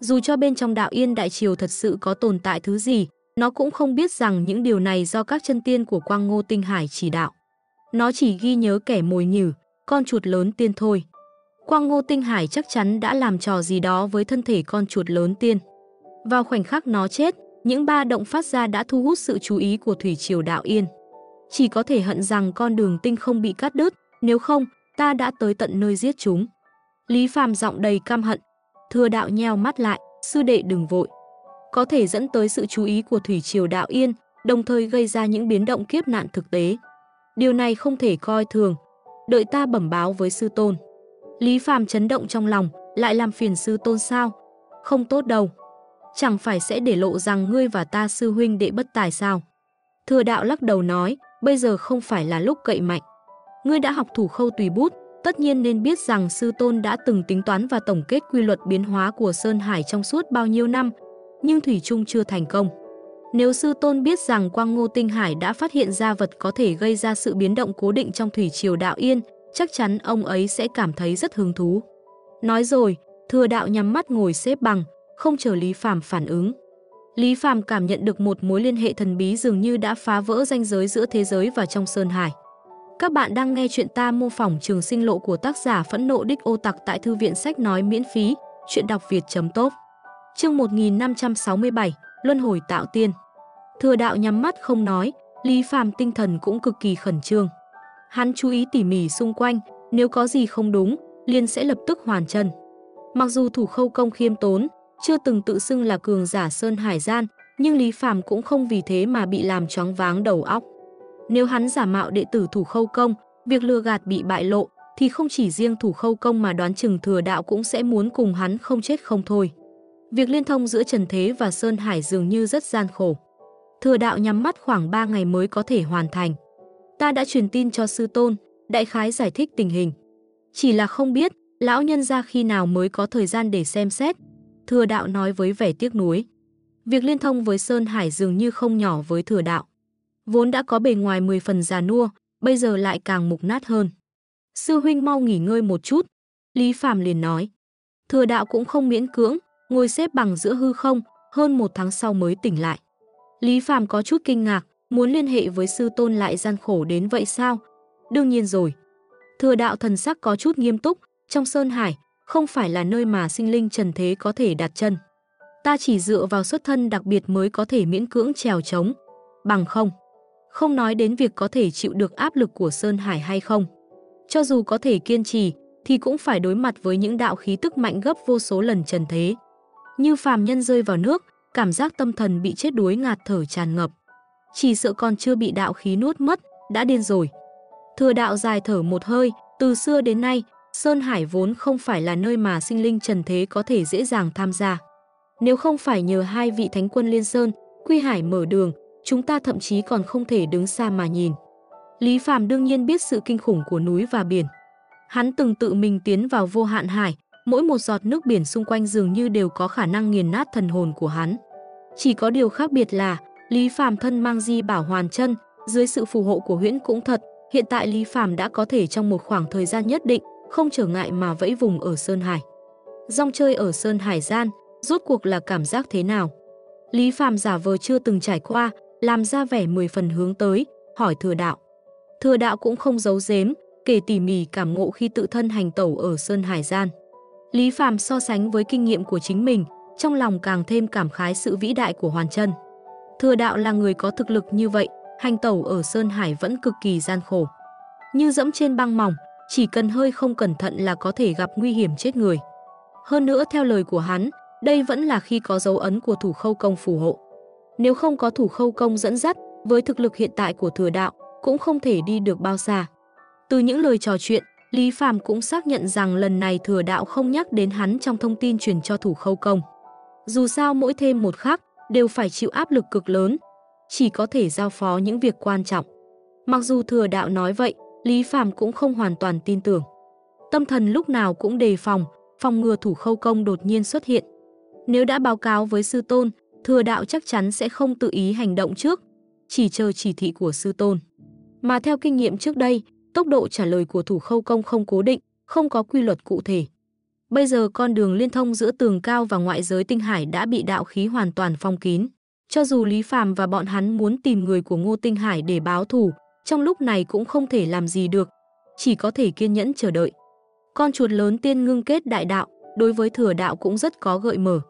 Dù cho bên trong đạo yên đại triều thật sự có tồn tại thứ gì, nó cũng không biết rằng những điều này do các chân tiên của Quang Ngô Tinh Hải chỉ đạo. Nó chỉ ghi nhớ kẻ mồi nhử, con chuột lớn tiên thôi. Quang Ngô Tinh Hải chắc chắn đã làm trò gì đó với thân thể con chuột lớn tiên. Vào khoảnh khắc nó chết, những ba động phát ra đã thu hút sự chú ý của Thủy Triều Đạo Yên. Chỉ có thể hận rằng con đường tinh không bị cắt đứt, nếu không, ta đã tới tận nơi giết chúng. Lý Phàm giọng đầy căm hận, thưa đạo nheo mắt lại, sư đệ đừng vội. Có thể dẫn tới sự chú ý của Thủy Triều Đạo Yên, đồng thời gây ra những biến động kiếp nạn thực tế. Điều này không thể coi thường, đợi ta bẩm báo với sư tôn. Lý Phàm chấn động trong lòng, lại làm phiền sư tôn sao? Không tốt đâu. Chẳng phải sẽ để lộ rằng ngươi và ta sư huynh đệ bất tài sao? Thừa đạo lắc đầu nói, bây giờ không phải là lúc cậy mạnh. Ngươi đã học thủ khâu tùy bút, tất nhiên nên biết rằng sư tôn đã từng tính toán và tổng kết quy luật biến hóa của Sơn Hải trong suốt bao nhiêu năm nhưng Thủy Trung chưa thành công. Nếu sư tôn biết rằng Quang Ngô Tinh Hải đã phát hiện ra vật có thể gây ra sự biến động cố định trong thủy triều đạo yên, chắc chắn ông ấy sẽ cảm thấy rất hứng thú. Nói rồi, thừa đạo nhắm mắt ngồi xếp bằng, không chờ Lý Phàm phản ứng. Lý Phàm cảm nhận được một mối liên hệ thần bí dường như đã phá vỡ ranh giới giữa thế giới và trong Sơn Hải. Các bạn đang nghe chuyện ta mô phỏng trường sinh lộ của tác giả Phẫn nộ đích ô tặc tại thư viện sách nói miễn phí, chuyện đọc việt.top. Chương 1567, Luân hồi tạo tiên. Thừa đạo nhắm mắt không nói, Lý Phàm tinh thần cũng cực kỳ khẩn trương. Hắn chú ý tỉ mỉ xung quanh, nếu có gì không đúng, liền sẽ lập tức hoàn chân. Mặc dù thủ khâu công khiêm tốn, chưa từng tự xưng là cường giả Sơn Hải Gian, nhưng Lý Phàm cũng không vì thế mà bị làm choáng váng đầu óc. Nếu hắn giả mạo đệ tử thủ khâu công, việc lừa gạt bị bại lộ, thì không chỉ riêng thủ khâu công mà đoán chừng thừa đạo cũng sẽ muốn cùng hắn không chết không thôi. Việc liên thông giữa Trần Thế và Sơn Hải dường như rất gian khổ. Thừa đạo nhắm mắt khoảng 3 ngày mới có thể hoàn thành. Ta đã truyền tin cho sư tôn, đại khái giải thích tình hình. Chỉ là không biết, lão nhân ra khi nào mới có thời gian để xem xét. Thừa đạo nói với vẻ tiếc nuối. Việc liên thông với Sơn Hải dường như không nhỏ với thừa đạo. Vốn đã có bề ngoài 10 phần già nua, bây giờ lại càng mục nát hơn. Sư huynh mau nghỉ ngơi một chút. Lý Phàm liền nói. Thừa đạo cũng không miễn cưỡng, ngồi xếp bằng giữa hư không, hơn một tháng sau mới tỉnh lại. Lý Phàm có chút kinh ngạc, muốn liên hệ với sư tôn lại gian khổ đến vậy sao? Đương nhiên rồi. Thừa đạo thần sắc có chút nghiêm túc, trong Sơn Hải, không phải là nơi mà sinh linh trần thế có thể đặt chân. Ta chỉ dựa vào xuất thân đặc biệt mới có thể miễn cưỡng trèo trống. Bằng không. Không nói đến việc có thể chịu được áp lực của Sơn Hải hay không. Cho dù có thể kiên trì, thì cũng phải đối mặt với những đạo khí tức mạnh gấp vô số lần trần thế. Như phàm nhân rơi vào nước, cảm giác tâm thần bị chết đuối ngạt thở tràn ngập. Chỉ sợ còn chưa bị đạo khí nuốt mất, đã điên rồi. Thừa đạo dài thở một hơi, từ xưa đến nay, Sơn Hải vốn không phải là nơi mà sinh linh trần thế có thể dễ dàng tham gia. Nếu không phải nhờ hai vị thánh quân Liên Sơn, Quy Hải mở đường, chúng ta thậm chí còn không thể đứng xa mà nhìn. Lý Phàm đương nhiên biết sự kinh khủng của núi và biển. Hắn từng tự mình tiến vào vô hạn hải, mỗi một giọt nước biển xung quanh dường như đều có khả năng nghiền nát thần hồn của hắn. Chỉ có điều khác biệt là, Lý Phàm thân mang di bảo hoàn chân, dưới sự phù hộ của huyễn cũng thật, hiện tại Lý Phàm đã có thể trong một khoảng thời gian nhất định, không trở ngại mà vẫy vùng ở Sơn Hải. Rong chơi ở Sơn Hải gian, rốt cuộc là cảm giác thế nào? Lý Phàm giả vờ chưa từng trải qua, làm ra vẻ mười phần hướng tới, hỏi thừa đạo. Thừa đạo cũng không giấu giếm, kể tỉ mỉ cảm ngộ khi tự thân hành tẩu ở Sơn Hải Gian. Lý Phàm so sánh với kinh nghiệm của chính mình, trong lòng càng thêm cảm khái sự vĩ đại của Hoàn Chân. Thừa đạo là người có thực lực như vậy, hành tẩu ở Sơn Hải vẫn cực kỳ gian khổ. Như dẫm trên băng mỏng, chỉ cần hơi không cẩn thận là có thể gặp nguy hiểm chết người. Hơn nữa theo lời của hắn, đây vẫn là khi có dấu ấn của thủ khâu công phù hộ. Nếu không có thủ khâu công dẫn dắt, với thực lực hiện tại của thừa đạo, cũng không thể đi được bao xa. Từ những lời trò chuyện, Lý Phạm cũng xác nhận rằng lần này thừa đạo không nhắc đến hắn trong thông tin truyền cho thủ khâu công. Dù sao mỗi thêm một khắc đều phải chịu áp lực cực lớn, chỉ có thể giao phó những việc quan trọng. Mặc dù thừa đạo nói vậy, Lý Phạm cũng không hoàn toàn tin tưởng. Tâm thần lúc nào cũng đề phòng, phòng ngừa thủ khâu công đột nhiên xuất hiện. Nếu đã báo cáo với sư tôn, thừa đạo chắc chắn sẽ không tự ý hành động trước, chỉ chờ chỉ thị của sư tôn. Mà theo kinh nghiệm trước đây, tốc độ trả lời của thủ khâu công không cố định, không có quy luật cụ thể. Bây giờ con đường liên thông giữa tường cao và ngoại giới tinh hải đã bị đạo khí hoàn toàn phong kín. Cho dù Lý Phàm và bọn hắn muốn tìm người của Ngô Tinh Hải để báo thù, trong lúc này cũng không thể làm gì được, chỉ có thể kiên nhẫn chờ đợi. Con chuột lớn tiên ngưng kết đại đạo, đối với thừa đạo cũng rất có gợi mở.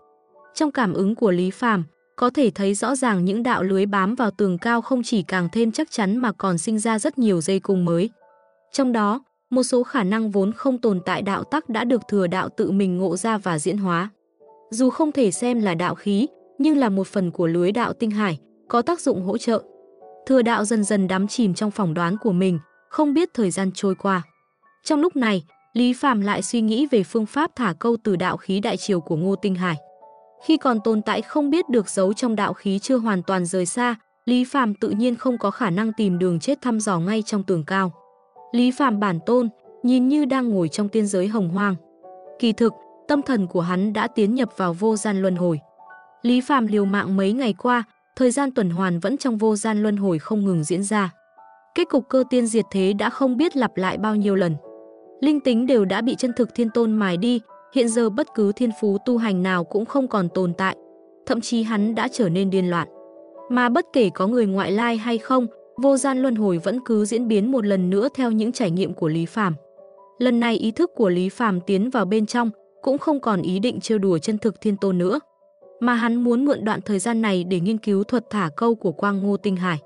Trong cảm ứng của Lý Phàm, có thể thấy rõ ràng những đạo lưới bám vào tường cao không chỉ càng thêm chắc chắn mà còn sinh ra rất nhiều dây cung mới. Trong đó, một số khả năng vốn không tồn tại đạo tắc đã được thừa đạo tự mình ngộ ra và diễn hóa. Dù không thể xem là đạo khí, nhưng là một phần của lưới đạo tinh hải, có tác dụng hỗ trợ. Thừa đạo dần dần đắm chìm trong phỏng đoán của mình, không biết thời gian trôi qua. Trong lúc này, Lý Phàm lại suy nghĩ về phương pháp thả câu từ đạo khí đại triều của Ngô Tinh Hải. Khi còn tồn tại không biết được giấu trong đạo khí chưa hoàn toàn rời xa, Lý Phàm tự nhiên không có khả năng tìm đường chết thăm dò ngay trong tường cao. Lý Phạm bản tôn, nhìn như đang ngồi trong tiên giới hồng hoang. Kỳ thực, tâm thần của hắn đã tiến nhập vào vô gian luân hồi. Lý Phạm liều mạng mấy ngày qua, thời gian tuần hoàn vẫn trong vô gian luân hồi không ngừng diễn ra. Kết cục cơ tiên diệt thế đã không biết lặp lại bao nhiêu lần. Linh tính đều đã bị chân thực thiên tôn mài đi, hiện giờ bất cứ thiên phú tu hành nào cũng không còn tồn tại, thậm chí hắn đã trở nên điên loạn. Mà bất kể có người ngoại lai hay không, vô gian luân hồi vẫn cứ diễn biến một lần nữa theo những trải nghiệm của Lý Phàm. Lần này ý thức của Lý Phàm tiến vào bên trong, cũng không còn ý định trêu đùa chân thực thiên tôn nữa, mà hắn muốn mượn đoạn thời gian này để nghiên cứu thuật thả câu của Quang Ngô Tinh Hải.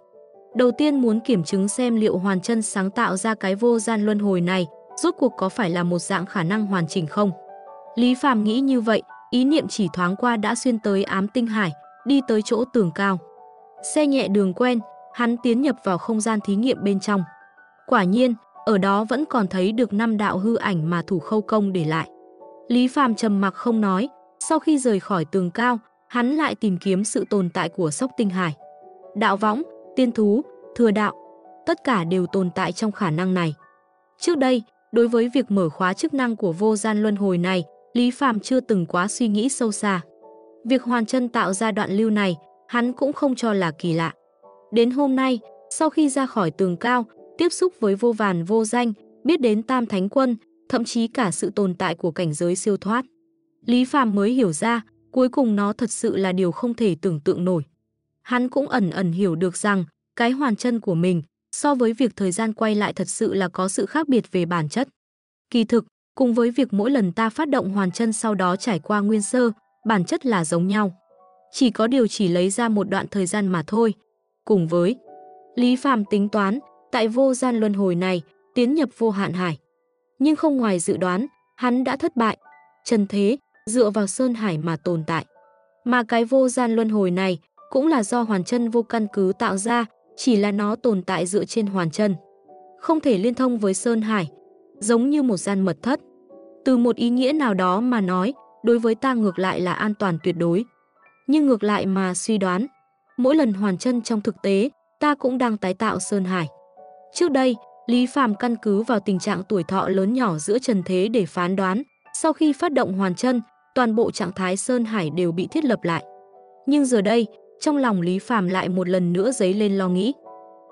Đầu tiên muốn kiểm chứng xem liệu Hoàn Chân sáng tạo ra cái vô gian luân hồi này rốt cuộc có phải là một dạng khả năng hoàn chỉnh không. Lý Phàm nghĩ như vậy, ý niệm chỉ thoáng qua đã xuyên tới ám tinh hải, đi tới chỗ tường cao. Xe nhẹ đường quen, hắn tiến nhập vào không gian thí nghiệm bên trong. Quả nhiên, ở đó vẫn còn thấy được năm đạo hư ảnh mà thủ khâu công để lại. Lý Phàm trầm mặc không nói, sau khi rời khỏi tường cao, hắn lại tìm kiếm sự tồn tại của sóc tinh hải. Đạo võng, tiên thú, thừa đạo, tất cả đều tồn tại trong khả năng này. Trước đây, đối với việc mở khóa chức năng của vô gian luân hồi này, Lý Phàm chưa từng quá suy nghĩ sâu xa. Việc Hoàn Chân tạo ra đoạn lưu này, hắn cũng không cho là kỳ lạ. Đến hôm nay, sau khi ra khỏi tường cao, tiếp xúc với vô vàn vô danh, biết đến Tam Thánh Quân, thậm chí cả sự tồn tại của cảnh giới siêu thoát. Lý Phàm mới hiểu ra, cuối cùng nó thật sự là điều không thể tưởng tượng nổi. Hắn cũng ẩn ẩn hiểu được rằng, cái hoàn chân của mình, so với việc thời gian quay lại thật sự là có sự khác biệt về bản chất. Kỳ thực, cùng với việc mỗi lần ta phát động hoàn chân sau đó trải qua nguyên sơ, bản chất là giống nhau. Chỉ có điều chỉ lấy ra một đoạn thời gian mà thôi. Cùng với Lý Phàm tính toán, tại vô gian luân hồi này, tiến nhập vô hạn hải. Nhưng không ngoài dự đoán, hắn đã thất bại. Trần thế, dựa vào Sơn Hải mà tồn tại. Mà cái vô gian luân hồi này cũng là do hoàn chân vô căn cứ tạo ra, chỉ là nó tồn tại dựa trên hoàn chân. Không thể liên thông với Sơn Hải, giống như một gian mật thất. Từ một ý nghĩa nào đó mà nói, đối với ta ngược lại là an toàn tuyệt đối. Nhưng ngược lại mà suy đoán, mỗi lần hoàn chân trong thực tế, ta cũng đang tái tạo Sơn Hải. Trước đây, Lý Phàm căn cứ vào tình trạng tuổi thọ lớn nhỏ giữa trần thế để phán đoán, sau khi phát động hoàn chân, toàn bộ trạng thái Sơn Hải đều bị thiết lập lại. Nhưng giờ đây, trong lòng Lý Phàm lại một lần nữa dấy lên lo nghĩ.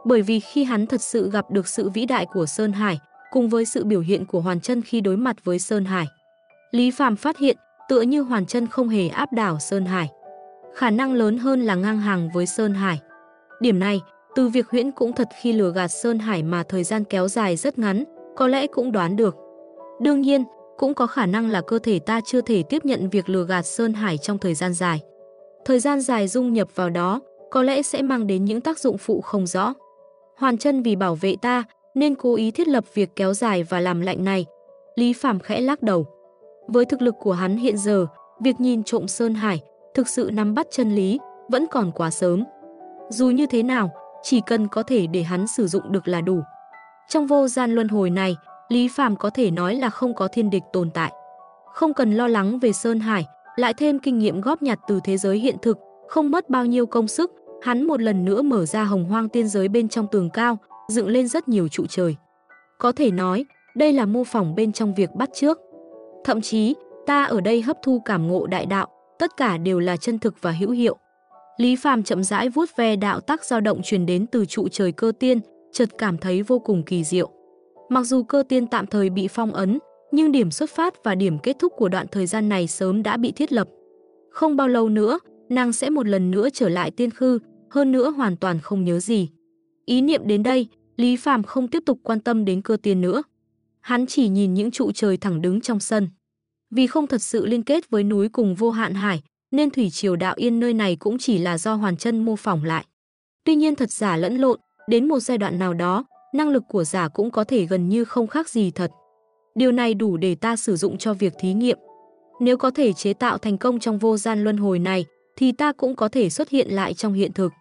Bởi vì khi hắn thật sự gặp được sự vĩ đại của Sơn Hải, cùng với sự biểu hiện của Hoàn Chân khi đối mặt với Sơn Hải, Lý Phàm phát hiện tựa như Hoàn Chân không hề áp đảo Sơn Hải. Khả năng lớn hơn là ngang hàng với Sơn Hải. Điểm này, từ việc huyễn cũng thật khi lừa gạt Sơn Hải mà thời gian kéo dài rất ngắn, có lẽ cũng đoán được. Đương nhiên, cũng có khả năng là cơ thể ta chưa thể tiếp nhận việc lừa gạt Sơn Hải trong thời gian dài. Thời gian dài dung nhập vào đó, có lẽ sẽ mang đến những tác dụng phụ không rõ. Hoàn chân vì bảo vệ ta, nên cố ý thiết lập việc kéo dài và làm lạnh này. Lý Phạm khẽ lắc đầu. Với thực lực của hắn hiện giờ, việc nhìn trộm Sơn Hải, thực sự nắm bắt chân lý, vẫn còn quá sớm. Dù như thế nào, chỉ cần có thể để hắn sử dụng được là đủ. Trong vô gian luân hồi này, Lý Phạm có thể nói là không có thiên địch tồn tại. Không cần lo lắng về Sơn Hải, lại thêm kinh nghiệm góp nhặt từ thế giới hiện thực, không mất bao nhiêu công sức, hắn một lần nữa mở ra hồng hoang tiên giới bên trong tường cao, dựng lên rất nhiều trụ trời. Có thể nói, đây là mô phỏng bên trong việc bắt trước. Thậm chí, ta ở đây hấp thu cảm ngộ đại đạo, tất cả đều là chân thực và hữu hiệu. Lý Phàm chậm rãi vuốt ve đạo tắc dao động truyền đến từ trụ trời cơ tiên, chợt cảm thấy vô cùng kỳ diệu. Mặc dù cơ tiên tạm thời bị phong ấn, nhưng điểm xuất phát và điểm kết thúc của đoạn thời gian này sớm đã bị thiết lập. Không bao lâu nữa, nàng sẽ một lần nữa trở lại tiên khư, hơn nữa hoàn toàn không nhớ gì. Ý niệm đến đây, Lý Phàm không tiếp tục quan tâm đến cơ tiên nữa. Hắn chỉ nhìn những trụ trời thẳng đứng trong sân. Vì không thật sự liên kết với núi cùng vô hạn hải, nên thủy triều đạo yên nơi này cũng chỉ là do hoàn chân mô phỏng lại. Tuy nhiên thật giả lẫn lộn, đến một giai đoạn nào đó, năng lực của giả cũng có thể gần như không khác gì thật. Điều này đủ để ta sử dụng cho việc thí nghiệm. Nếu có thể chế tạo thành công trong vô gian luân hồi này, thì ta cũng có thể xuất hiện lại trong hiện thực.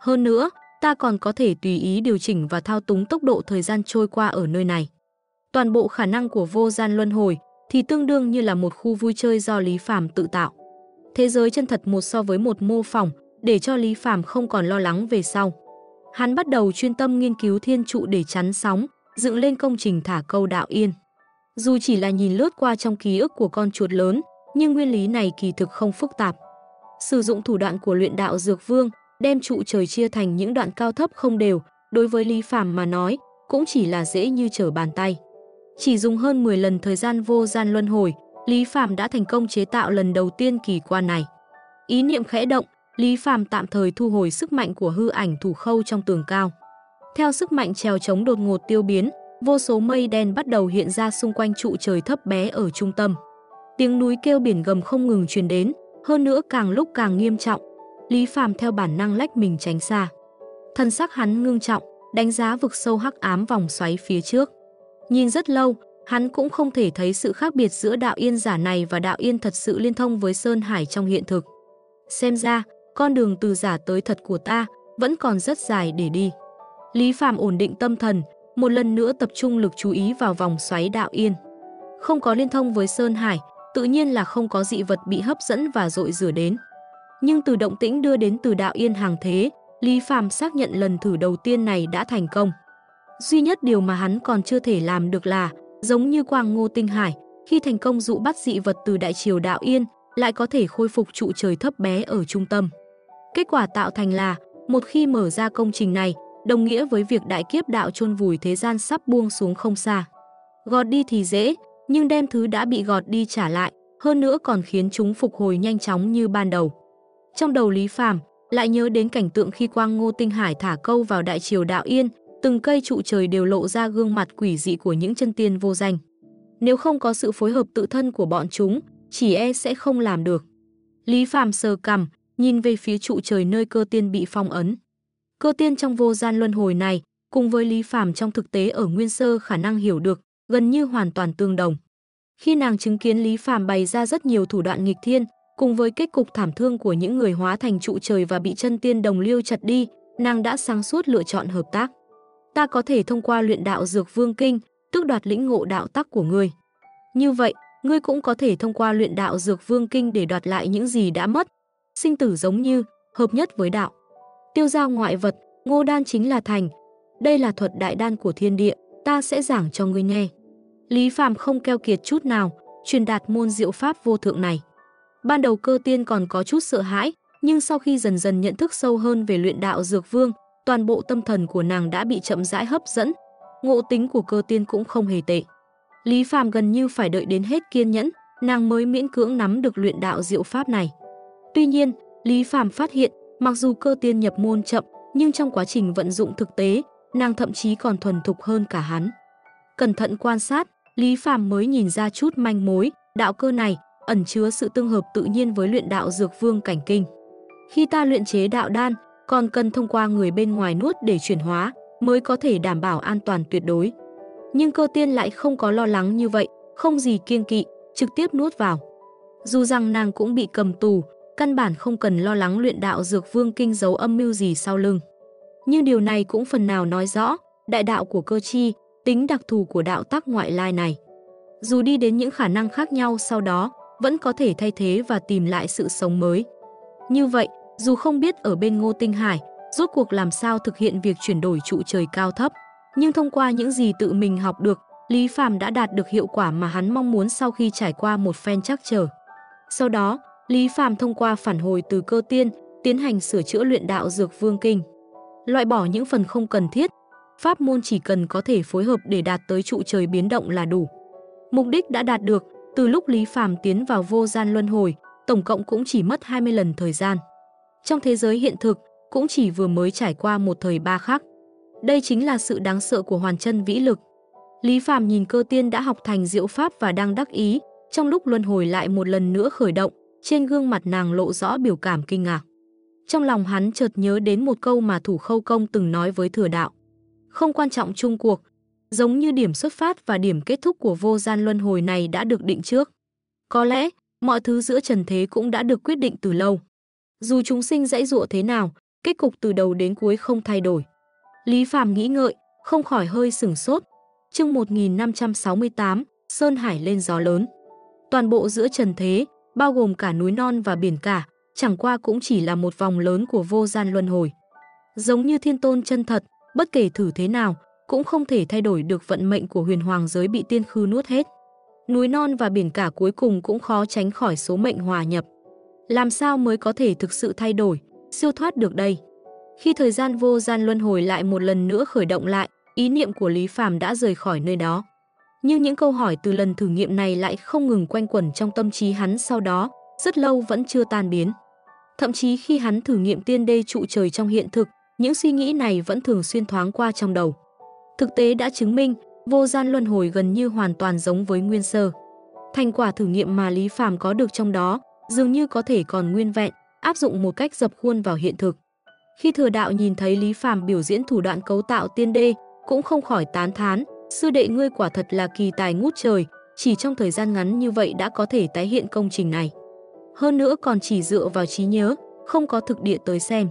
Hơn nữa, ta còn có thể tùy ý điều chỉnh và thao túng tốc độ thời gian trôi qua ở nơi này. Toàn bộ khả năng của vô gian luân hồi thì tương đương như là một khu vui chơi do Lý Phàm tự tạo. Thế giới chân thật một so với một mô phỏng, để cho Lý Phàm không còn lo lắng về sau. Hắn bắt đầu chuyên tâm nghiên cứu thiên trụ để chắn sóng, dựng lên công trình thả câu đạo yên. Dù chỉ là nhìn lướt qua trong ký ức của con chuột lớn, nhưng nguyên lý này kỳ thực không phức tạp. Sử dụng thủ đoạn của luyện đạo dược vương, đem trụ trời chia thành những đoạn cao thấp không đều, đối với Lý Phàm mà nói, cũng chỉ là dễ như trở bàn tay. Chỉ dùng hơn 10 lần thời gian vô gian luân hồi, Lý Phàm đã thành công chế tạo lần đầu tiên kỳ quan này. Ý niệm khẽ động, Lý Phàm tạm thời thu hồi sức mạnh của hư ảnh thủ khâu trong tường cao. Theo sức mạnh trèo chống đột ngột tiêu biến, vô số mây đen bắt đầu hiện ra xung quanh trụ trời thấp bé ở trung tâm. Tiếng núi kêu biển gầm không ngừng truyền đến, hơn nữa càng lúc càng nghiêm trọng. Lý Phàm theo bản năng lách mình tránh xa. Thân sắc hắn ngưng trọng, đánh giá vực sâu hắc ám vòng xoáy phía trước. Nhìn rất lâu, hắn cũng không thể thấy sự khác biệt giữa đạo yên giả này và đạo yên thật sự liên thông với Sơn Hải trong hiện thực. Xem ra, con đường từ giả tới thật của ta vẫn còn rất dài để đi. Lý Phạm ổn định tâm thần, một lần nữa tập trung lực chú ý vào vòng xoáy đạo yên. Không có liên thông với Sơn Hải, tự nhiên là không có dị vật bị hấp dẫn và dội rửa đến. Nhưng từ động tĩnh đưa đến từ đạo yên hàng thế, Lý Phạm xác nhận lần thử đầu tiên này đã thành công. Duy nhất điều mà hắn còn chưa thể làm được là, giống như Quang Ngô Tinh Hải, khi thành công dụ bắt dị vật từ đại triều đạo yên, lại có thể khôi phục trụ trời thấp bé ở trung tâm. Kết quả tạo thành là, một khi mở ra công trình này, đồng nghĩa với việc đại kiếp đạo chôn vùi thế gian sắp buông xuống không xa. Gọt đi thì dễ, nhưng đem thứ đã bị gọt đi trả lại, hơn nữa còn khiến chúng phục hồi nhanh chóng như ban đầu. Trong đầu Lý Phàm lại nhớ đến cảnh tượng khi Quang Ngô Tinh Hải thả câu vào đại triều đạo yên, từng cây trụ trời đều lộ ra gương mặt quỷ dị của những chân tiên vô danh. Nếu không có sự phối hợp tự thân của bọn chúng, chỉ e sẽ không làm được. Lý Phàm sờ cằm, nhìn về phía trụ trời nơi cơ tiên bị phong ấn. Cơ tiên trong vô gian luân hồi này, cùng với Lý Phàm trong thực tế ở Nguyên Sơ khả năng hiểu được, gần như hoàn toàn tương đồng. Khi nàng chứng kiến Lý Phàm bày ra rất nhiều thủ đoạn nghịch thiên, cùng với kết cục thảm thương của những người hóa thành trụ trời và bị chân tiên đồng liêu chặt đi, nàng đã sáng suốt lựa chọn hợp tác. Ta có thể thông qua luyện đạo dược vương kinh, tước đoạt lĩnh ngộ đạo tắc của ngươi. Như vậy, ngươi cũng có thể thông qua luyện đạo dược vương kinh để đoạt lại những gì đã mất. Sinh tử giống như, hợp nhất với đạo. Tiêu giao ngoại vật, ngô đan chính là thành. Đây là thuật đại đan của thiên địa, ta sẽ giảng cho ngươi nghe. Lý Phàm không keo kiệt chút nào, truyền đạt môn diệu pháp vô thượng này. Ban đầu cơ tiên còn có chút sợ hãi, nhưng sau khi dần dần nhận thức sâu hơn về luyện đạo dược vương, toàn bộ tâm thần của nàng đã bị chậm rãi hấp dẫn. Ngộ tính của cơ tiên cũng không hề tệ. Lý Phàm gần như phải đợi đến hết kiên nhẫn, nàng mới miễn cưỡng nắm được luyện đạo diệu pháp này. Tuy nhiên, Lý Phàm phát hiện, mặc dù cơ tiên nhập môn chậm, nhưng trong quá trình vận dụng thực tế, nàng thậm chí còn thuần thục hơn cả hắn. Cẩn thận quan sát, Lý Phàm mới nhìn ra chút manh mối, đạo cơ này ẩn chứa sự tương hợp tự nhiên với luyện đạo dược vương cảnh kinh. Khi ta luyện chế đạo đan, còn cần thông qua người bên ngoài nuốt để chuyển hóa, mới có thể đảm bảo an toàn tuyệt đối. Nhưng cơ tiên lại không có lo lắng như vậy, không gì kiêng kỵ, trực tiếp nuốt vào. Dù rằng nàng cũng bị cầm tù, căn bản không cần lo lắng luyện đạo dược vương kinh giấu âm mưu gì sau lưng. Nhưng điều này cũng phần nào nói rõ, đại đạo của cơ chi, tính đặc thù của đạo tắc ngoại lai này. Dù đi đến những khả năng khác nhau sau đó, vẫn có thể thay thế và tìm lại sự sống mới. Như vậy, dù không biết ở bên Ngô Tinh Hải, rốt cuộc làm sao thực hiện việc chuyển đổi trụ trời cao thấp, nhưng thông qua những gì tự mình học được, Lý Phàm đã đạt được hiệu quả mà hắn mong muốn sau khi trải qua một phen chắc trở. Sau đó, Lý Phàm thông qua phản hồi từ cơ tiên, tiến hành sửa chữa luyện đạo dược vương kinh. Loại bỏ những phần không cần thiết, pháp môn chỉ cần có thể phối hợp để đạt tới trụ trời biến động là đủ. Mục đích đã đạt được, từ lúc Lý Phàm tiến vào vô gian luân hồi, tổng cộng cũng chỉ mất 20 lần thời gian. Trong thế giới hiện thực, cũng chỉ vừa mới trải qua một thời ba khắc. Đây chính là sự đáng sợ của hoàn chân vĩ lực. Lý Phàm nhìn cơ tiên đã học thành diệu pháp và đang đắc ý, trong lúc luân hồi lại một lần nữa khởi động, trên gương mặt nàng lộ rõ biểu cảm kinh ngạc. Trong lòng hắn chợt nhớ đến một câu mà thủ khâu công từng nói với thừa đạo. Không quan trọng chung cuộc, giống như điểm xuất phát và điểm kết thúc của vô gian luân hồi này đã được định trước. Có lẽ, mọi thứ giữa trần thế cũng đã được quyết định từ lâu. Dù chúng sinh dãy dụa thế nào, kết cục từ đầu đến cuối không thay đổi. Lý Phàm nghĩ ngợi, không khỏi hơi sửng sốt. Chương 1568, Sơn Hải lên gió lớn. Toàn bộ giữa trần thế, bao gồm cả núi non và biển cả, chẳng qua cũng chỉ là một vòng lớn của vô gian luân hồi. Giống như thiên tôn chân thật, bất kể thử thế nào, cũng không thể thay đổi được vận mệnh của huyền hoàng giới bị tiên khư nuốt hết. Núi non và biển cả cuối cùng cũng khó tránh khỏi số mệnh hòa nhập làm sao mới có thể thực sự thay đổi, siêu thoát được đây? Khi thời gian vô gian luân hồi lại một lần nữa khởi động lại, ý niệm của Lý Phàm đã rời khỏi nơi đó. Nhưng những câu hỏi từ lần thử nghiệm này lại không ngừng quanh quẩn trong tâm trí hắn sau đó, rất lâu vẫn chưa tan biến. Thậm chí khi hắn thử nghiệm tiên đê trụ trời trong hiện thực, những suy nghĩ này vẫn thường xuyên thoáng qua trong đầu. Thực tế đã chứng minh, vô gian luân hồi gần như hoàn toàn giống với nguyên sơ. Thành quả thử nghiệm mà Lý Phàm có được trong đó dường như có thể còn nguyên vẹn, áp dụng một cách dập khuôn vào hiện thực. Khi thừa đạo nhìn thấy Lý Phàm biểu diễn thủ đoạn cấu tạo tiên đê, cũng không khỏi tán thán, sư đệ ngươi quả thật là kỳ tài ngút trời, chỉ trong thời gian ngắn như vậy đã có thể tái hiện công trình này. Hơn nữa còn chỉ dựa vào trí nhớ, không có thực địa tới xem.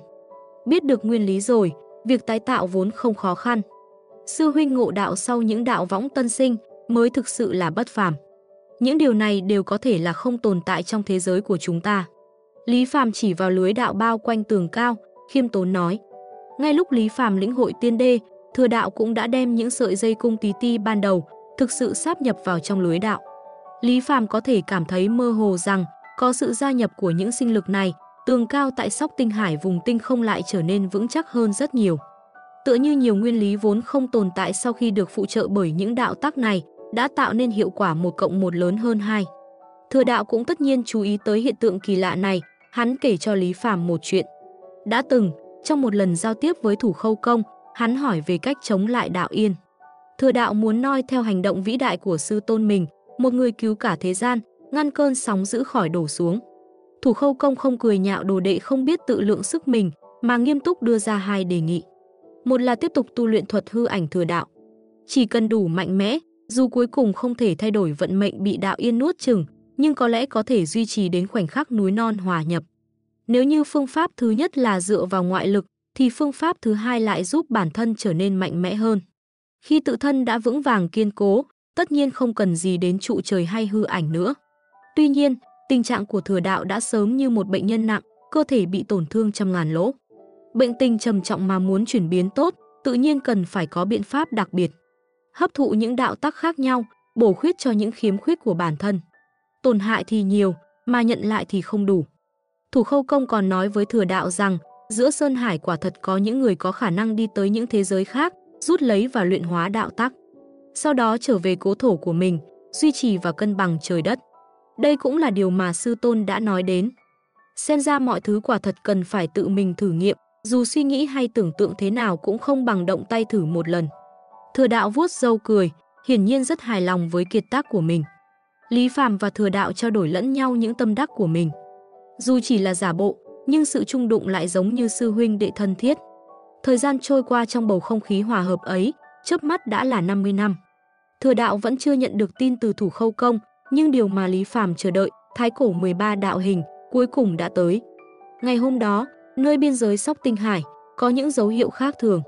Biết được nguyên lý rồi, việc tái tạo vốn không khó khăn. Sư huynh ngộ đạo sau những đạo võng tân sinh mới thực sự là bất phàm. Những điều này đều có thể là không tồn tại trong thế giới của chúng ta. Lý Phàm chỉ vào lưới đạo bao quanh tường cao, khiêm tốn nói. Ngay lúc Lý Phàm lĩnh hội tiên đê, thừa đạo cũng đã đem những sợi dây cung tí ti ban đầu thực sự sáp nhập vào trong lưới đạo. Lý Phàm có thể cảm thấy mơ hồ rằng có sự gia nhập của những sinh lực này, tường cao tại sóc tinh hải vùng tinh không lại trở nên vững chắc hơn rất nhiều. Tựa như nhiều nguyên lý vốn không tồn tại sau khi được phụ trợ bởi những đạo tắc này, đã tạo nên hiệu quả một cộng một lớn hơn hai. Thừa đạo cũng tất nhiên chú ý tới hiện tượng kỳ lạ này, hắn kể cho Lý Phàm một chuyện. Đã từng, trong một lần giao tiếp với thủ khâu công, hắn hỏi về cách chống lại đạo yên. Thừa đạo muốn noi theo hành động vĩ đại của sư tôn mình, một người cứu cả thế gian, ngăn cơn sóng giữ khỏi đổ xuống. Thủ khâu công không cười nhạo đồ đệ không biết tự lượng sức mình, mà nghiêm túc đưa ra hai đề nghị. Một là tiếp tục tu luyện thuật hư ảnh thừa đạo. Chỉ cần đủ mạnh mẽ, dù cuối cùng không thể thay đổi vận mệnh bị đạo yên nuốt chừng, nhưng có lẽ có thể duy trì đến khoảnh khắc núi non hòa nhập. Nếu như phương pháp thứ nhất là dựa vào ngoại lực, thì phương pháp thứ hai lại giúp bản thân trở nên mạnh mẽ hơn. Khi tự thân đã vững vàng kiên cố, tất nhiên không cần gì đến trụ trời hay hư ảnh nữa. Tuy nhiên, tình trạng của thừa đạo đã sớm như một bệnh nhân nặng, cơ thể bị tổn thương trăm ngàn lỗ. Bệnh tình trầm trọng mà muốn chuyển biến tốt, tự nhiên cần phải có biện pháp đặc biệt. Hấp thụ những đạo tắc khác nhau, bổ khuyết cho những khiếm khuyết của bản thân. Tổn hại thì nhiều, mà nhận lại thì không đủ. Thủ khâu công còn nói với thừa đạo rằng, giữa Sơn Hải quả thật có những người có khả năng đi tới những thế giới khác, rút lấy và luyện hóa đạo tắc. Sau đó trở về cố thổ của mình, duy trì và cân bằng trời đất. Đây cũng là điều mà sư tôn đã nói đến. Xem ra mọi thứ quả thật cần phải tự mình thử nghiệm, dù suy nghĩ hay tưởng tượng thế nào cũng không bằng động tay thử một lần. Thừa đạo vuốt râu cười, hiển nhiên rất hài lòng với kiệt tác của mình. Lý Phàm và Thừa đạo trao đổi lẫn nhau những tâm đắc của mình. Dù chỉ là giả bộ, nhưng sự trung đụng lại giống như sư huynh đệ thân thiết. Thời gian trôi qua trong bầu không khí hòa hợp ấy, chớp mắt đã là 50 năm. Thừa đạo vẫn chưa nhận được tin từ thủ khâu công, nhưng điều mà Lý Phàm chờ đợi, thái cổ 13 đạo hình, cuối cùng đã tới. Ngày hôm đó, nơi biên giới Sóc Tinh Hải, có những dấu hiệu khác thường.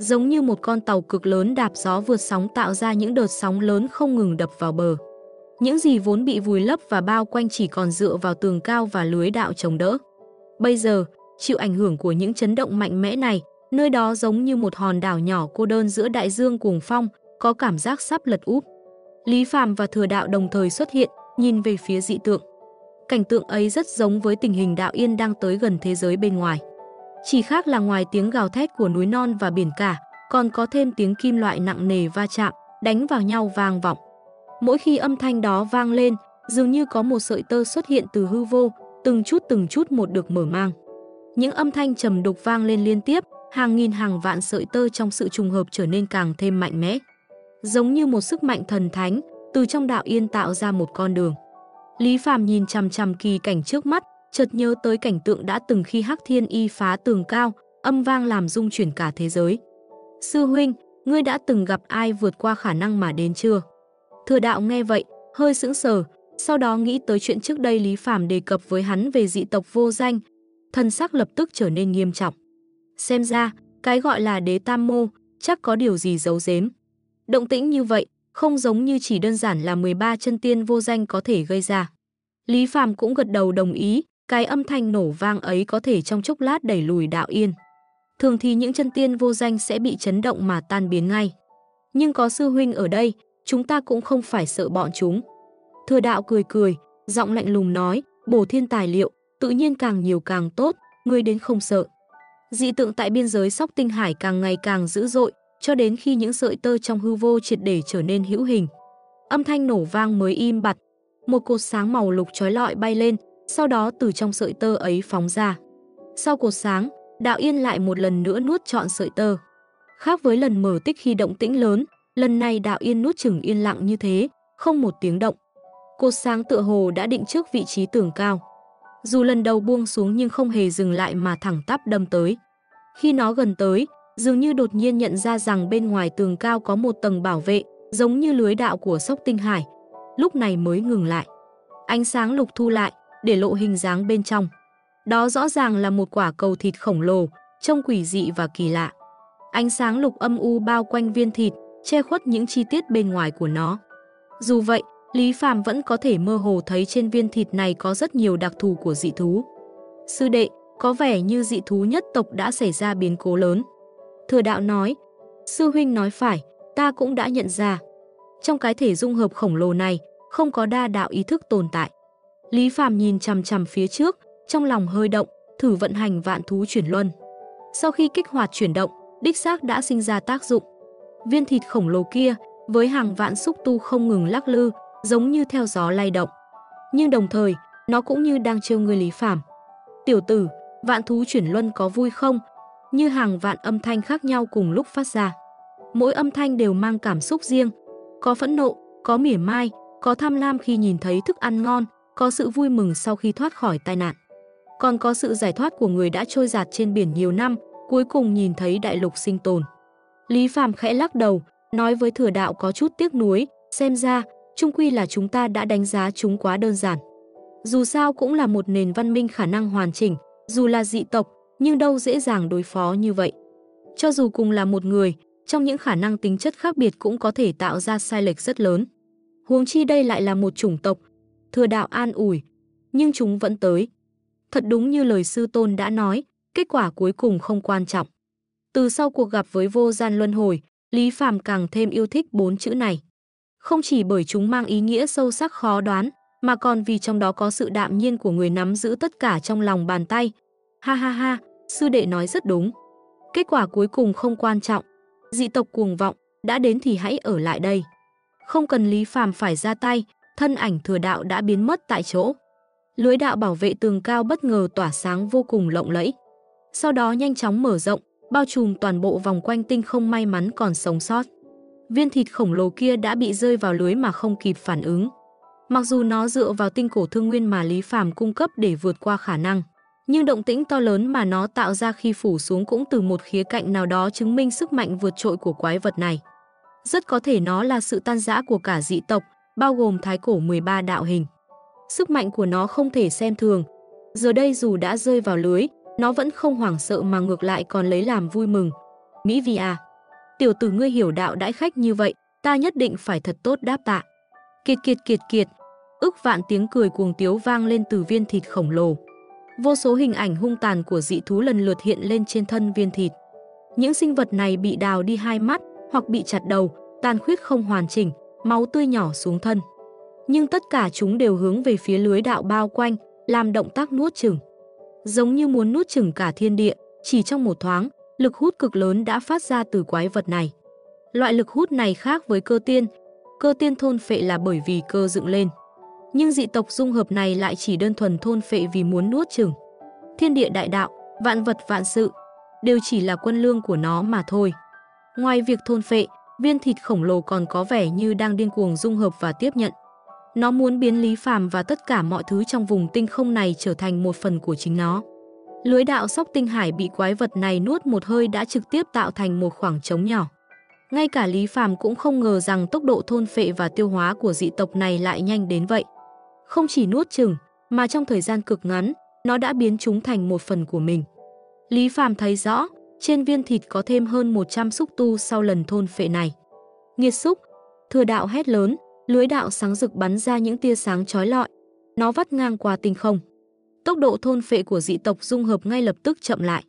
Giống như một con tàu cực lớn đạp gió vượt sóng tạo ra những đợt sóng lớn không ngừng đập vào bờ. Những gì vốn bị vùi lấp và bao quanh chỉ còn dựa vào tường cao và lưới đạo chống đỡ. Bây giờ, chịu ảnh hưởng của những chấn động mạnh mẽ này, nơi đó giống như một hòn đảo nhỏ cô đơn giữa đại dương cuồng phong, có cảm giác sắp lật úp. Lý Phàm và Thừa Đạo đồng thời xuất hiện, nhìn về phía dị tượng. Cảnh tượng ấy rất giống với tình hình đạo yên đang tới gần thế giới bên ngoài. Chỉ khác là ngoài tiếng gào thét của núi non và biển cả, còn có thêm tiếng kim loại nặng nề va chạm, đánh vào nhau vang vọng. Mỗi khi âm thanh đó vang lên, dường như có một sợi tơ xuất hiện từ hư vô, từng chút từng chút một được mở mang. Những âm thanh trầm đục vang lên liên tiếp, hàng nghìn hàng vạn sợi tơ trong sự trùng hợp trở nên càng thêm mạnh mẽ. Giống như một sức mạnh thần thánh, từ trong đạo yên tạo ra một con đường. Lý Phàm nhìn chằm chằm kỳ cảnh trước mắt, chợt nhớ tới cảnh tượng đã từng khi Hắc Thiên Y phá tường cao, âm vang làm rung chuyển cả thế giới. Sư huynh, ngươi đã từng gặp ai vượt qua khả năng mà đến chưa? Thừa đạo nghe vậy, hơi sững sờ, sau đó nghĩ tới chuyện trước đây Lý Phàm đề cập với hắn về dị tộc vô danh, thân sắc lập tức trở nên nghiêm trọng. Xem ra, cái gọi là đế tam mô, chắc có điều gì giấu giếm. Động tĩnh như vậy, không giống như chỉ đơn giản là 13 chân tiên vô danh có thể gây ra. Lý Phàm cũng gật đầu đồng ý, cái âm thanh nổ vang ấy có thể trong chốc lát đẩy lùi đạo yên. Thường thì những chân tiên vô danh sẽ bị chấn động mà tan biến ngay. Nhưng có sư huynh ở đây, chúng ta cũng không phải sợ bọn chúng. Thừa đạo cười cười, giọng lạnh lùng nói, bổ thiên tài liệu, tự nhiên càng nhiều càng tốt, ngươi đến không sợ. Dị tượng tại biên giới sóc tinh hải càng ngày càng dữ dội, cho đến khi những sợi tơ trong hư vô triệt để trở nên hữu hình. Âm thanh nổ vang mới im bặt, một cột sáng màu lục chói lọi bay lên, sau đó từ trong sợi tơ ấy phóng ra. Sau cột sáng, Đạo Yên lại một lần nữa nuốt trọn sợi tơ. Khác với lần mở tích khi động tĩnh lớn, lần này Đạo Yên nuốt chừng yên lặng như thế, không một tiếng động. Cột sáng tựa hồ đã định trước vị trí tường cao. Dù lần đầu buông xuống nhưng không hề dừng lại mà thẳng tắp đâm tới. Khi nó gần tới, dường như đột nhiên nhận ra rằng bên ngoài tường cao có một tầng bảo vệ, giống như lưới đạo của sóc tinh hải. Lúc này mới ngừng lại. Ánh sáng lục thu lại, để lộ hình dáng bên trong. Đó rõ ràng là một quả cầu thịt khổng lồ, trông quỷ dị và kỳ lạ. Ánh sáng lục âm u bao quanh viên thịt, che khuất những chi tiết bên ngoài của nó. Dù vậy, Lý Phàm vẫn có thể mơ hồ thấy trên viên thịt này có rất nhiều đặc thù của dị thú. Sư đệ, có vẻ như dị thú nhất tộc đã xảy ra biến cố lớn. Thừa đạo nói, sư huynh nói phải, ta cũng đã nhận ra. Trong cái thể dung hợp khổng lồ này, không có đa đạo ý thức tồn tại. Lý Phàm nhìn chằm chằm phía trước, trong lòng hơi động, thử vận hành vạn thú chuyển luân. Sau khi kích hoạt chuyển động, đích xác đã sinh ra tác dụng. Viên thịt khổng lồ kia, với hàng vạn xúc tu không ngừng lắc lư, giống như theo gió lay động. Nhưng đồng thời, nó cũng như đang trêu người Lý Phàm. Tiểu tử, vạn thú chuyển luân có vui không? Như hàng vạn âm thanh khác nhau cùng lúc phát ra. Mỗi âm thanh đều mang cảm xúc riêng, có phẫn nộ, có mỉa mai, có tham lam khi nhìn thấy thức ăn ngon, có sự vui mừng sau khi thoát khỏi tai nạn. Còn có sự giải thoát của người đã trôi giạt trên biển nhiều năm, cuối cùng nhìn thấy đại lục sinh tồn. Lý Phàm khẽ lắc đầu, nói với thừa đạo có chút tiếc nuối, xem ra, chung quy là chúng ta đã đánh giá chúng quá đơn giản. Dù sao cũng là một nền văn minh khả năng hoàn chỉnh, dù là dị tộc, nhưng đâu dễ dàng đối phó như vậy. Cho dù cùng là một người, trong những khả năng tính chất khác biệt cũng có thể tạo ra sai lệch rất lớn. Huống chi đây lại là một chủng tộc, thừa đạo an ủi, nhưng chúng vẫn tới. Thật đúng như lời sư tôn đã nói, kết quả cuối cùng không quan trọng. Từ sau cuộc gặp với vô gian luân hồi, Lý Phàm càng thêm yêu thích bốn chữ này. Không chỉ bởi chúng mang ý nghĩa sâu sắc khó đoán, mà còn vì trong đó có sự đạm nhiên của người nắm giữ tất cả trong lòng bàn tay. Ha ha ha, sư đệ nói rất đúng. Kết quả cuối cùng không quan trọng. Dị tộc cuồng vọng, đã đến thì hãy ở lại đây. Không cần Lý Phàm phải ra tay, thân ảnh thừa đạo đã biến mất tại chỗ. Lưới đạo bảo vệ tường cao bất ngờ tỏa sáng vô cùng lộng lẫy. Sau đó nhanh chóng mở rộng, bao trùm toàn bộ vòng quanh tinh không may mắn còn sống sót. Viên thịt khổng lồ kia đã bị rơi vào lưới mà không kịp phản ứng. Mặc dù nó dựa vào tinh cổ thương nguyên mà Lý Phàm cung cấp để vượt qua khả năng, nhưng động tĩnh to lớn mà nó tạo ra khi phủ xuống cũng từ một khía cạnh nào đó chứng minh sức mạnh vượt trội của quái vật này. Rất có thể nó là sự tan rã của cả dị tộc, bao gồm thái cổ 13 đạo hình. Sức mạnh của nó không thể xem thường. Giờ đây dù đã rơi vào lưới, nó vẫn không hoảng sợ mà ngược lại còn lấy làm vui mừng. Mỹ Vi à, tiểu tử ngươi hiểu đạo đãi khách như vậy, ta nhất định phải thật tốt đáp tạ. Kiệt kiệt kiệt kiệt, ức vạn tiếng cười cuồng tiếu vang lên từ viên thịt khổng lồ. Vô số hình ảnh hung tàn của dị thú lần lượt hiện lên trên thân viên thịt. Những sinh vật này bị đào đi hai mắt hoặc bị chặt đầu, tàn khuyết không hoàn chỉnh, máu tươi nhỏ xuống thân. Nhưng tất cả chúng đều hướng về phía lưới đạo bao quanh, làm động tác nuốt chửng. Giống như muốn nuốt chửng cả thiên địa, chỉ trong một thoáng, lực hút cực lớn đã phát ra từ quái vật này. Loại lực hút này khác với cơ tiên, cơ tiên thôn phệ là bởi vì cơ dựng lên. Nhưng dị tộc dung hợp này lại chỉ đơn thuần thôn phệ vì muốn nuốt chửng. Thiên địa đại đạo, vạn vật vạn sự, đều chỉ là quân lương của nó mà thôi. Ngoài việc thôn phệ, viên thịt khổng lồ còn có vẻ như đang điên cuồng dung hợp và tiếp nhận. Nó muốn biến Lý Phàm và tất cả mọi thứ trong vùng tinh không này trở thành một phần của chính nó. Lưới đạo sóc tinh hải bị quái vật này nuốt một hơi đã trực tiếp tạo thành một khoảng trống nhỏ. Ngay cả Lý Phàm cũng không ngờ rằng tốc độ thôn phệ và tiêu hóa của dị tộc này lại nhanh đến vậy. Không chỉ nuốt chừng, mà trong thời gian cực ngắn, nó đã biến chúng thành một phần của mình. Lý Phàm thấy rõ, trên viên thịt có thêm hơn 100 xúc tu sau lần thôn phệ này. Nghiệt xúc, thừa đạo hét lớn, lưới đạo sáng rực bắn ra những tia sáng chói lọi. Nó vắt ngang qua tinh không. Tốc độ thôn phệ của dị tộc dung hợp ngay lập tức chậm lại.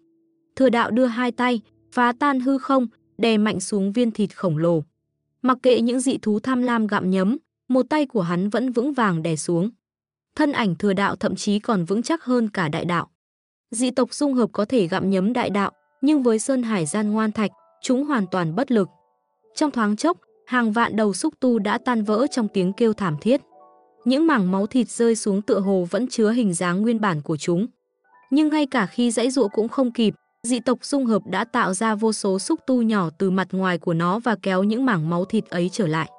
Thừa đạo đưa hai tay, phá tan hư không, đè mạnh xuống viên thịt khổng lồ. Mặc kệ những dị thú tham lam gặm nhấm, một tay của hắn vẫn vững vàng đè xuống. thân ảnh thừa đạo thậm chí còn vững chắc hơn cả đại đạo. Dị tộc dung hợp có thể gặm nhấm đại đạo, nhưng với Sơn Hải gian ngoan thạch, chúng hoàn toàn bất lực. Trong thoáng chốc, hàng vạn đầu xúc tu đã tan vỡ trong tiếng kêu thảm thiết. Những mảng máu thịt rơi xuống tựa hồ vẫn chứa hình dáng nguyên bản của chúng. Nhưng ngay cả khi dãy dụa cũng không kịp, dị tộc dung hợp đã tạo ra vô số xúc tu nhỏ từ mặt ngoài của nó và kéo những mảng máu thịt ấy trở lại.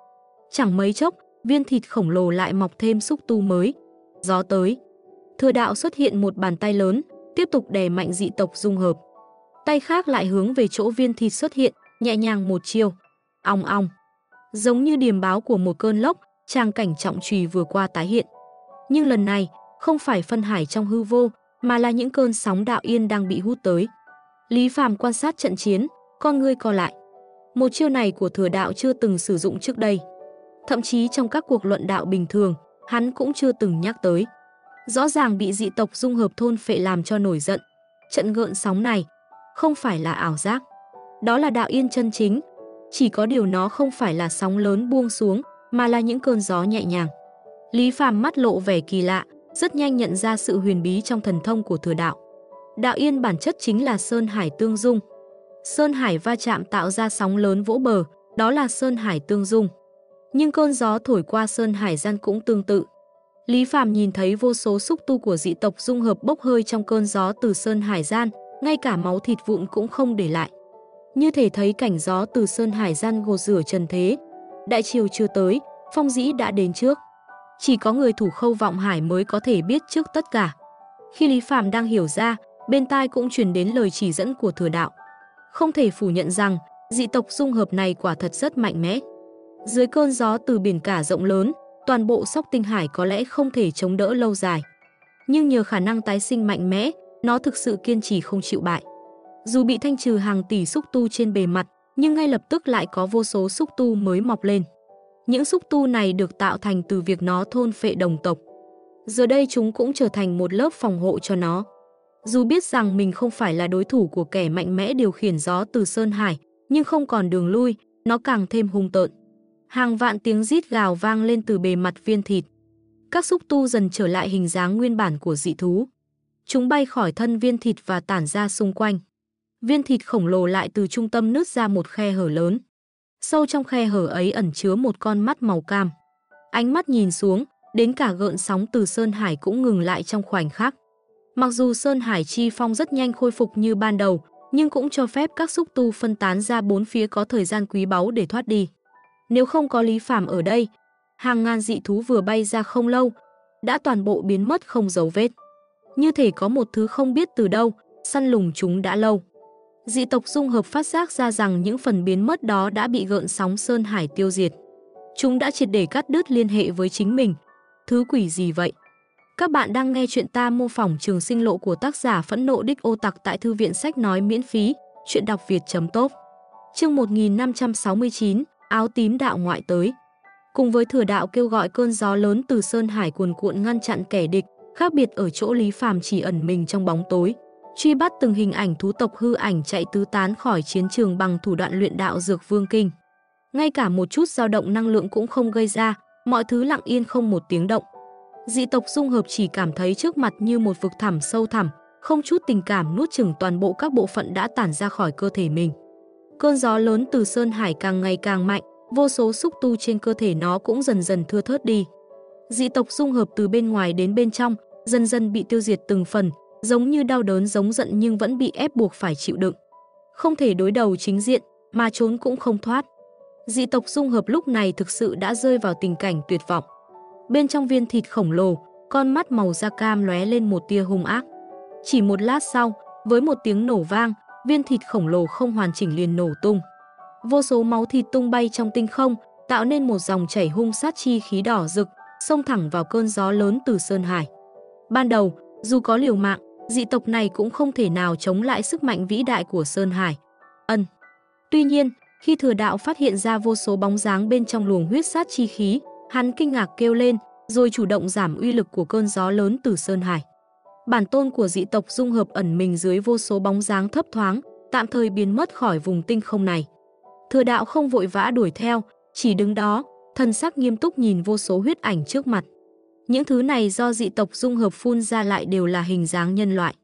Chẳng mấy chốc, viên thịt khổng lồ lại mọc thêm xúc tu mới. Gió tới. Thừa đạo xuất hiện một bàn tay lớn, tiếp tục đè mạnh dị tộc dung hợp. Tay khác lại hướng về chỗ viên thịt xuất hiện, nhẹ nhàng một chiêu. Ong ong. Giống như điềm báo của một cơn lốc, trang cảnh trọng trùy vừa qua tái hiện. Nhưng lần này, không phải phân hải trong hư vô, mà là những cơn sóng đạo yên đang bị hút tới. Lý Phàm quan sát trận chiến, con ngươi co lại. Một chiêu này của thừa đạo chưa từng sử dụng trước đây. Thậm chí trong các cuộc luận đạo bình thường, hắn cũng chưa từng nhắc tới. Rõ ràng bị dị tộc dung hợp thôn phệ làm cho nổi giận. Trận gợn sóng này không phải là ảo giác. Đó là đạo yên chân chính. Chỉ có điều nó không phải là sóng lớn buông xuống, mà là những cơn gió nhẹ nhàng. Lý Phàm mắt lộ vẻ kỳ lạ, rất nhanh nhận ra sự huyền bí trong thần thông của thừa đạo. Đạo yên bản chất chính là Sơn Hải tương dung. Sơn Hải va chạm tạo ra sóng lớn vỗ bờ, đó là Sơn Hải tương dung. Nhưng cơn gió thổi qua Sơn Hải gian cũng tương tự. Lý Phàm nhìn thấy vô số xúc tu của dị tộc dung hợp bốc hơi trong cơn gió từ Sơn Hải gian, ngay cả máu thịt vụn cũng không để lại. Như thể thấy cảnh gió từ Sơn Hải gian gột rửa trần thế. Đại triều chưa tới, phong dĩ đã đến trước. Chỉ có người thủ khâu vọng hải mới có thể biết trước tất cả. Khi Lý Phạm đang hiểu ra, bên tai cũng truyền đến lời chỉ dẫn của thừa đạo. Không thể phủ nhận rằng, dị tộc dung hợp này quả thật rất mạnh mẽ. Dưới cơn gió từ biển cả rộng lớn, toàn bộ sóc tinh hải có lẽ không thể chống đỡ lâu dài. Nhưng nhờ khả năng tái sinh mạnh mẽ, nó thực sự kiên trì không chịu bại. Dù bị thanh trừ hàng tỷ xúc tu trên bề mặt, nhưng ngay lập tức lại có vô số xúc tu mới mọc lên. Những xúc tu này được tạo thành từ việc nó thôn phệ đồng tộc. Giờ đây chúng cũng trở thành một lớp phòng hộ cho nó. Dù biết rằng mình không phải là đối thủ của kẻ mạnh mẽ điều khiển gió từ Sơn Hải, nhưng không còn đường lui, nó càng thêm hung tợn. Hàng vạn tiếng rít gào vang lên từ bề mặt viên thịt. Các xúc tu dần trở lại hình dáng nguyên bản của dị thú. Chúng bay khỏi thân viên thịt và tản ra xung quanh. Viên thịt khổng lồ lại từ trung tâm nứt ra một khe hở lớn. Sâu trong khe hở ấy ẩn chứa một con mắt màu cam. Ánh mắt nhìn xuống, đến cả gợn sóng từ Sơn Hải cũng ngừng lại trong khoảnh khắc. Mặc dù Sơn Hải chi phong rất nhanh khôi phục như ban đầu, nhưng cũng cho phép các xúc tu phân tán ra bốn phía có thời gian quý báu để thoát đi. Nếu không có Lý Phàm ở đây, hàng ngàn dị thú vừa bay ra không lâu, đã toàn bộ biến mất không dấu vết. Như thể có một thứ không biết từ đâu, săn lùng chúng đã lâu. Dị tộc dung hợp phát giác ra rằng những phần biến mất đó đã bị gợn sóng Sơn Hải tiêu diệt. Chúng đã triệt để cắt đứt liên hệ với chính mình. Thứ quỷ gì vậy? Các bạn đang nghe chuyện ta mô phỏng trường sinh lộ của tác giả phẫn nộ đích ô tặc tại thư viện sách nói miễn phí, chuyện đọc việt.top. Chương 1569, áo tím đạo ngoại tới. Cùng với thừa đạo kêu gọi cơn gió lớn từ Sơn Hải cuồn cuộn ngăn chặn kẻ địch, khác biệt ở chỗ Lý Phàm chỉ ẩn mình trong bóng tối. Truy bắt từng hình ảnh thú tộc hư ảnh chạy tứ tán khỏi chiến trường bằng thủ đoạn luyện đạo dược vương kinh. Ngay cả một chút dao động năng lượng cũng không gây ra, mọi thứ lặng yên không một tiếng động. Dị tộc dung hợp chỉ cảm thấy trước mặt như một vực thẳm sâu thẳm, không chút tình cảm nuốt chửng toàn bộ các bộ phận đã tản ra khỏi cơ thể mình. Cơn gió lớn từ Sơn Hải càng ngày càng mạnh, vô số xúc tu trên cơ thể nó cũng dần dần thưa thớt đi. Dị tộc dung hợp từ bên ngoài đến bên trong, dần dần bị tiêu diệt từng phần, giống như đau đớn giống giận nhưng vẫn bị ép buộc phải chịu đựng. Không thể đối đầu chính diện, mà trốn cũng không thoát. Dị tộc dung hợp lúc này thực sự đã rơi vào tình cảnh tuyệt vọng. Bên trong viên thịt khổng lồ, con mắt màu da cam lóe lên một tia hung ác. Chỉ một lát sau, với một tiếng nổ vang, viên thịt khổng lồ không hoàn chỉnh liền nổ tung. Vô số máu thịt tung bay trong tinh không, tạo nên một dòng chảy hung sát chi khí đỏ rực, xông thẳng vào cơn gió lớn từ Sơn Hải. Ban đầu, dù có liều mạng, dị tộc này cũng không thể nào chống lại sức mạnh vĩ đại của Sơn Hải. Ân. Tuy nhiên, khi thừa đạo phát hiện ra vô số bóng dáng bên trong luồng huyết sát chi khí, hắn kinh ngạc kêu lên, rồi chủ động giảm uy lực của cơn gió lớn từ Sơn Hải. Bản tôn của dị tộc dung hợp ẩn mình dưới vô số bóng dáng thấp thoáng, tạm thời biến mất khỏi vùng tinh không này. Thừa đạo không vội vã đuổi theo, chỉ đứng đó, thân sắc nghiêm túc nhìn vô số huyết ảnh trước mặt. Những thứ này do dị tộc dung hợp phun ra lại đều là hình dáng nhân loại.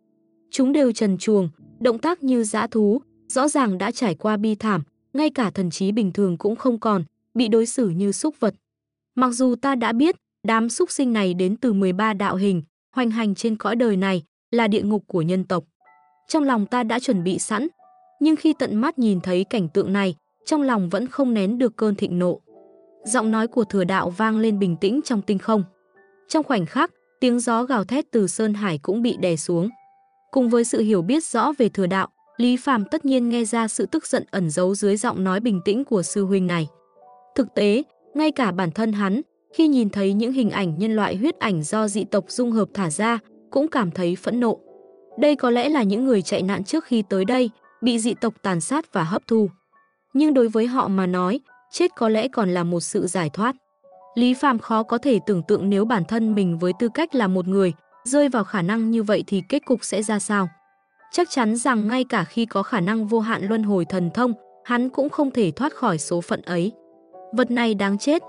Chúng đều trần truồng, động tác như dã thú, rõ ràng đã trải qua bi thảm, ngay cả thần trí bình thường cũng không còn, bị đối xử như súc vật. Mặc dù ta đã biết, đám súc sinh này đến từ 13 đạo hình, hoành hành trên cõi đời này, là địa ngục của nhân tộc. Trong lòng ta đã chuẩn bị sẵn, nhưng khi tận mắt nhìn thấy cảnh tượng này, trong lòng vẫn không nén được cơn thịnh nộ. Giọng nói của thừa đạo vang lên bình tĩnh trong tinh không. Trong khoảnh khắc, tiếng gió gào thét từ Sơn Hải cũng bị đè xuống. Cùng với sự hiểu biết rõ về thừa đạo, Lý Phàm tất nhiên nghe ra sự tức giận ẩn giấu dưới giọng nói bình tĩnh của sư huynh này. Thực tế, ngay cả bản thân hắn, khi nhìn thấy những hình ảnh nhân loại huyết ảnh do dị tộc dung hợp thả ra, cũng cảm thấy phẫn nộ. Đây có lẽ là những người chạy nạn trước khi tới đây, bị dị tộc tàn sát và hấp thu. Nhưng đối với họ mà nói, chết có lẽ còn là một sự giải thoát. Lý Phàm khó có thể tưởng tượng nếu bản thân mình với tư cách là một người, rơi vào khả năng như vậy thì kết cục sẽ ra sao. Chắc chắn rằng ngay cả khi có khả năng vô hạn luân hồi thần thông, hắn cũng không thể thoát khỏi số phận ấy. Vật này đáng chết,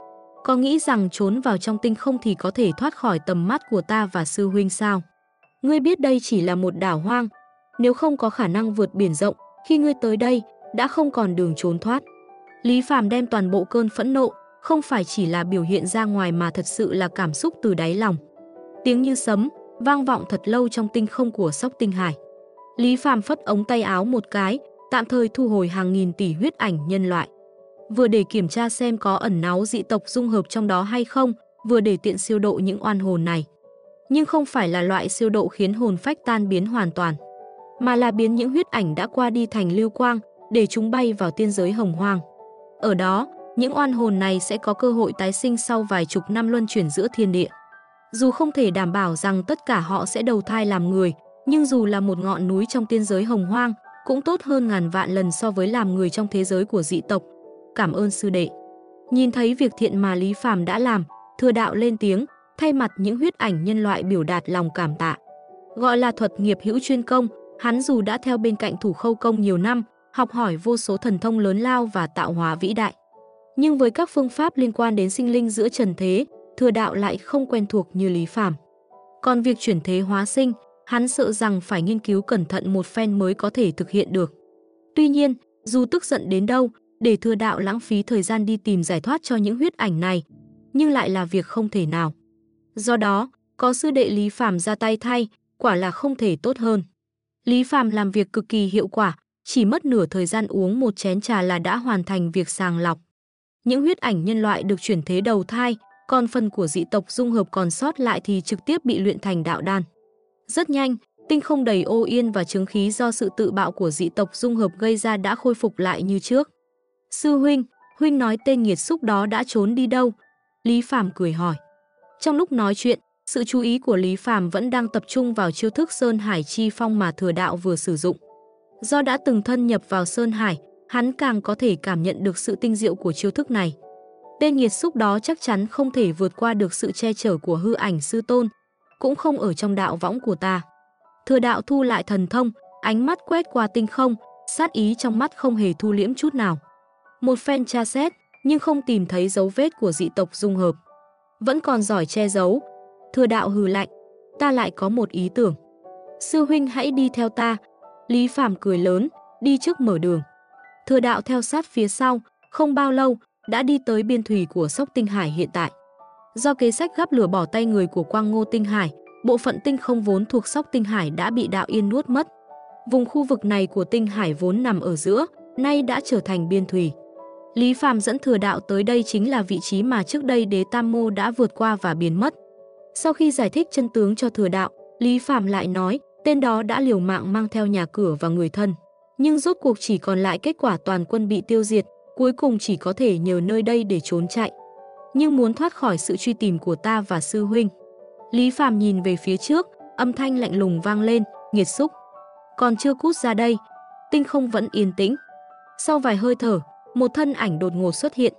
có nghĩ rằng trốn vào trong tinh không thì có thể thoát khỏi tầm mắt của ta và sư huynh sao? Ngươi biết đây chỉ là một đảo hoang, nếu không có khả năng vượt biển rộng, khi ngươi tới đây, đã không còn đường trốn thoát. Lý Phàm đem toàn bộ cơn phẫn nộ, không phải chỉ là biểu hiện ra ngoài mà thật sự là cảm xúc từ đáy lòng. Tiếng như sấm, vang vọng thật lâu trong tinh không của sóc tinh hải. Lý Phàm phất ống tay áo một cái, tạm thời thu hồi hàng nghìn tỷ huyết ảnh nhân loại. Vừa để kiểm tra xem có ẩn náu dị tộc dung hợp trong đó hay không, vừa để tiện siêu độ những oan hồn này. Nhưng không phải là loại siêu độ khiến hồn phách tan biến hoàn toàn, mà là biến những huyết ảnh đã qua đi thành lưu quang, để chúng bay vào tiên giới hồng hoang. Ở đó, những oan hồn này sẽ có cơ hội tái sinh sau vài chục năm luân chuyển giữa thiên địa. Dù không thể đảm bảo rằng tất cả họ sẽ đầu thai làm người, nhưng dù là một ngọn núi trong tiên giới hồng hoang, cũng tốt hơn ngàn vạn lần so với làm người trong thế giới của dị tộc. Cảm ơn sư đệ. Nhìn thấy việc thiện mà Lý Phàm đã làm, thừa đạo lên tiếng, thay mặt những huyết ảnh nhân loại biểu đạt lòng cảm tạ. Gọi là thuật nghiệp hữu chuyên công, hắn dù đã theo bên cạnh thủ khâu công nhiều năm, học hỏi vô số thần thông lớn lao và tạo hóa vĩ đại. Nhưng với các phương pháp liên quan đến sinh linh giữa trần thế, thừa đạo lại không quen thuộc như Lý Phàm. Còn việc chuyển thế hóa sinh, hắn sợ rằng phải nghiên cứu cẩn thận một phen mới có thể thực hiện được. Tuy nhiên, dù tức giận đến đâu, để thừa đạo lãng phí thời gian đi tìm giải thoát cho những huyết ảnh này, nhưng lại là việc không thể nào. Do đó, có sư đệ Lý Phàm ra tay thay, quả là không thể tốt hơn. Lý Phàm làm việc cực kỳ hiệu quả, chỉ mất nửa thời gian uống một chén trà là đã hoàn thành việc sàng lọc. Những huyết ảnh nhân loại được chuyển thế đầu thai, còn phần của dị tộc dung hợp còn sót lại thì trực tiếp bị luyện thành đạo đan. Rất nhanh, tinh không đầy ô yên và chứng khí do sự tự bạo của dị tộc dung hợp gây ra đã khôi phục lại như trước. Sư huynh, huynh nói tên nghiệt xúc đó đã trốn đi đâu? Lý Phàm cười hỏi. Trong lúc nói chuyện, sự chú ý của Lý Phàm vẫn đang tập trung vào chiêu thức Sơn Hải Chi Phong mà thừa đạo vừa sử dụng. Do đã từng thân nhập vào Sơn Hải, hắn càng có thể cảm nhận được sự tinh diệu của chiêu thức này. Tên nghiệt xúc đó chắc chắn không thể vượt qua được sự che chở của hư ảnh sư tôn, cũng không ở trong đạo võng của ta. Thừa đạo thu lại thần thông, ánh mắt quét qua tinh không, sát ý trong mắt không hề thu liễm chút nào. Một phen tra xét, nhưng không tìm thấy dấu vết của dị tộc dung hợp. Vẫn còn giỏi che giấu. Thừa đạo hừ lạnh, ta lại có một ý tưởng. Sư huynh hãy đi theo ta. Lý Phàm cười lớn, đi trước mở đường. Thừa đạo theo sát phía sau, không bao lâu, đã đi tới biên thủy của sóc tinh hải hiện tại. Do kế sách gắp lửa bỏ tay người của Quang Ngô Tinh Hải, bộ phận tinh không vốn thuộc sóc Tinh Hải đã bị đạo yên nuốt mất. Vùng khu vực này của Tinh Hải vốn nằm ở giữa, nay đã trở thành biên thủy. Lý Phàm dẫn thừa đạo tới đây chính là vị trí mà trước đây đế Tam Mô đã vượt qua và biến mất. Sau khi giải thích chân tướng cho thừa đạo, Lý Phàm lại nói, tên đó đã liều mạng mang theo nhà cửa và người thân. Nhưng rốt cuộc chỉ còn lại kết quả toàn quân bị tiêu diệt, cuối cùng chỉ có thể nhờ nơi đây để trốn chạy nhưng muốn thoát khỏi sự truy tìm của ta và sư huynh. Lý Phàm nhìn về phía trước, âm thanh lạnh lùng vang lên, nghiệt xúc. Còn chưa cút ra đây, tinh không vẫn yên tĩnh. Sau vài hơi thở, một thân ảnh đột ngột xuất hiện.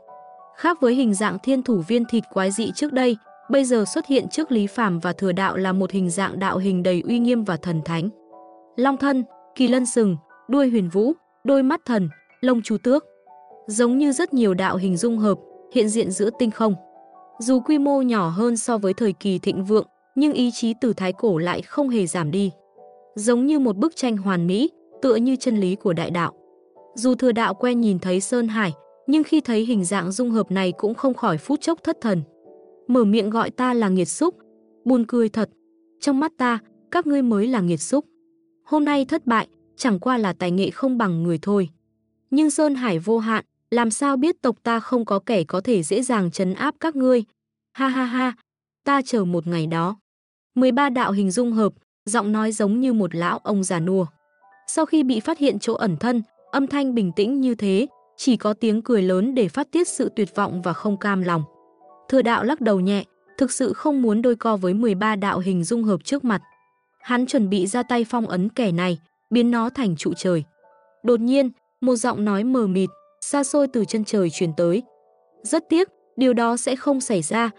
Khác với hình dạng thiên thủ viên thịt quái dị trước đây, bây giờ xuất hiện trước Lý Phàm và Thừa Đạo là một hình dạng đạo hình đầy uy nghiêm và thần thánh. Long thân, kỳ lân sừng, đuôi huyền vũ, đôi mắt thần, lông chú tước. Giống như rất nhiều đạo hình dung hợp, hiện diện giữa tinh không. Dù quy mô nhỏ hơn so với thời kỳ thịnh vượng, nhưng ý chí từ thái cổ lại không hề giảm đi. Giống như một bức tranh hoàn mỹ, tựa như chân lý của đại đạo. Dù thừa đạo quen nhìn thấy Sơn Hải, nhưng khi thấy hình dạng dung hợp này cũng không khỏi phút chốc thất thần. Mở miệng gọi ta là nghiệt xúc, buồn cười thật. Trong mắt ta, các ngươi mới là nghiệt xúc. Hôm nay thất bại, chẳng qua là tài nghệ không bằng người thôi. Nhưng Sơn Hải vô hạn, làm sao biết tộc ta không có kẻ có thể dễ dàng chấn áp các ngươi. Ha ha ha, ta chờ một ngày đó. 13 đạo hình dung hợp, giọng nói giống như một lão ông già nua. Sau khi bị phát hiện chỗ ẩn thân, âm thanh bình tĩnh như thế, chỉ có tiếng cười lớn để phát tiết sự tuyệt vọng và không cam lòng. Thừa đạo lắc đầu nhẹ, thực sự không muốn đôi co với 13 đạo hình dung hợp trước mặt. Hắn chuẩn bị ra tay phong ấn kẻ này, biến nó thành trụ trời. Đột nhiên, một giọng nói mờ mịt, xa xôi từ chân trời truyền tới. Rất tiếc, điều đó sẽ không xảy ra.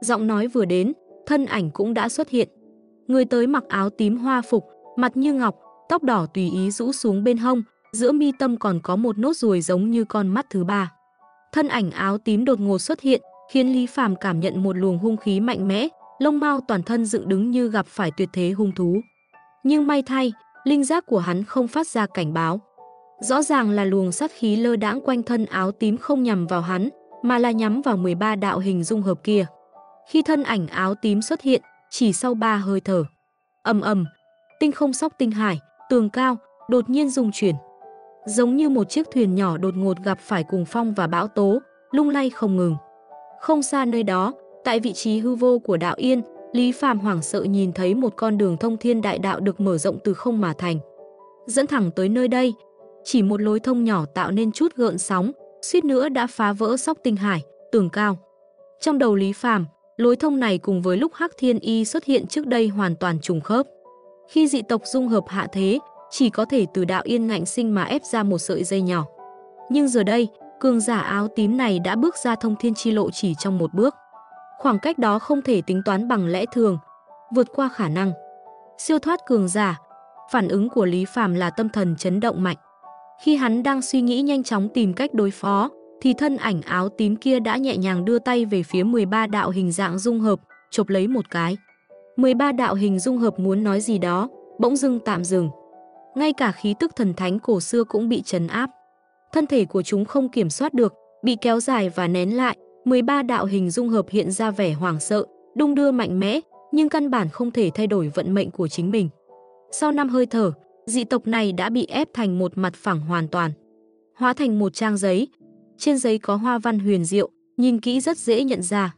Giọng nói vừa đến, thân ảnh cũng đã xuất hiện. Người tới mặc áo tím hoa phục, mặt như ngọc, tóc đỏ tùy ý rũ xuống bên hông, giữa mi tâm còn có một nốt ruồi giống như con mắt thứ ba. Thân ảnh áo tím đột ngột xuất hiện, khiến Lý Phàm cảm nhận một luồng hung khí mạnh mẽ, lông mao toàn thân dựng đứng như gặp phải tuyệt thế hung thú. Nhưng may thay, linh giác của hắn không phát ra cảnh báo. Rõ ràng là luồng sát khí lơ đãng quanh thân áo tím không nhằm vào hắn, mà là nhắm vào 13 đạo hình dung hợp kia. Khi thân ảnh áo tím xuất hiện, chỉ sau ba hơi thở. ầm ầm, tinh không sóc tinh hải, tường cao, đột nhiên rung chuyển. Giống như một chiếc thuyền nhỏ đột ngột gặp phải cùng phong và bão tố, lung lay không ngừng. Không xa nơi đó, tại vị trí hư vô của đạo yên, Lý Phàm hoảng sợ nhìn thấy một con đường thông thiên đại đạo được mở rộng từ không mà thành. Dẫn thẳng tới nơi đây, chỉ một lối thông nhỏ tạo nên chút gợn sóng, suýt nữa đã phá vỡ sóc tinh hải, tường cao. Trong đầu Lý Phàm, lối thông này cùng với lúc Hắc Thiên Y xuất hiện trước đây hoàn toàn trùng khớp. Khi dị tộc dung hợp hạ thế, chỉ có thể từ đạo yên ngạnh sinh mà ép ra một sợi dây nhỏ. Nhưng giờ đây, cường giả áo tím này đã bước ra thông thiên chi lộ chỉ trong một bước. Khoảng cách đó không thể tính toán bằng lẽ thường, vượt qua khả năng. Siêu thoát cường giả, phản ứng của Lý Phàm là tâm thần chấn động mạnh. Khi hắn đang suy nghĩ nhanh chóng tìm cách đối phó, thì thân ảnh áo tím kia đã nhẹ nhàng đưa tay về phía 13 đạo hình dạng dung hợp, chộp lấy một cái. 13 đạo hình dung hợp muốn nói gì đó, bỗng dưng tạm dừng. Ngay cả khí tức thần thánh cổ xưa cũng bị trấn áp. Thân thể của chúng không kiểm soát được, bị kéo dài và nén lại, 13 đạo hình dung hợp hiện ra vẻ hoảng sợ, đung đưa mạnh mẽ, nhưng căn bản không thể thay đổi vận mệnh của chính mình. Sau năm hơi thở, dị tộc này đã bị ép thành một mặt phẳng hoàn toàn. Hóa thành một trang giấy. Trên giấy có hoa văn huyền diệu, nhìn kỹ rất dễ nhận ra.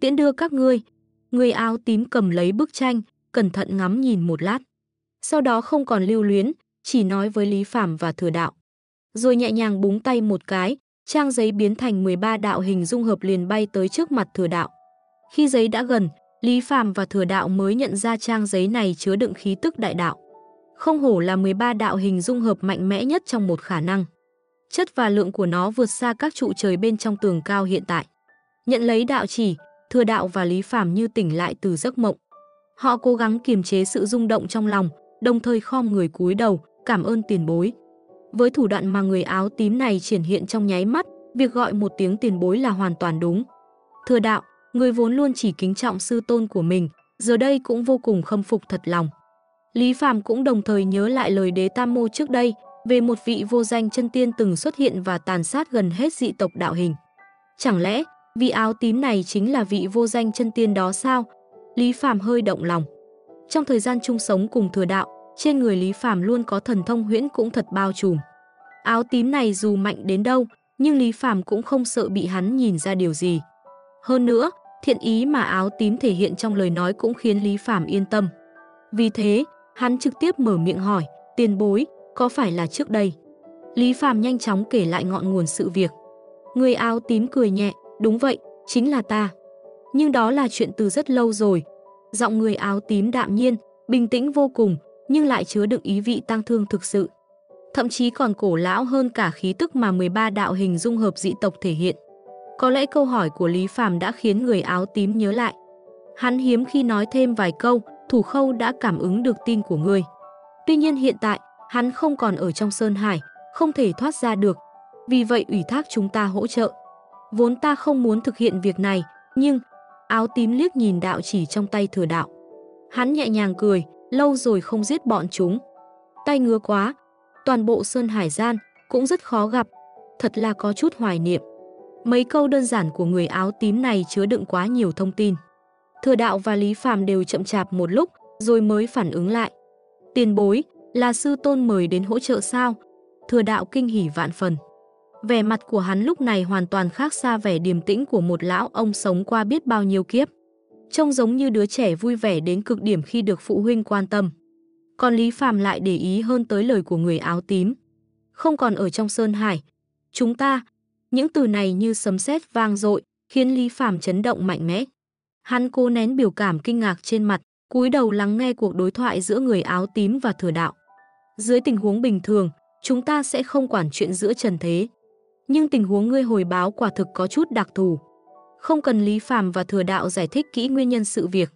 Tiễn đưa các ngươi. Người áo tím cầm lấy bức tranh, cẩn thận ngắm nhìn một lát. Sau đó không còn lưu luyến, chỉ nói với Lý Phạm và Thừa Đạo. Rồi nhẹ nhàng búng tay một cái, trang giấy biến thành 13 đạo hình dung hợp liền bay tới trước mặt Thừa Đạo. Khi giấy đã gần, Lý phàm và Thừa Đạo mới nhận ra trang giấy này chứa đựng khí tức đại đạo. Không hổ là 13 đạo hình dung hợp mạnh mẽ nhất trong một khả năng. Chất và lượng của nó vượt xa các trụ trời bên trong tường cao hiện tại. Nhận lấy đạo chỉ, Thừa Đạo và Lý Phàm như tỉnh lại từ giấc mộng. Họ cố gắng kiềm chế sự rung động trong lòng, đồng thời khom người cúi đầu, cảm ơn tiền bối. Với thủ đoạn mà người áo tím này triển hiện trong nháy mắt, việc gọi một tiếng tiền bối là hoàn toàn đúng. Thừa đạo, người vốn luôn chỉ kính trọng sư tôn của mình, giờ đây cũng vô cùng khâm phục thật lòng. Lý Phàm cũng đồng thời nhớ lại lời đế Tam Mô trước đây về một vị vô danh chân tiên từng xuất hiện và tàn sát gần hết dị tộc đạo hình. Chẳng lẽ vị áo tím này chính là vị vô danh chân tiên đó sao? Lý Phàm hơi động lòng. Trong thời gian chung sống cùng thừa đạo, trên người Lý Phàm luôn có thần thông huyễn cũng thật bao trùm. Áo tím này dù mạnh đến đâu, nhưng Lý Phàm cũng không sợ bị hắn nhìn ra điều gì. Hơn nữa, thiện ý mà áo tím thể hiện trong lời nói cũng khiến Lý Phàm yên tâm. Vì thế, hắn trực tiếp mở miệng hỏi, tiền bối, có phải là trước đây? Lý Phàm nhanh chóng kể lại ngọn nguồn sự việc. Người áo tím cười nhẹ, đúng vậy, chính là ta. Nhưng đó là chuyện từ rất lâu rồi. Giọng người áo tím đạm nhiên, bình tĩnh vô cùng, nhưng lại chứa đựng ý vị tang thương thực sự. Thậm chí còn cổ lão hơn cả khí tức mà 13 đạo hình dung hợp dị tộc thể hiện. Có lẽ câu hỏi của Lý Phàm đã khiến người áo tím nhớ lại. Hắn hiếm khi nói thêm vài câu, thủ khâu đã cảm ứng được tin của người Tuy nhiên hiện tại, hắn không còn ở trong Sơn Hải, không thể thoát ra được. Vì vậy ủy thác chúng ta hỗ trợ. Vốn ta không muốn thực hiện việc này, nhưng áo tím liếc nhìn đạo chỉ trong tay thừa đạo. Hắn nhẹ nhàng cười, lâu rồi không giết bọn chúng. Tay ngứa quá, toàn bộ Sơn Hải Gian cũng rất khó gặp, thật là có chút hoài niệm. Mấy câu đơn giản của người áo tím này chứa đựng quá nhiều thông tin. Thừa đạo và Lý Phàm đều chậm chạp một lúc rồi mới phản ứng lại. Tiền bối, là sư tôn mời đến hỗ trợ sao? Thừa đạo kinh hỉ vạn phần. Vẻ mặt của hắn lúc này hoàn toàn khác xa vẻ điềm tĩnh của một lão ông sống qua biết bao nhiêu kiếp. Trông giống như đứa trẻ vui vẻ đến cực điểm khi được phụ huynh quan tâm. Còn Lý Phàm lại để ý hơn tới lời của người áo tím. Không còn ở trong Sơn Hải. Chúng ta, những từ này như sấm sét vang dội, khiến Lý Phàm chấn động mạnh mẽ. Hắn cố nén biểu cảm kinh ngạc trên mặt, cúi đầu lắng nghe cuộc đối thoại giữa người áo tím và thừa đạo. Dưới tình huống bình thường, chúng ta sẽ không quản chuyện giữa trần thế. Nhưng tình huống ngươi hồi báo quả thực có chút đặc thù. Không cần Lý Phàm và thừa đạo giải thích kỹ nguyên nhân sự việc.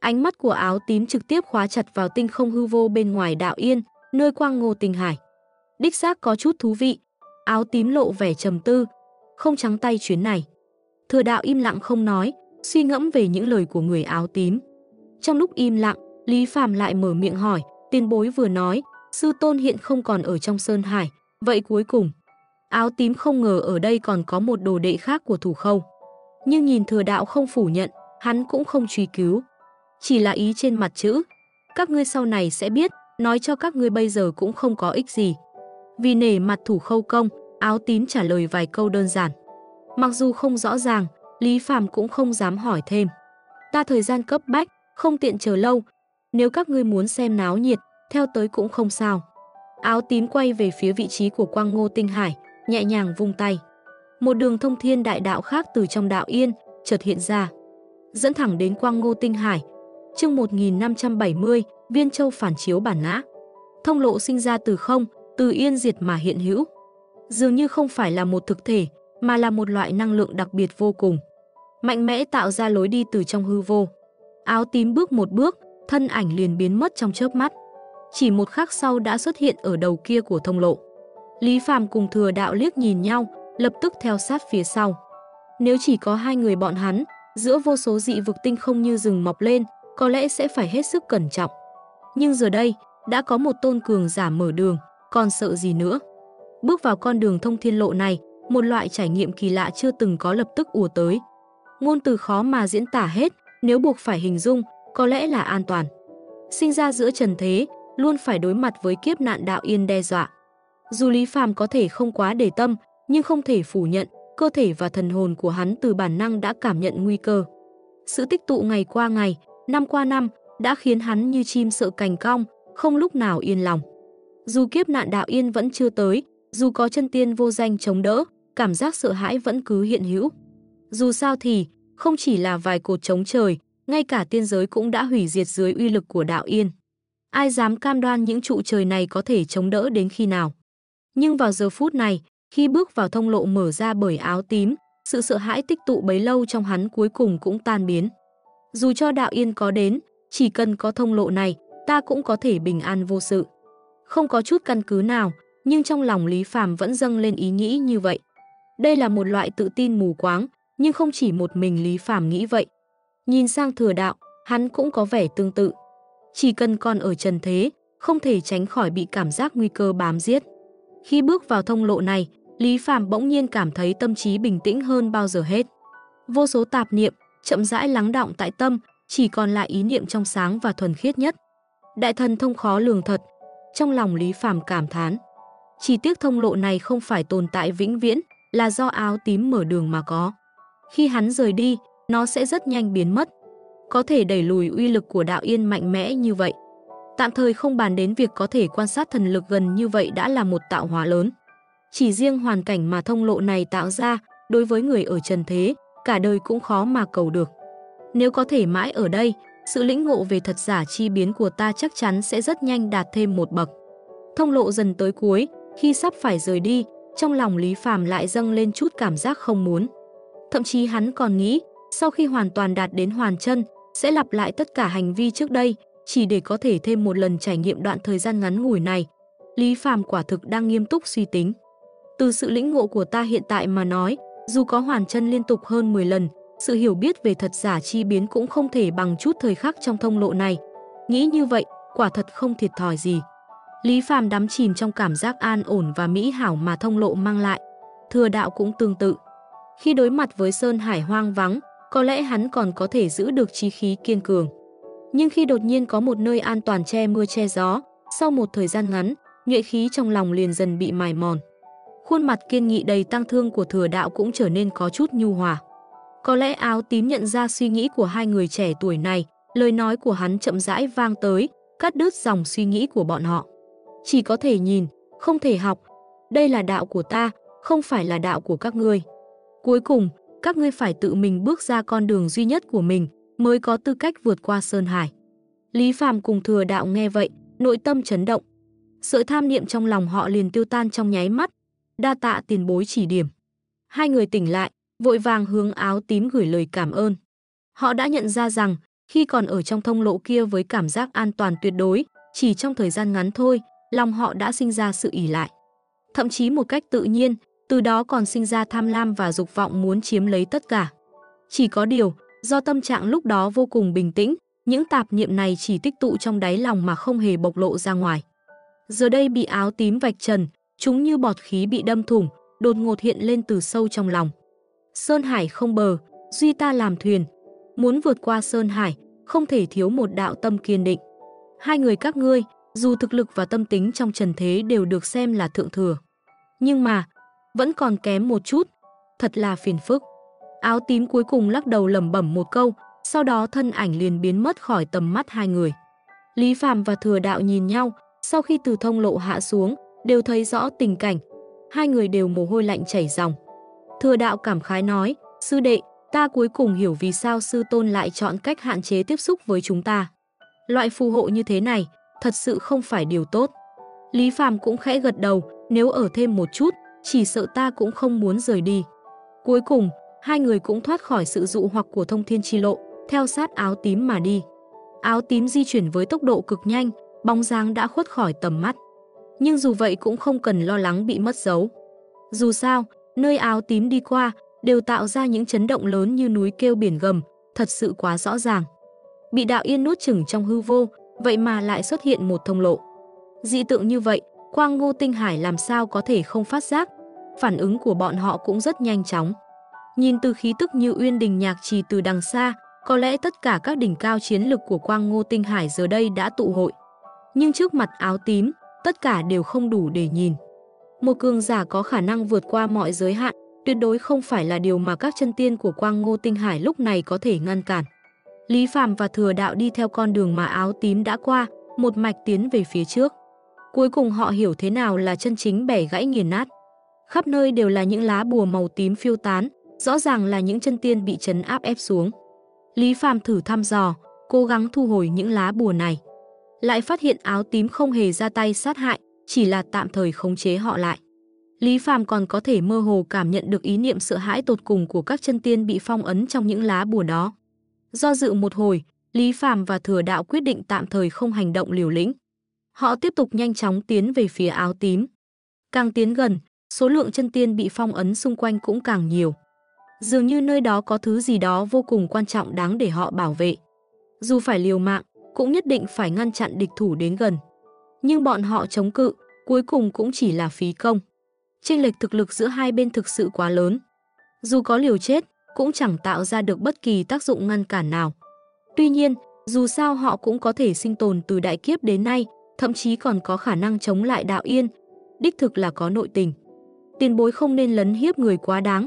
Ánh mắt của áo tím trực tiếp khóa chặt vào tinh không hư vô bên ngoài đạo yên, nơi quang ngô tình hải. Đích xác có chút thú vị. Áo tím lộ vẻ trầm tư, không trắng tay chuyến này. Thừa đạo im lặng không nói, suy ngẫm về những lời của người áo tím. Trong lúc im lặng, Lý Phàm lại mở miệng hỏi, tiền bối vừa nói, sư tôn hiện không còn ở trong Sơn Hải, vậy cuối cùng, áo tím không ngờ ở đây còn có một đồ đệ khác của thủ khâu. Nhưng nhìn thừa đạo không phủ nhận, hắn cũng không truy cứu. Chỉ là ý trên mặt chữ, các ngươi sau này sẽ biết, nói cho các ngươi bây giờ cũng không có ích gì. Vì nể mặt thủ khâu công, áo tím trả lời vài câu đơn giản. Mặc dù không rõ ràng, Lý Phàm cũng không dám hỏi thêm. Ta thời gian cấp bách, không tiện chờ lâu. Nếu các ngươi muốn xem náo nhiệt, theo tới cũng không sao. Áo tím quay về phía vị trí của Quang Ngô Tinh Hải, nhẹ nhàng vung tay. Một đường thông thiên đại đạo khác từ trong đạo yên chợt hiện ra, dẫn thẳng đến Quang Ngô Tinh Hải. Chương 1570, Viên Châu phản chiếu bản ngã. Thông lộ sinh ra từ không, từ yên diệt mà hiện hữu. Dường như không phải là một thực thể, mà là một loại năng lượng đặc biệt vô cùng. Mạnh mẽ tạo ra lối đi từ trong hư vô. Áo tím bước một bước, thân ảnh liền biến mất trong chớp mắt. Chỉ một khắc sau đã xuất hiện ở đầu kia của thông lộ. Lý Phàm cùng thừa đạo liếc nhìn nhau, lập tức theo sát phía sau. Nếu chỉ có hai người bọn hắn, giữa vô số dị vực tinh không như rừng mọc lên, có lẽ sẽ phải hết sức cẩn trọng. Nhưng giờ đây, đã có một tôn cường giả mở đường, còn sợ gì nữa. Bước vào con đường thông thiên lộ này, một loại trải nghiệm kỳ lạ chưa từng có lập tức ùa tới. Ngôn từ khó mà diễn tả hết, nếu buộc phải hình dung, có lẽ là an toàn. Sinh ra giữa trần thế, luôn phải đối mặt với kiếp nạn đạo yên đe dọa. Dù Lý Phàm có thể không quá để tâm, nhưng không thể phủ nhận, cơ thể và thần hồn của hắn từ bản năng đã cảm nhận nguy cơ. Sự tích tụ ngày qua ngày, năm qua năm, đã khiến hắn như chim sợ cành cong, không lúc nào yên lòng. Dù kiếp nạn đạo yên vẫn chưa tới, dù có chân tiên vô danh chống đỡ, cảm giác sợ hãi vẫn cứ hiện hữu. Dù sao thì, không chỉ là vài cột chống trời, ngay cả tiên giới cũng đã hủy diệt dưới uy lực của đạo yên. Ai dám cam đoan những trụ trời này có thể chống đỡ đến khi nào. Nhưng vào giờ phút này, khi bước vào thông lộ mở ra bởi áo tím, sự sợ hãi tích tụ bấy lâu trong hắn cuối cùng cũng tan biến. Dù cho đạo yên có đến, chỉ cần có thông lộ này, ta cũng có thể bình an vô sự. Không có chút căn cứ nào, nhưng trong lòng Lý Phàm vẫn dâng lên ý nghĩ như vậy. Đây là một loại tự tin mù quáng, nhưng không chỉ một mình Lý Phàm nghĩ vậy. Nhìn sang thừa đạo, hắn cũng có vẻ tương tự. Chỉ cần còn ở trần thế, không thể tránh khỏi bị cảm giác nguy cơ bám giết. Khi bước vào thông lộ này, Lý Phạm bỗng nhiên cảm thấy tâm trí bình tĩnh hơn bao giờ hết. Vô số tạp niệm, chậm rãi lắng động tại tâm, chỉ còn lại ý niệm trong sáng và thuần khiết nhất. Đại thần thông khó lường thật, trong lòng Lý Phạm cảm thán. Chỉ tiếc thông lộ này không phải tồn tại vĩnh viễn, là do áo tím mở đường mà có. Khi hắn rời đi, nó sẽ rất nhanh biến mất. Có thể đẩy lùi uy lực của đạo yên mạnh mẽ như vậy. Tạm thời không bàn đến việc có thể quan sát thần lực gần như vậy đã là một tạo hóa lớn. Chỉ riêng hoàn cảnh mà thông lộ này tạo ra, đối với người ở trần thế, cả đời cũng khó mà cầu được. Nếu có thể mãi ở đây, sự lĩnh ngộ về thật giả chi biến của ta chắc chắn sẽ rất nhanh đạt thêm một bậc. Thông lộ dần tới cuối, khi sắp phải rời đi, trong lòng Lý Phàm lại dâng lên chút cảm giác không muốn. Thậm chí hắn còn nghĩ, sau khi hoàn toàn đạt đến hoàn chân, sẽ lặp lại tất cả hành vi trước đây, chỉ để có thể thêm một lần trải nghiệm đoạn thời gian ngắn ngủi này. Lý Phàm quả thực đang nghiêm túc suy tính. Từ sự lĩnh ngộ của ta hiện tại mà nói, dù có hoàn chân liên tục hơn 10 lần, sự hiểu biết về thật giả chi biến cũng không thể bằng chút thời khắc trong thông lộ này. Nghĩ như vậy, quả thật không thiệt thòi gì. Lý Phàm đắm chìm trong cảm giác an ổn và mỹ hảo mà thông lộ mang lại. Thừa đạo cũng tương tự. Khi đối mặt với Sơn Hải hoang vắng, có lẽ hắn còn có thể giữ được chi khí kiên cường. Nhưng khi đột nhiên có một nơi an toàn che mưa che gió, sau một thời gian ngắn, nhuệ khí trong lòng liền dần bị mài mòn. Khuôn mặt kiên nghị đầy tăng thương của thừa đạo cũng trở nên có chút nhu hòa. Có lẽ áo tím nhận ra suy nghĩ của hai người trẻ tuổi này, lời nói của hắn chậm rãi vang tới, cắt đứt dòng suy nghĩ của bọn họ. Chỉ có thể nhìn, không thể học. Đây là đạo của ta, không phải là đạo của các ngươi. Cuối cùng, các ngươi phải tự mình bước ra con đường duy nhất của mình, mới có tư cách vượt qua Sơn Hải. Lý Phàm cùng thừa đạo nghe vậy, nội tâm chấn động. Sợi tham niệm trong lòng họ liền tiêu tan trong nháy mắt, đa tạ tiền bối chỉ điểm. Hai người tỉnh lại, vội vàng hướng áo tím gửi lời cảm ơn. Họ đã nhận ra rằng, khi còn ở trong thông lộ kia với cảm giác an toàn tuyệt đối, chỉ trong thời gian ngắn thôi, lòng họ đã sinh ra sự ỉ lại. Thậm chí một cách tự nhiên, từ đó còn sinh ra tham lam và dục vọng muốn chiếm lấy tất cả. Chỉ có điều, do tâm trạng lúc đó vô cùng bình tĩnh, những tạp niệm này chỉ tích tụ trong đáy lòng mà không hề bộc lộ ra ngoài. Giờ đây bị áo tím vạch trần, chúng như bọt khí bị đâm thủng, đột ngột hiện lên từ sâu trong lòng. Sơn Hải không bờ, duy ta làm thuyền. Muốn vượt qua Sơn Hải, không thể thiếu một đạo tâm kiên định. Hai người các ngươi, dù thực lực và tâm tính trong trần thế đều được xem là thượng thừa. Nhưng mà, vẫn còn kém một chút, thật là phiền phức. Áo tím cuối cùng lắc đầu lẩm bẩm một câu, sau đó thân ảnh liền biến mất khỏi tầm mắt hai người. Lý Phàm và Thừa Đạo nhìn nhau, sau khi từ thông lộ hạ xuống, đều thấy rõ tình cảnh. Hai người đều mồ hôi lạnh chảy ròng. Thừa Đạo cảm khái nói, sư đệ, ta cuối cùng hiểu vì sao sư tôn lại chọn cách hạn chế tiếp xúc với chúng ta. Loại phù hộ như thế này, thật sự không phải điều tốt. Lý Phàm cũng khẽ gật đầu, nếu ở thêm một chút, chỉ sợ ta cũng không muốn rời đi. Cuối cùng, hai người cũng thoát khỏi sự dụ hoặc của thông thiên chi lộ, theo sát áo tím mà đi. Áo tím di chuyển với tốc độ cực nhanh, bóng dáng đã khuất khỏi tầm mắt. Nhưng dù vậy cũng không cần lo lắng bị mất dấu. Dù sao, nơi áo tím đi qua đều tạo ra những chấn động lớn như núi kêu biển gầm, thật sự quá rõ ràng. Bị đạo yên nuốt chửng trong hư vô, vậy mà lại xuất hiện một thông lộ. Dị tượng như vậy, Quang Ngô Tinh Hải làm sao có thể không phát giác, phản ứng của bọn họ cũng rất nhanh chóng. Nhìn từ khí tức như uyên đình nhạc trì từ đằng xa, có lẽ tất cả các đỉnh cao chiến lực của Quang Ngô Tinh Hải giờ đây đã tụ hội. Nhưng trước mặt áo tím, tất cả đều không đủ để nhìn. Một cường giả có khả năng vượt qua mọi giới hạn, tuyệt đối không phải là điều mà các chân tiên của Quang Ngô Tinh Hải lúc này có thể ngăn cản. Lý Phàm và Thừa Đạo đi theo con đường mà áo tím đã qua, một mạch tiến về phía trước. Cuối cùng họ hiểu thế nào là chân chính bẻ gãy nghiền nát. Khắp nơi đều là những lá bùa màu tím phiêu tán, rõ ràng là những chân tiên bị chấn áp ép xuống. Lý Phàm thử thăm dò, cố gắng thu hồi những lá bùa này. Lại phát hiện áo tím không hề ra tay sát hại, chỉ là tạm thời khống chế họ lại. Lý Phàm còn có thể mơ hồ cảm nhận được ý niệm sợ hãi tột cùng của các chân tiên bị phong ấn trong những lá bùa đó. Do dự một hồi, Lý Phàm và Thừa Đạo quyết định tạm thời không hành động liều lĩnh. Họ tiếp tục nhanh chóng tiến về phía áo tím. Càng tiến gần, số lượng chân tiên bị phong ấn xung quanh cũng càng nhiều. Dường như nơi đó có thứ gì đó vô cùng quan trọng đáng để họ bảo vệ. Dù phải liều mạng, cũng nhất định phải ngăn chặn địch thủ đến gần. Nhưng bọn họ chống cự, cuối cùng cũng chỉ là phí công. Chênh lệch thực lực giữa hai bên thực sự quá lớn. Dù có liều chết, cũng chẳng tạo ra được bất kỳ tác dụng ngăn cản nào. Tuy nhiên, dù sao họ cũng có thể sinh tồn từ đại kiếp đến nay, thậm chí còn có khả năng chống lại đạo yên, đích thực là có nội tình. Tiền bối không nên lấn hiếp người quá đáng.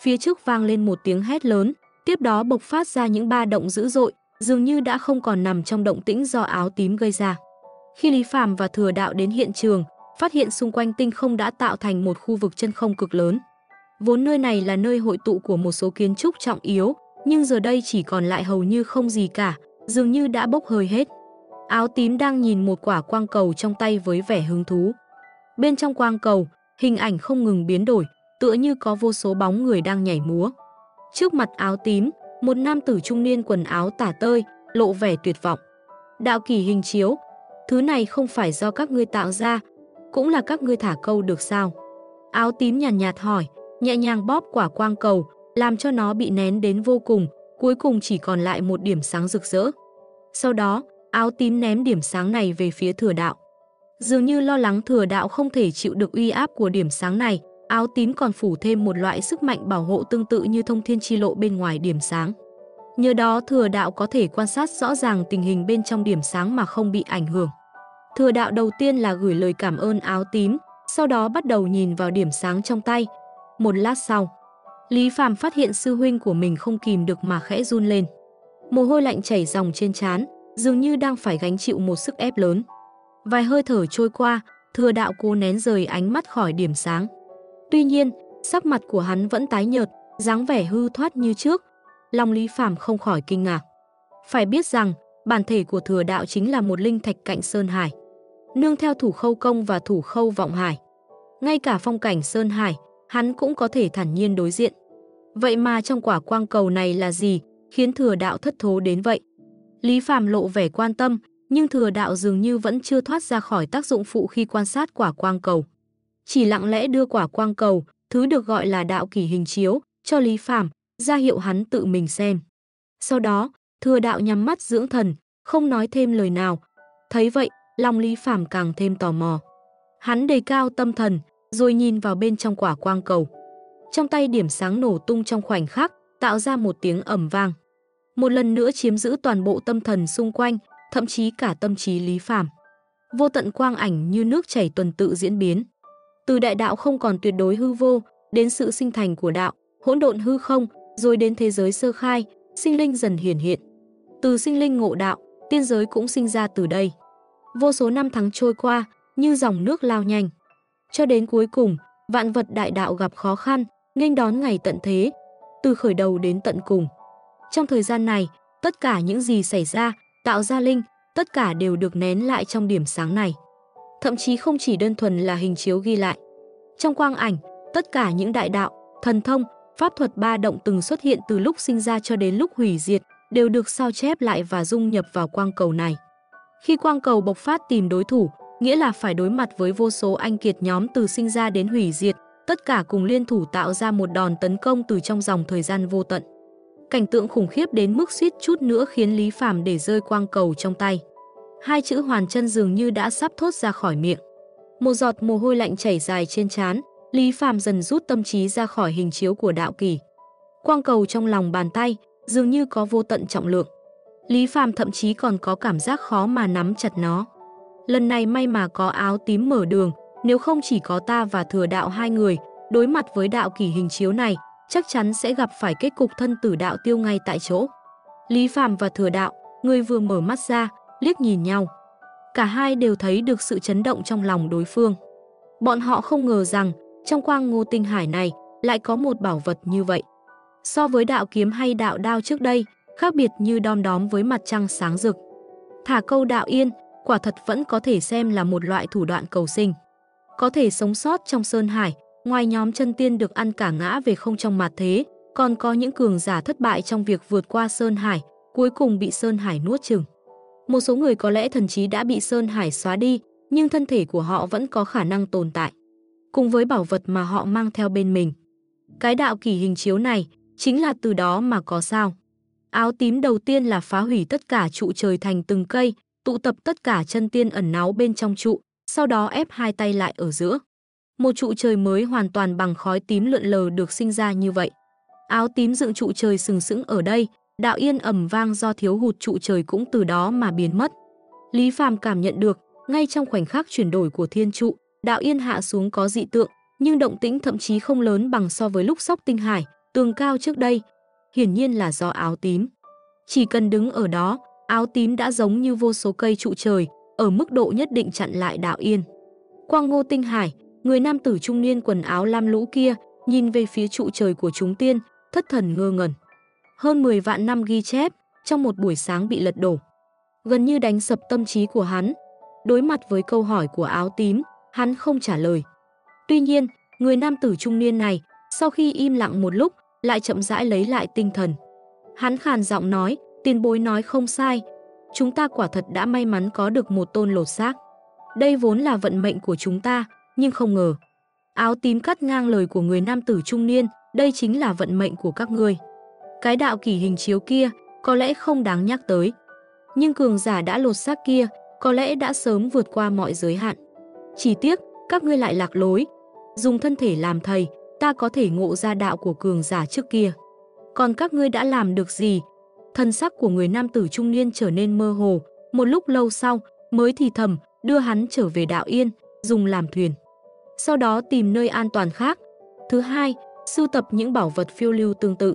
Phía trước vang lên một tiếng hét lớn, tiếp đó bộc phát ra những ba động dữ dội, dường như đã không còn nằm trong động tĩnh do áo tím gây ra. Khi Lý Phàm và Thừa Đạo đến hiện trường, phát hiện xung quanh tinh không đã tạo thành một khu vực chân không cực lớn. Vốn nơi này là nơi hội tụ của một số kiến trúc trọng yếu, nhưng giờ đây chỉ còn lại hầu như không gì cả, dường như đã bốc hơi hết. Áo tím đang nhìn một quả quang cầu trong tay với vẻ hứng thú. Bên trong quang cầu, hình ảnh không ngừng biến đổi, tựa như có vô số bóng người đang nhảy múa. Trước mặt áo tím, một nam tử trung niên quần áo tả tơi, lộ vẻ tuyệt vọng. Đạo kỳ hình chiếu, thứ này không phải do các ngươi tạo ra, cũng là các ngươi thả câu được sao? Áo tím nhàn nhạt, nhạt hỏi, nhẹ nhàng bóp quả quang cầu, làm cho nó bị nén đến vô cùng, cuối cùng chỉ còn lại một điểm sáng rực rỡ. Sau đó, áo tím ném điểm sáng này về phía thừa đạo. Dường như lo lắng thừa đạo không thể chịu được uy áp của điểm sáng này, áo tím còn phủ thêm một loại sức mạnh bảo hộ tương tự như thông thiên chi lộ bên ngoài điểm sáng. Nhờ đó thừa đạo có thể quan sát rõ ràng tình hình bên trong điểm sáng mà không bị ảnh hưởng. Thừa đạo đầu tiên là gửi lời cảm ơn áo tím, sau đó bắt đầu nhìn vào điểm sáng trong tay. Một lát sau, Lý Phàm phát hiện sư huynh của mình không kìm được mà khẽ run lên. Mồ hôi lạnh chảy dòng trên trán, dường như đang phải gánh chịu một sức ép lớn. Vài hơi thở trôi qua, thừa đạo cố nén rời ánh mắt khỏi điểm sáng. Tuy nhiên, sắc mặt của hắn vẫn tái nhợt, dáng vẻ hư thoát như trước. Long Lý Phàm không khỏi kinh ngạc. Phải biết rằng, bản thể của thừa đạo chính là một linh thạch cạnh Sơn Hải. Nương theo thủ khâu công và thủ khâu vọng hải. Ngay cả phong cảnh Sơn Hải, hắn cũng có thể thản nhiên đối diện. Vậy mà trong quả quang cầu này là gì, khiến thừa đạo thất thố đến vậy? Lý Phàm lộ vẻ quan tâm, nhưng thừa đạo dường như vẫn chưa thoát ra khỏi tác dụng phụ khi quan sát quả quang cầu. Chỉ lặng lẽ đưa quả quang cầu, thứ được gọi là đạo kỳ hình chiếu, cho Lý Phàm, ra hiệu hắn tự mình xem. Sau đó, thừa đạo nhắm mắt dưỡng thần, không nói thêm lời nào. Thấy vậy, lòng Lý Phàm càng thêm tò mò. Hắn đề cao tâm thần, rồi nhìn vào bên trong quả quang cầu. Trong tay điểm sáng nổ tung trong khoảnh khắc, tạo ra một tiếng ầm vang. Một lần nữa chiếm giữ toàn bộ tâm thần xung quanh, thậm chí cả tâm trí Lý Phàm. Vô tận quang ảnh như nước chảy tuần tự diễn biến. Từ đại đạo không còn tuyệt đối hư vô, đến sự sinh thành của đạo, hỗn độn hư không, rồi đến thế giới sơ khai, sinh linh dần hiển hiện. Từ sinh linh ngộ đạo, tiên giới cũng sinh ra từ đây. Vô số năm tháng trôi qua, như dòng nước lao nhanh. Cho đến cuối cùng, vạn vật đại đạo gặp khó khăn, nghênh đón ngày tận thế, từ khởi đầu đến tận cùng. Trong thời gian này, tất cả những gì xảy ra, tạo ra linh, tất cả đều được nén lại trong điểm sáng này. Thậm chí không chỉ đơn thuần là hình chiếu ghi lại. Trong quang ảnh, tất cả những đại đạo, thần thông, pháp thuật ba động từng xuất hiện từ lúc sinh ra cho đến lúc hủy diệt, đều được sao chép lại và dung nhập vào quang cầu này. Khi quang cầu bộc phát tìm đối thủ, nghĩa là phải đối mặt với vô số anh kiệt nhóm từ sinh ra đến hủy diệt, tất cả cùng liên thủ tạo ra một đòn tấn công từ trong dòng thời gian vô tận. Cảnh tượng khủng khiếp đến mức suýt chút nữa khiến Lý Phàm để rơi quang cầu trong tay. Hai chữ hoàn chân dường như đã sắp thốt ra khỏi miệng. Một giọt mồ hôi lạnh chảy dài trên trán, Lý Phàm dần rút tâm trí ra khỏi hình chiếu của đạo kỳ. Quang cầu trong lòng bàn tay dường như có vô tận trọng lượng. Lý Phàm thậm chí còn có cảm giác khó mà nắm chặt nó. Lần này may mà có áo tím mở đường, nếu không chỉ có ta và thừa đạo hai người, đối mặt với đạo kỳ hình chiếu này, chắc chắn sẽ gặp phải kết cục thân tử đạo tiêu ngay tại chỗ. Lý Phàm và thừa đạo, người vừa mở mắt ra, liếc nhìn nhau. Cả hai đều thấy được sự chấn động trong lòng đối phương. Bọn họ không ngờ rằng, trong quang ngô tinh hải này, lại có một bảo vật như vậy. So với đạo kiếm hay đạo đao trước đây, khác biệt như đom đóm với mặt trăng sáng rực. Thả câu đạo yên, quả thật vẫn có thể xem là một loại thủ đoạn cầu sinh. Có thể sống sót trong Sơn Hải, ngoài nhóm chân tiên được ăn cả ngã về không trong mặt thế, còn có những cường giả thất bại trong việc vượt qua Sơn Hải, cuối cùng bị Sơn Hải nuốt chừng. Một số người có lẽ thần trí đã bị Sơn Hải xóa đi, nhưng thân thể của họ vẫn có khả năng tồn tại. Cùng với bảo vật mà họ mang theo bên mình. Cái đạo kỳ hình chiếu này chính là từ đó mà có sao. Áo tím đầu tiên là phá hủy tất cả trụ trời thành từng cây, tụ tập tất cả chân tiên ẩn náu bên trong trụ, sau đó ép hai tay lại ở giữa. Một trụ trời mới hoàn toàn bằng khói tím lượn lờ được sinh ra như vậy. Áo tím dựng trụ trời sừng sững ở đây, đạo yên ầm vang do thiếu hụt trụ trời cũng từ đó mà biến mất. Lý Phàm cảm nhận được, ngay trong khoảnh khắc chuyển đổi của thiên trụ, đạo yên hạ xuống có dị tượng, nhưng động tĩnh thậm chí không lớn bằng so với lúc sóc tinh hải, tường cao trước đây. Hiển nhiên là do áo tím. Chỉ cần đứng ở đó, áo tím đã giống như vô số cây trụ trời, ở mức độ nhất định chặn lại đạo yên. Quang Ngô Tinh Hải, người nam tử trung niên quần áo lam lũ kia, nhìn về phía trụ trời của chúng tiên, thất thần ngơ ngẩn. Hơn 10 vạn năm ghi chép, trong một buổi sáng bị lật đổ. Gần như đánh sập tâm trí của hắn. Đối mặt với câu hỏi của áo tím, hắn không trả lời. Tuy nhiên, người nam tử trung niên này, sau khi im lặng một lúc, lại chậm rãi lấy lại tinh thần. Hắn khàn giọng nói, tiền bối nói không sai, chúng ta quả thật đã may mắn có được một tôn lột xác. Đây vốn là vận mệnh của chúng ta, nhưng không ngờ. Áo tím cắt ngang lời của người nam tử trung niên, đây chính là vận mệnh của các ngươi. Cái đạo kỷ hình chiếu kia có lẽ không đáng nhắc tới. Nhưng cường giả đã lột xác kia có lẽ đã sớm vượt qua mọi giới hạn. Chỉ tiếc, các ngươi lại lạc lối. Dùng thân thể làm thầy, ta có thể ngộ ra đạo của cường giả trước kia. Còn các ngươi đã làm được gì? Thân sắc của người nam tử trung niên trở nên mơ hồ, một lúc lâu sau mới thì thầm đưa hắn trở về đạo yên, dùng làm thuyền. Sau đó tìm nơi an toàn khác. Thứ hai, sưu tập những bảo vật phiêu lưu tương tự.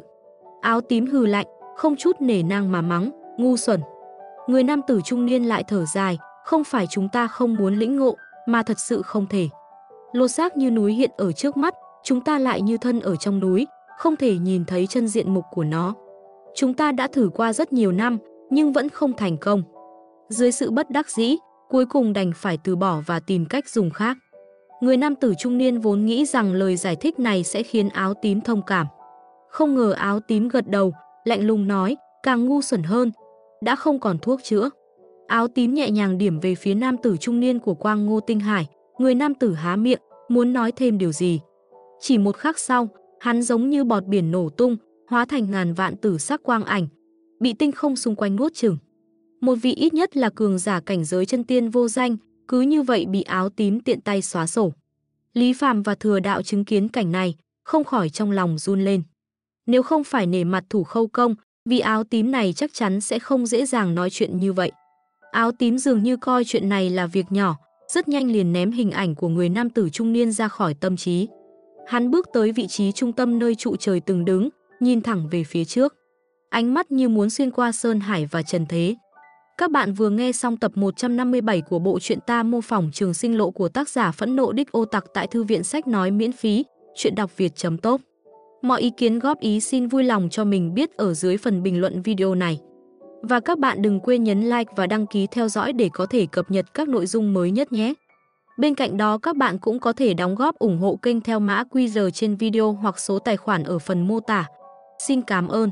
Áo tím hừ lạnh, không chút nể nang mà mắng, ngu xuẩn. Người nam tử trung niên lại thở dài, không phải chúng ta không muốn lĩnh ngộ, mà thật sự không thể. Lô xác như núi hiện ở trước mắt, chúng ta lại như thân ở trong núi, không thể nhìn thấy chân diện mục của nó. Chúng ta đã thử qua rất nhiều năm, nhưng vẫn không thành công. Dưới sự bất đắc dĩ, cuối cùng đành phải từ bỏ và tìm cách dùng khác. Người nam tử trung niên vốn nghĩ rằng lời giải thích này sẽ khiến áo tím thông cảm. Không ngờ áo tím gật đầu, lạnh lùng nói, càng ngu xuẩn hơn, đã không còn thuốc chữa. Áo tím nhẹ nhàng điểm về phía nam tử trung niên của Quang Ngô Tinh Hải, người nam tử há miệng, muốn nói thêm điều gì. Chỉ một khắc sau, hắn giống như bọt biển nổ tung, hóa thành ngàn vạn tử sắc quang ảnh, bị tinh không xung quanh nuốt chửng. Một vị ít nhất là cường giả cảnh giới chân tiên vô danh, cứ như vậy bị áo tím tiện tay xóa sổ. Lý Phàm và Thừa Đạo chứng kiến cảnh này, không khỏi trong lòng run lên. Nếu không phải nể mặt thủ khâu công, vì áo tím này chắc chắn sẽ không dễ dàng nói chuyện như vậy. Áo tím dường như coi chuyện này là việc nhỏ, rất nhanh liền ném hình ảnh của người nam tử trung niên ra khỏi tâm trí. Hắn bước tới vị trí trung tâm nơi trụ trời từng đứng, nhìn thẳng về phía trước. Ánh mắt như muốn xuyên qua Sơn Hải và Trần Thế. Các bạn vừa nghe xong tập 157 của bộ truyện ta mô phỏng trường sinh lộ của tác giả phẫn nộ đích ô tặc tại thư viện sách nói miễn phí, chuyện đọc việt.top. Mọi ý kiến góp ý xin vui lòng cho mình biết ở dưới phần bình luận video này. Và các bạn đừng quên nhấn like và đăng ký theo dõi để có thể cập nhật các nội dung mới nhất nhé. Bên cạnh đó, các bạn cũng có thể đóng góp ủng hộ kênh theo mã QR trên video hoặc số tài khoản ở phần mô tả. Xin cảm ơn.